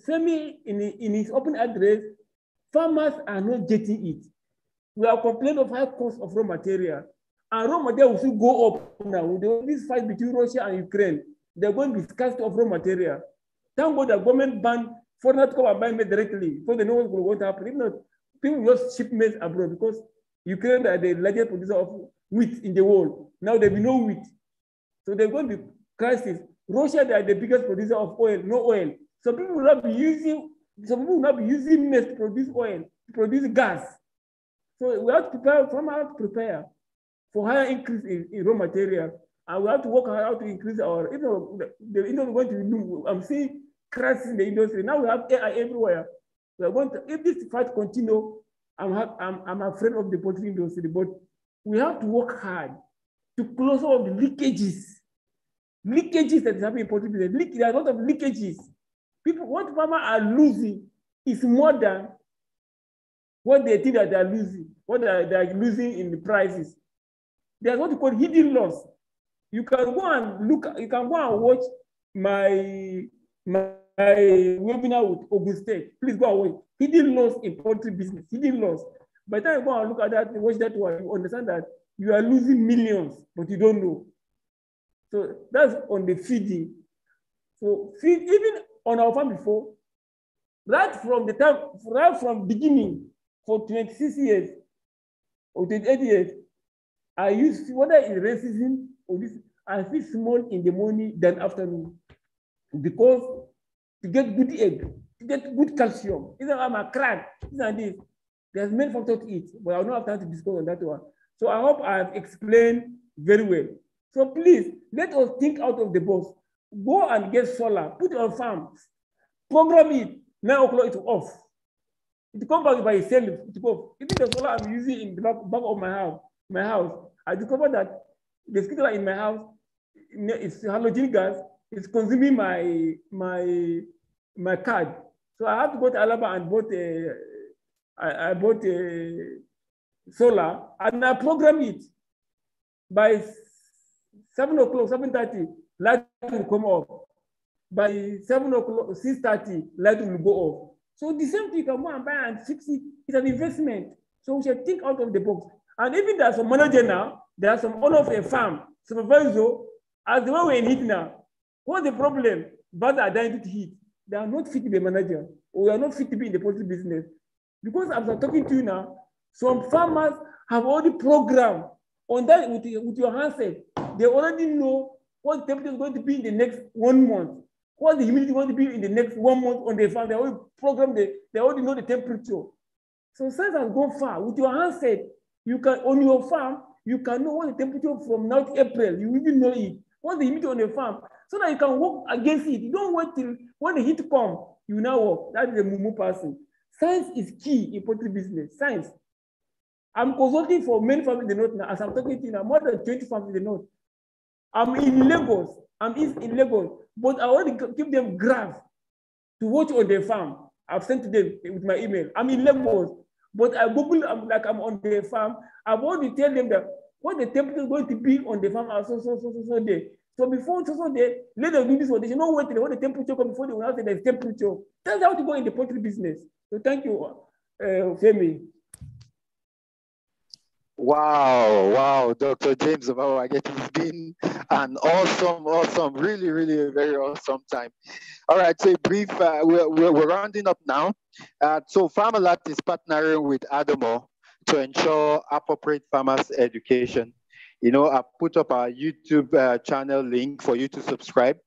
Femi in, in his open address, farmers are not getting it. We are complaining of high cost of raw material. And raw material will still go up now. With this fight between Russia and Ukraine, they're going to be scarcity of raw material. Thank God the government banned foreigners to come and buy meat directly because they know what's going to happen. If not, people just ship meat abroad because Ukraine are the largest producer of wheat in the world. Now there will be no wheat. So there's going to be crisis. Russia, they are the biggest producer of oil, no oil. So people will not be using, some people will not be using maize to produce oil, to produce gas. So we have to prepare, from how to prepare for higher increase in, in, raw material. And we have to work how to increase our, you know, the, the industry going to do, I'm seeing crisis in the industry. Now we have AI everywhere. We are going to, if this fight continue, I'm, I'm, I'm afraid of the poultry industry, but we have to work hard to close all the leakages. Leakages that is happening in poultry business. Leak, there are a lot of leakages. People, what farmers are losing is more than what they think that they are losing, what they are, they are losing in the prices. There's what you call hidden loss. You can go and look, you can go and watch my, my webinar with Auguste. Please go watch. Hidden loss in poultry business, hidden loss. By the time you go and look at that, watch that one, you understand that you are losing millions, but you don't know. So that's on the feeding. So feed, even on our farm before, right from the time, right from beginning, for 26 years or 28 years, I use, whether it's racism or this, I feel small in the morning than afternoon. Because to get good egg, to get good calcium, either I'm a crack, isn't this? There's many factors to it, but I will not have time to discuss on that one. So I hope I've explained very well. So please, let us think out of the box. Go and get solar, put it on farms, program it, nine o'clock it's off. It comes back by itself, it goes. Even the solar I'm using in the back, back of my house, my house, I discovered that the sprinkler in my house, it's halogen gas, it's consuming my, my, my card. So I have to go to Alaba and bought a, I, I bought a solar and I program it. By 7 o'clock, 7.30, light will come off. By 7 o'clock, 6.30, light will go off. So the same thing you can go and buy and fix it. It's an investment. So we should think out of the box. And even there's some manager now, there are some owner of a farm, supervisor, as the way we're in heat now. What's the problem? But are dying to heat. They are not fit to be a manager, we are not fit to be in the poultry business. Because as I'm talking to you now, some farmers have already programmed on that with, with your handset. Eh, they already know what the temperature is going to be in the next one month, what the humidity is going to be in the next one month on the farm. They already programmed, the, they already know the temperature. So science has gone far. With your handset, eh, you can on your farm, you can know what the temperature from now to April. You even know it. What's the humidity on the farm? So that you can work against it. You don't wait till when the heat come, you now work. That is a mumu person. Science is key in poultry business. Science. I'm consulting for many farms in the north now. As I'm talking to you now, more than 20 farms in the north. I'm in Lagos. I'm in Lagos. But I want to give them graph to watch on their farm. I've sent to them with my email. I'm in Lagos. But I Google I'm like I'm on the farm. I want to tell them that what the temperature is going to be on the farm so so so so so day. So before so so day, let them do this one. They should not wait till the temperature come before they will have the temperature. That's how to go in the poultry business. So thank you, uh, Femi. Wow, wow, Dr. James Baba Wageti, it's been an awesome, awesome, really, really a very awesome time. All right, so brief, uh, we're, we're, we're, rounding up now. Uh, so Farmalert is partnering with Adamo to ensure appropriate farmers education. You know, I put up our YouTube uh, channel link for you to subscribe.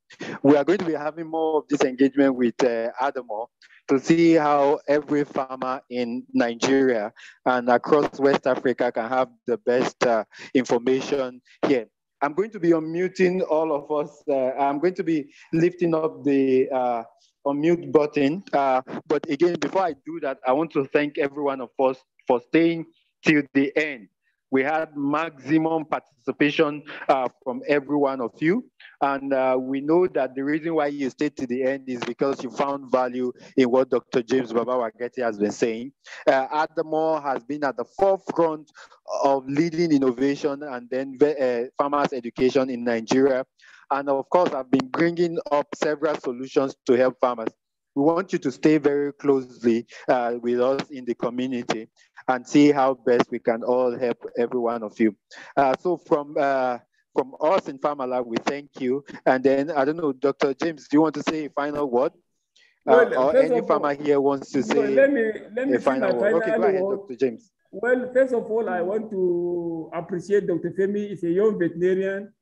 We are going to be having more of this engagement with uh, Adamo to see how every farmer in Nigeria and across West Africa can have the best uh, information here. I'm going to be unmuting all of us. Uh, I'm going to be lifting up the uh, unmute button. Uh, but again, before I do that, I want to thank every one of us for staying till the end. We had maximum participation uh, from every one of you. And uh, we know that the reason why you stayed to the end is because you found value in what Dr. James Baba Wageti has been saying. Uh, Adamo has been at the forefront of leading innovation and then uh, farmers education in Nigeria. And of course, I've been bringing up several solutions to help farmers we want you to stay very closely uh, with us in the community and see how best we can all help every one of you. Uh, so from uh, from us in Farmalert, we thank you. And then, I don't know, Dr. James, do you want to say a final word? Uh, or any farmer all, here wants to say let me, let me a final word. Okay, go ahead, Dr. James. Well, first of all, I want to appreciate Dr. Femi. He's a young veterinarian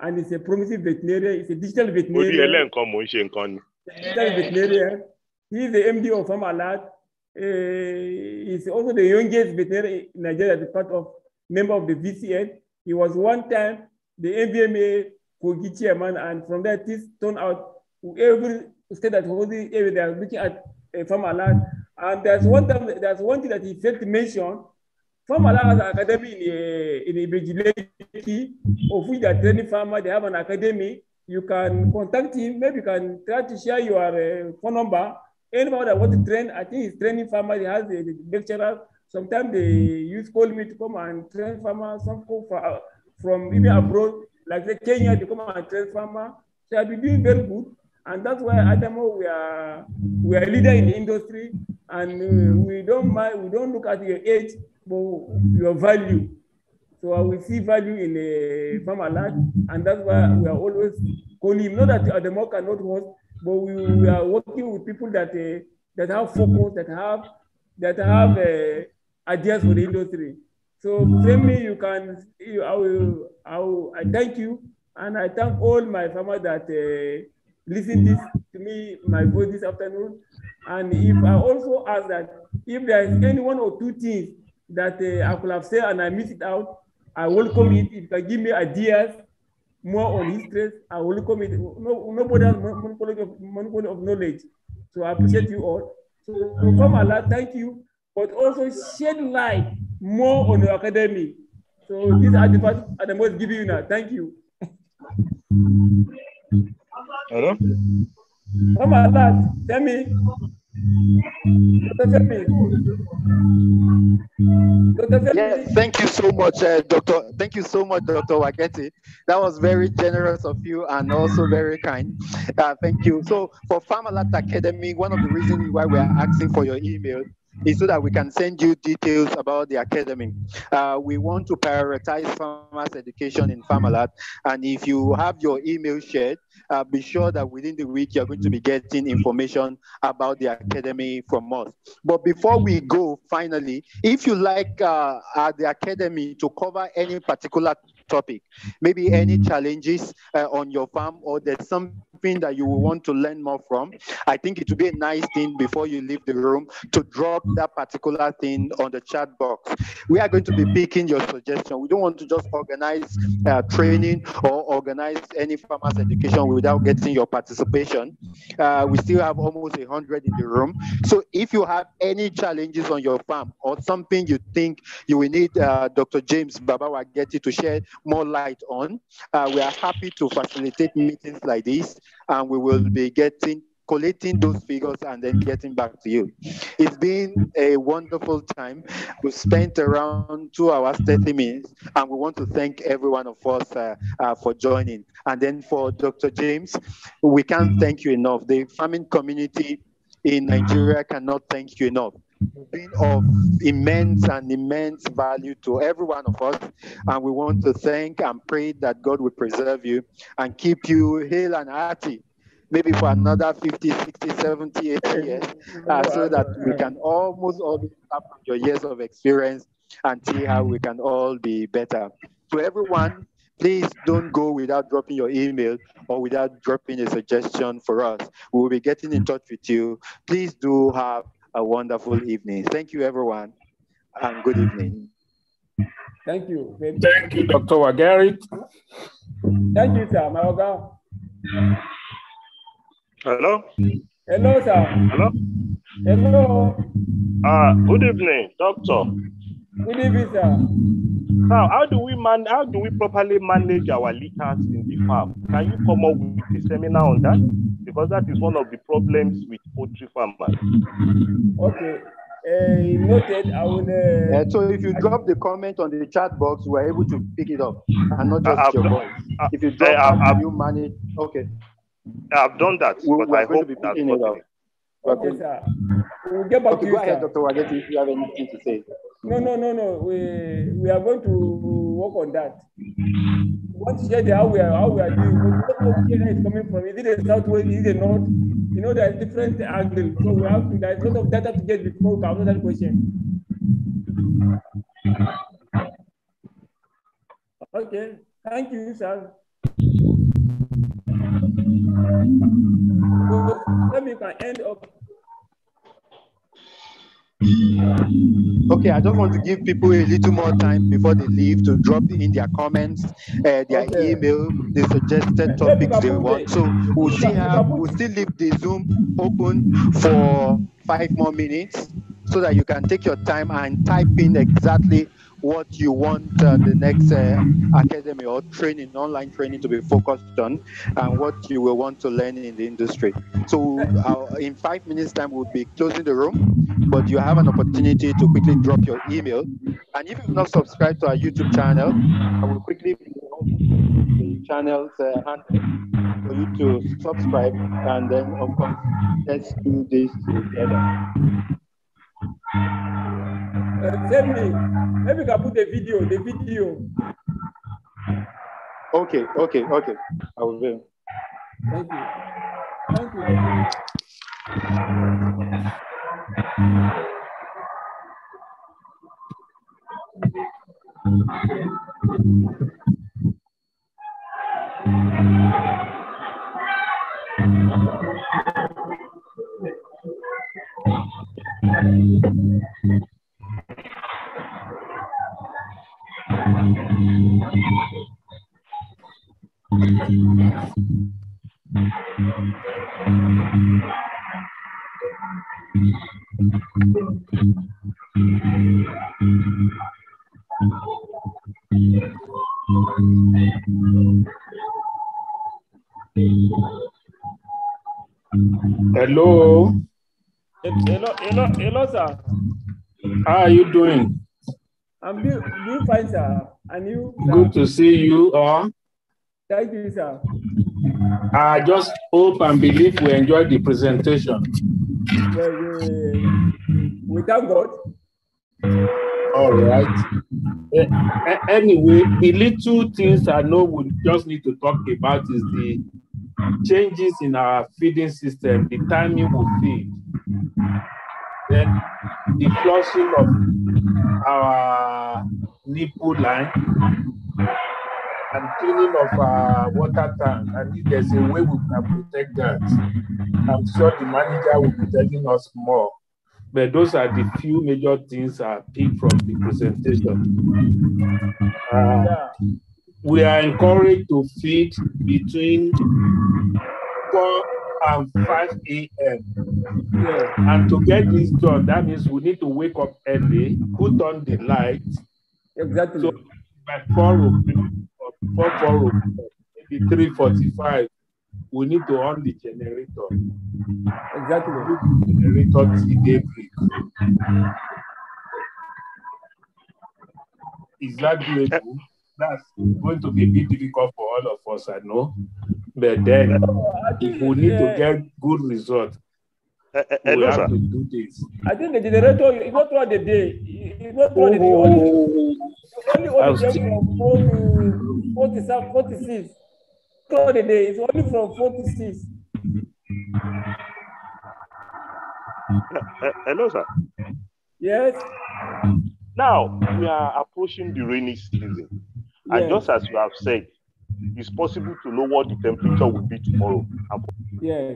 and he's a promising veterinarian. He's a digital veterinarian veterinarian. He is the MD of Farmalert. Uh, he's also the youngest veterinarian in Nigeria as part of member of the VCN. He was one time the NVMA Kogi chairman, and from that, this turned out every state that holding area they are looking at uh, Farmalert And there's one thing, there's one thing that he failed to mention. Farmer has an academy in in Ibeju-Lekki, of which are training farmer. They have an academy. You can contact him. Maybe you can try to share your uh, phone number. Anyone that want to train, I think he's training farmer. He has the, the lecturer. Sometimes they use call me to come and train farmer. Some come from, from even abroad, like the Kenya, to come and train farmer. So I've been doing very good. And that's why Adamo, we are we are leader in the industry, and uh, we don't mind, we don't look at your age, but your value. So we see value in a farmer land, and that's why we are always calling him. Not that Adamo cannot host, but we, we are working with people that uh, that have focus, that have that have uh, ideas for the industry. So me, you can, you, I will, I will, I thank you, and I thank all my farmers that. Uh, listen this to me, my voice this afternoon. And if I also ask that if there is any one or two things that uh, I could have said and I missed it out, I welcome it. If you can give me ideas more on his history, I welcome it. No, nobody has monopoly of, monopoly of knowledge. So I appreciate you all. So, from Allah, thank you, but also shed light more on your academy. So these are the parts I'm most giving you now. Thank you. Hello? My God, tell me. Yes, thank you so much, uh, Doctor. Thank you so much, Doctor Wageti. That was very generous of you and also very kind. Uh, thank you. So for Farmalert Academy, one of the reasons why we are asking for your email is so that we can send you details about the academy. Uh, we want to prioritize farmers education in Farmalert. And if you have your email shared, uh, be sure that within the week you're going to be getting information about the academy from us. But before we go, finally, if you like uh, the academy to cover any particular topic, maybe any challenges uh, on your farm, or there's something that you want to learn more from, I think it would be a nice thing before you leave the room to drop that particular thing on the chat box. We are going to be picking your suggestion. We don't want to just organize uh, training or organize any farmers education without getting your participation. Uh, we still have almost 100 in the room. So if you have any challenges on your farm or something you think you will need uh, Dr. James Baba Wageti to share more light on, uh, we are happy to facilitate meetings like this and we will be getting collating those figures and then getting back to you. It's been a wonderful time. We spent around two hours, 30 minutes, and we want to thank every one of us uh, uh, for joining. And then for Dr. James, we can't thank you enough. The farming community in Nigeria cannot thank you enough. Been of immense and immense value to every one of us. And we want to thank and pray that God will preserve you and keep you hale and hearty maybe for mm. another 50, 60, 70, 80 years, uh, so that we can almost all up your years of experience and see how mm. we can all be better. To everyone, please don't go without dropping your email or without dropping a suggestion for us. We will be getting in mm. touch with you. Please do have a wonderful evening. Thank you, everyone, and good evening. Thank you. Thank you, Dr. Wageti. Thank you, sir. My Hello? Hello, sir. Hello? Hello. Uh, good evening, doctor. Good evening, sir. Now, how do we man how do we properly manage our litters in the farm? Can you come up with a seminar on that? Because that is one of the problems with poultry farmers. Okay. Uh, noted. I will. Uh, uh, so if you drop the comment on the chat box, we're able to pick it up and not just I've your done- voice. uh, if you drop, I've- how I've- you manage? Okay. I've done that, We- but I hope to be okay, sir. We'll get back Okay, to go you, ahead, sir. Dr. Wageti, if you have anything to say. No, no, no, no. We we are going to work on that. We want to share the how we are how we are doing. Know where it's coming from. Is it the southwest? Is it the north? You know, there's different angles. So we have to. There's a lot of data to get before we answer that question. Okay. Thank you, sir. Let me can end up. Okay, I just want to give people a little more time before they leave to drop in their comments, uh, their Okay. email, the suggested topics they want. So we'll still have, we'll still leave the Zoom open for five more minutes so that you can take your time and type in exactly what you want uh, the next uh, academy or training, online training to be focused on, and what you will want to learn in the industry. So, uh, in five minutes' time, we'll be closing the room, but you have an opportunity to quickly drop your email. And if you've not subscribed to our YouTube channel, I will quickly the channel's uh, handle for you to subscribe, and then, of course, let's do this together. Uh, send me. Maybe you can put the video, the video. Okay, okay, okay. I will do. Thank you. Thank you. Hello, Hello, hello, hello, sir. how are you doing? I'm doing, fine, sir. And you? Sir? Good to see you all. Thank you, sir. I just hope and believe we enjoyed the presentation. Yeah, we, we thank God. All right. Anyway, the little things I know we just need to talk about is the changes in our feeding system, the timing we feed, then the flushing of our nipple line, and cleaning of our water tank. And if there's a way we can protect that, I'm sure the manager will be telling us more. But those are the few major things I picked from the presentation. Uh, Yeah. we are encouraged to feed between 4 and 5 a.m. Yeah. And to get this done, that means we need to wake up early, put on the light. Exactly. So by 4 o'clock, or before 4 o'clock, maybe 3.45, we need to on the generator. exactly. Generator till daybreak. Is that doable? That's going to be a bit difficult for all of us, I know. But then, if we need to get good results, Hello, have sir. to do this. I think the generator is not throughout the day. It's not throughout the day. Only, only, only stick- from 4 to 47, 46. Throughout the day, it's only from 46. Eh, Hello, sir. Yes. Now we are approaching the rainy season, and Yes. just as you have said, it's possible to know what the temperature will be tomorrow. And Yeah.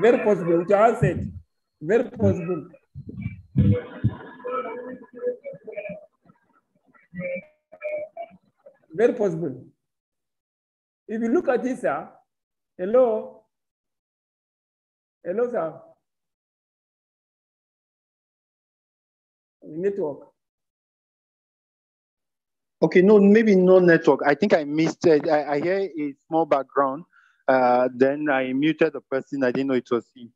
Very possible. Which I said. Very possible. Very possible. If you look at this, sir, hello, hello, sir. Network. Okay, no, maybe no network. I think I missed it. I, I hear a small background. Uh, then I muted the person. I didn't know it was him.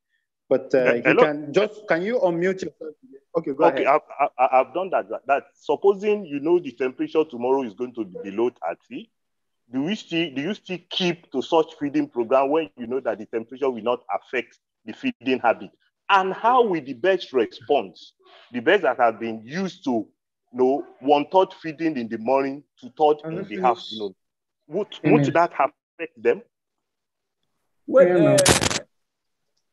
But uh, you can just can you unmute yourself? Okay, go Okay, ahead. I've, I- I've done that, that. That supposing you know the temperature tomorrow is going to be below 30, do we still do you still keep to such feeding program when you know that the temperature will not affect the feeding habit? And how will the birds respond? The birds that have been used to you know one third feeding in the morning, two third in the afternoon. Would, would that affect them? Well, Yeah, no. uh,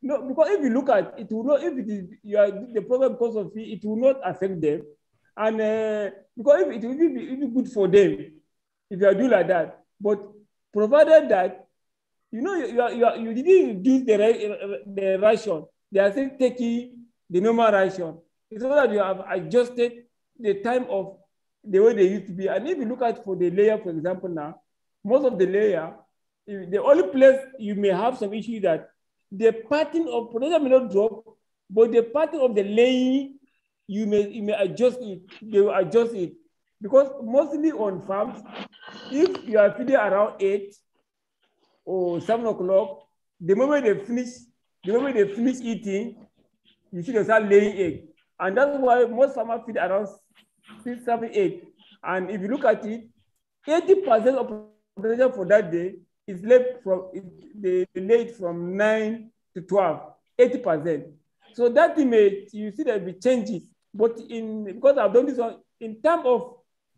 no, because if you look at it, will not. If it is you are the problem because of it, it will not affect them, and uh, because if it will be, it will be good for them if you are doing like that. But provided that you know you you, are, you, are, you didn't reduce the ra- the ration, they are still taking the normal ration. It's not that you have adjusted the time of the way they used to be. And if you look at for the layer, for example, now most of the layer the only place you may have some issue that the pattern of production may not drop, but the pattern of the laying, you may, you may adjust it, they will adjust it. Because mostly on farms, if you are feeding around eight or seven o'clock, the moment they finish, the moment they finish eating, you they start laying egg. And that's why most farmers feed around six, seven, eight. And if you look at it, 80% of production for that day is left from they laid from 9 to 12, 80%. So that image, you see there be changes. But in because I've done this one in terms of uh,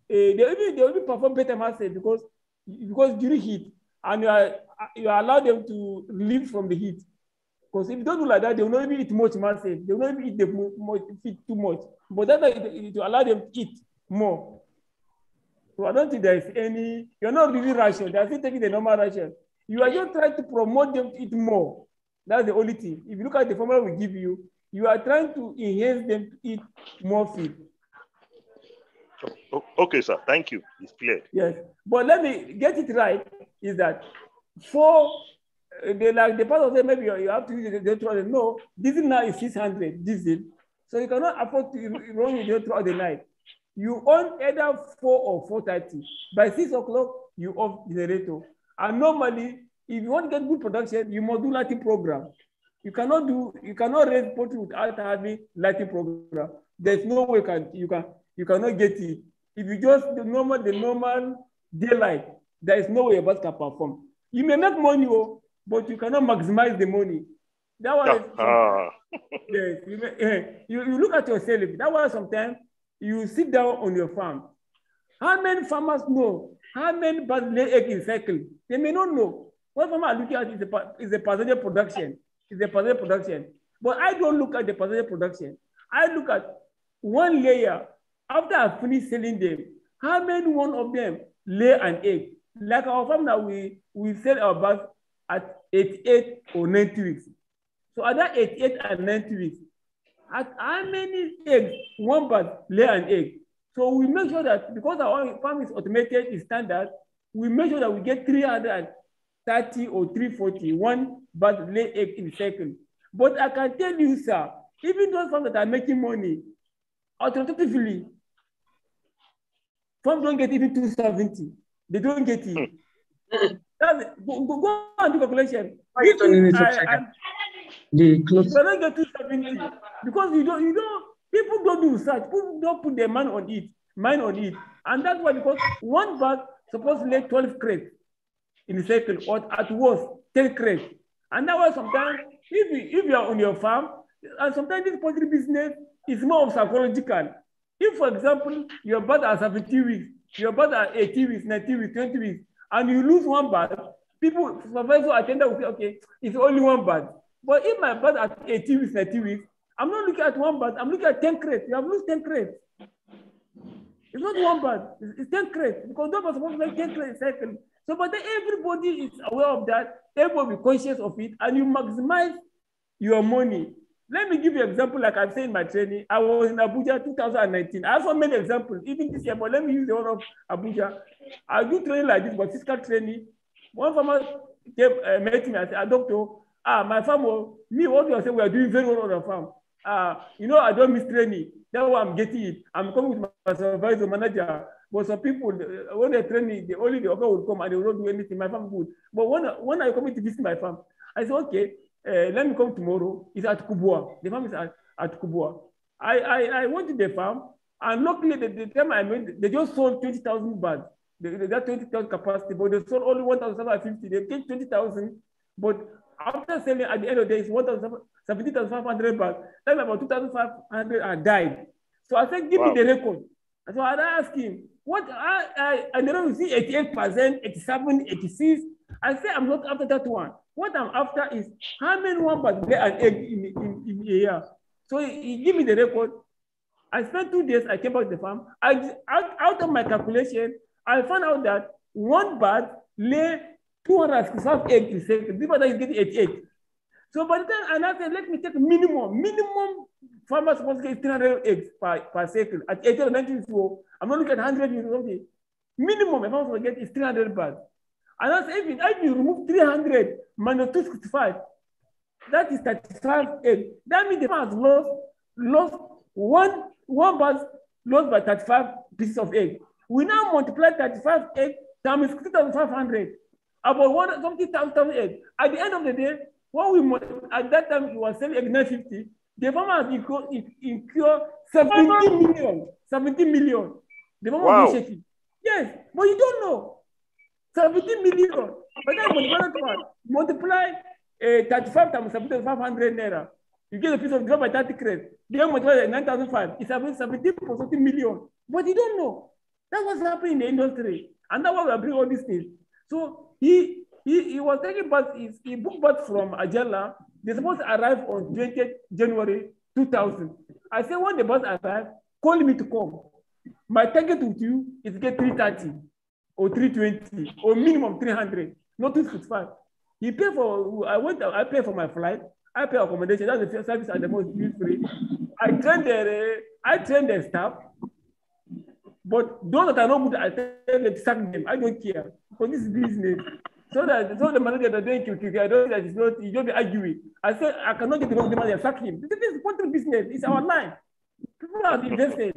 they even they only perform better myself because because during heat and you are you allow them to relieve from the heat. Because if you don't do like that, they will not even eat much myself. They will not even eat the much, feed too much. But that it, it will allow them to eat more. So I don't think there is any, you're not really ration. They're still taking the normal ration. You are just trying to promote them to eat more. That's the only thing. If you look at the formula we give you, you are trying to enhance them to eat more feed. Okay, sir. Thank you. It's clear. Yes. But let me get it right is that for uh, the like the part of them, maybe you have to use the throughout No, diesel now is 600 diesel. So you cannot afford to run it throughout the night. You own either 4 or 4.30. By 6 o'clock, you off generator. And normally, if you want to get good production, you must do lighting program. You cannot do, you cannot raise poultry without having lighting program. There's no way can, you can you cannot get it. If you just the normal, the normal daylight, there is no way bus can perform. You may make money, oh, but you cannot maximize the money. That was uh, yes, you, eh, you, you look at yourself. That was sometimes you sit down on your farm. How many farmers know how many birds lay egg in cycle? They may not know. What farmer are looking at is the, is the passenger production. Is the passenger production. But I don't look at the passenger production. I look at one layer. After I finish selling them, how many one of them lay an egg? Like our farm that we, we sell our birds at 88 or 90 weeks. So at that 88 and 90 weeks, at how many eggs one bird lay an egg? So we make sure that because our farm is automated, is standard, we make sure that we get 330 or 340, one bird lay egg in a second. But I can tell you, sir, even those farms that are making money, alternatively, farms don't get even 270. They don't get it. Hmm. That's it. Go, go, go and do calculation. Why you turning it upside down? The clothes. You don't get 270 because you don't, you don't, people don't do research. People don't put their mind on it, mind on it. And that's why because one bag supposed to lay 12 crates in a cycle or at worst 10 crates. And that was sometimes if you, if you are on your farm, and sometimes this poultry business is more of psychological. If, for example, your bird are 70 weeks, your bird are 80 weeks, 90 weeks, 20 weeks, and you lose one bird, people, supervisor attendant will say, okay, it's only one bird. But if my bird at 80 weeks, 90 weeks, I'm not looking at one bird, I'm looking at 10 crates. You have lost 10 crates. It's not one bird, it's 10 crates, because those are supposed to make 10 crates cycle. So, but everybody is aware of that, everybody conscious of it, and you maximize your money. Let me give you an example, like I'm saying in my training. I was in Abuja 2019. I also made examples, even this year, but let me use the one of Abuja. I do training like this, but physical training. One farmer came, uh, met me and said, ah, doctor, ah, my farm, oh, me, what you are we are doing very well on the farm. Uh, you know, I don't miss training. That's why I'm getting it. I'm coming with my supervisor, manager. But some people, when they train me, the only the offer will come and they will not do anything. My farm good. But when, when I come to visit my farm, I say, okay, uh, let me come tomorrow. It's at Kubwa. The farm is at, at Kubwa. I, I, I went to the farm, and luckily, the, the time I went, they just sold 20,000 birds. They, they got 20,000 capacity, but they sold only 1,750. They paid 20,000, but after selling at the end of the day, it's 17,500 baht. Then about 2,500 are died. So I said, give wow. me the record. So I asked him, what I, I, I never see 88%, 87, 86. I said, I'm not after that one. What I'm after is how many one but lay an egg in, in, in a year. So he, he give me the record. I spent two days, I came back to the farm. I, out, out of my calculation, I found out that one bird lay 265 eggs in second. Is getting 88. So by the time I said, let me take minimum, minimum farmers supposed to get 300 eggs per, per cycle. At 80 or 90 so I'm not looking at 100 or something. Minimum a farmer will get is 300 birds. And I said, if, if you remove 300 minus 265, That is 35 eggs. That means the farmer has lost, lost one, one bus lost by 35 pieces of egg. We now multiply 35 times 6,500, about one something thousand eggs. At the end of the day, when we at that time it was selling egg 950, the farmer has incurred, incurred 70 million. 70 million. The farmer wow. was shaking. Yes, but you don't know. 70 million. But then multiply, multiply uh, 35 times 7,500 naira. You get a piece of job by 30 credits. Then multiply 9,005. It's about 17 million. But you don't know. That's what's happening in the industry. And that was bringing all these things. So he he, he was taking bus, he, he booked bus from Ajanla. They're supposed to arrive on 20th January 2000. I said, when the bus arrived, call me to come. My target with you is get 330 or 320 or minimum 300, not 265. He paid for, I went, I paid for my flight. I pay accommodation. That's the service at the most free. I trained the, I trained the staff. But those that are not good, I tell them sack them. I don't care. For this business. So that so the manager that doing QQ, I don't that it's not you don't be arguing. I said I cannot get the wrong manager, sack him. This is quantum business, it's our line. People have invested.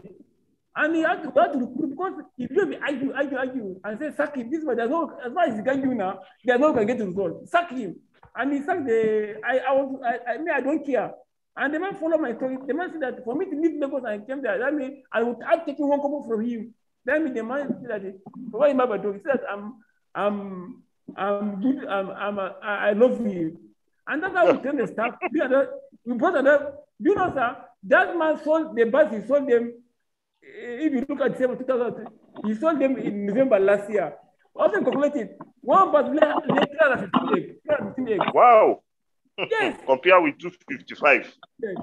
And he had to, had to recruit because if you be argue, argue, argue, and say sack him, this way there's no as far as he can do now, there's no going to get the result. Sack him. And he said the I, I I, I mean I don't care. And the man followed my story. The man said that for me to leave Lagos and came there, that means I would have taken one couple from him. That means the man said that am I doing? He said that I'm I'm I'm good, I'm, I'm a, I love you. And that's how we tell the staff. We brought another, you know, sir, that man sold the bus, he sold them, if you look at December 2000, he sold them in November last year. Also calculated, one bus later 315 eggs. Wow. Yes. Compare with 255. Yes.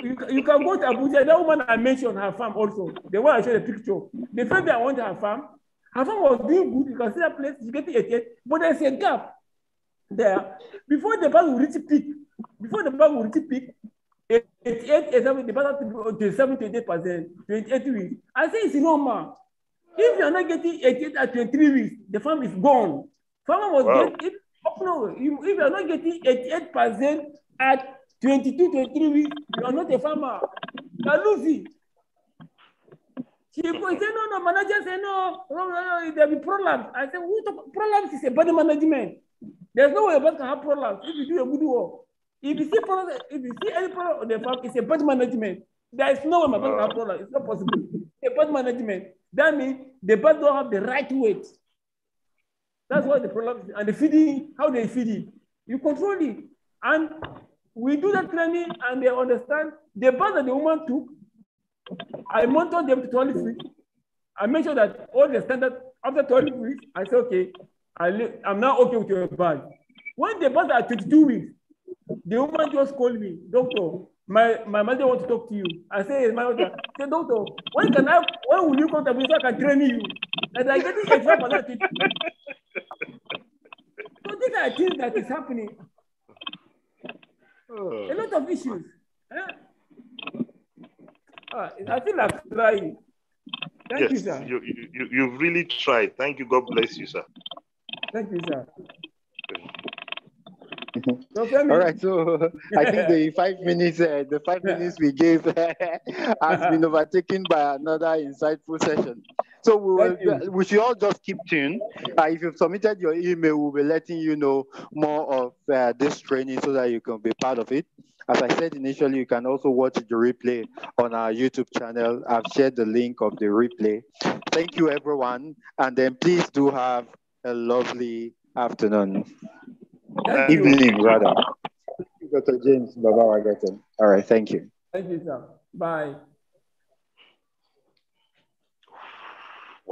You, you can go to Abuja. That woman I mentioned her farm also. The one I showed the picture. The first day I went to her farm, her farm was doing good. You can see that place, she's getting 88, but there's a gap there. Before the bag will reach peak, before the bag will reach peak, 88, 87, the bag to 27, 28 percent, 28 weeks. I say it's normal. If you're not getting 88 at 23 weeks, the farm is gone. Farmer was wow. getting, no, if you're not getting 88 percent at 22, 23 weeks, you're not a farmer. You're losing. She said, no, no, manager said, no, no, no, there'll be problems. I said, who talk, problems is a bad management. There's no way a bank can have problems if you do a good work. If you see problems, if you see any problem on the farm, it's a bad management. There is no way my bank can have problems. It's not possible. It's a bad management. That means the bird don't have the right weight. That's what the problem is. And the feeding, how they feed it. You control it. And we do that training and they understand the bird that the woman took I monitor them to 12 weeks. I make sure that all the standard after 12 weeks, I say, okay, I am now okay with your bag. When the birds are 22 weeks, the woman just called me, doctor, my, my mother wants to talk to you. I say, my mother, say, doctor, when can I, when will you come to me so I can train you? And I get this extra for that. So these are things that is happening. Oh. A lot of issues. Eh? Ah, I feel like trying. Thank yes, you, sir. You, you, you've really tried. Thank you. God bless you, sir. Thank you, sir. All right, so I think the five minutes, uh, the five minutes we gave has been overtaken by another insightful session. So we will, we should all just keep tuned. Uh, if you've submitted your email, we'll be letting you know more of uh, this training so that you can be part of it. As I said initially, you can also watch the replay on our YouTube channel. I've shared the link of the replay. Thank you, everyone. And then please do have a lovely afternoon. Thank Evening, you. rather. Dr. James Baba All right, thank you. Thank you, sir. Bye.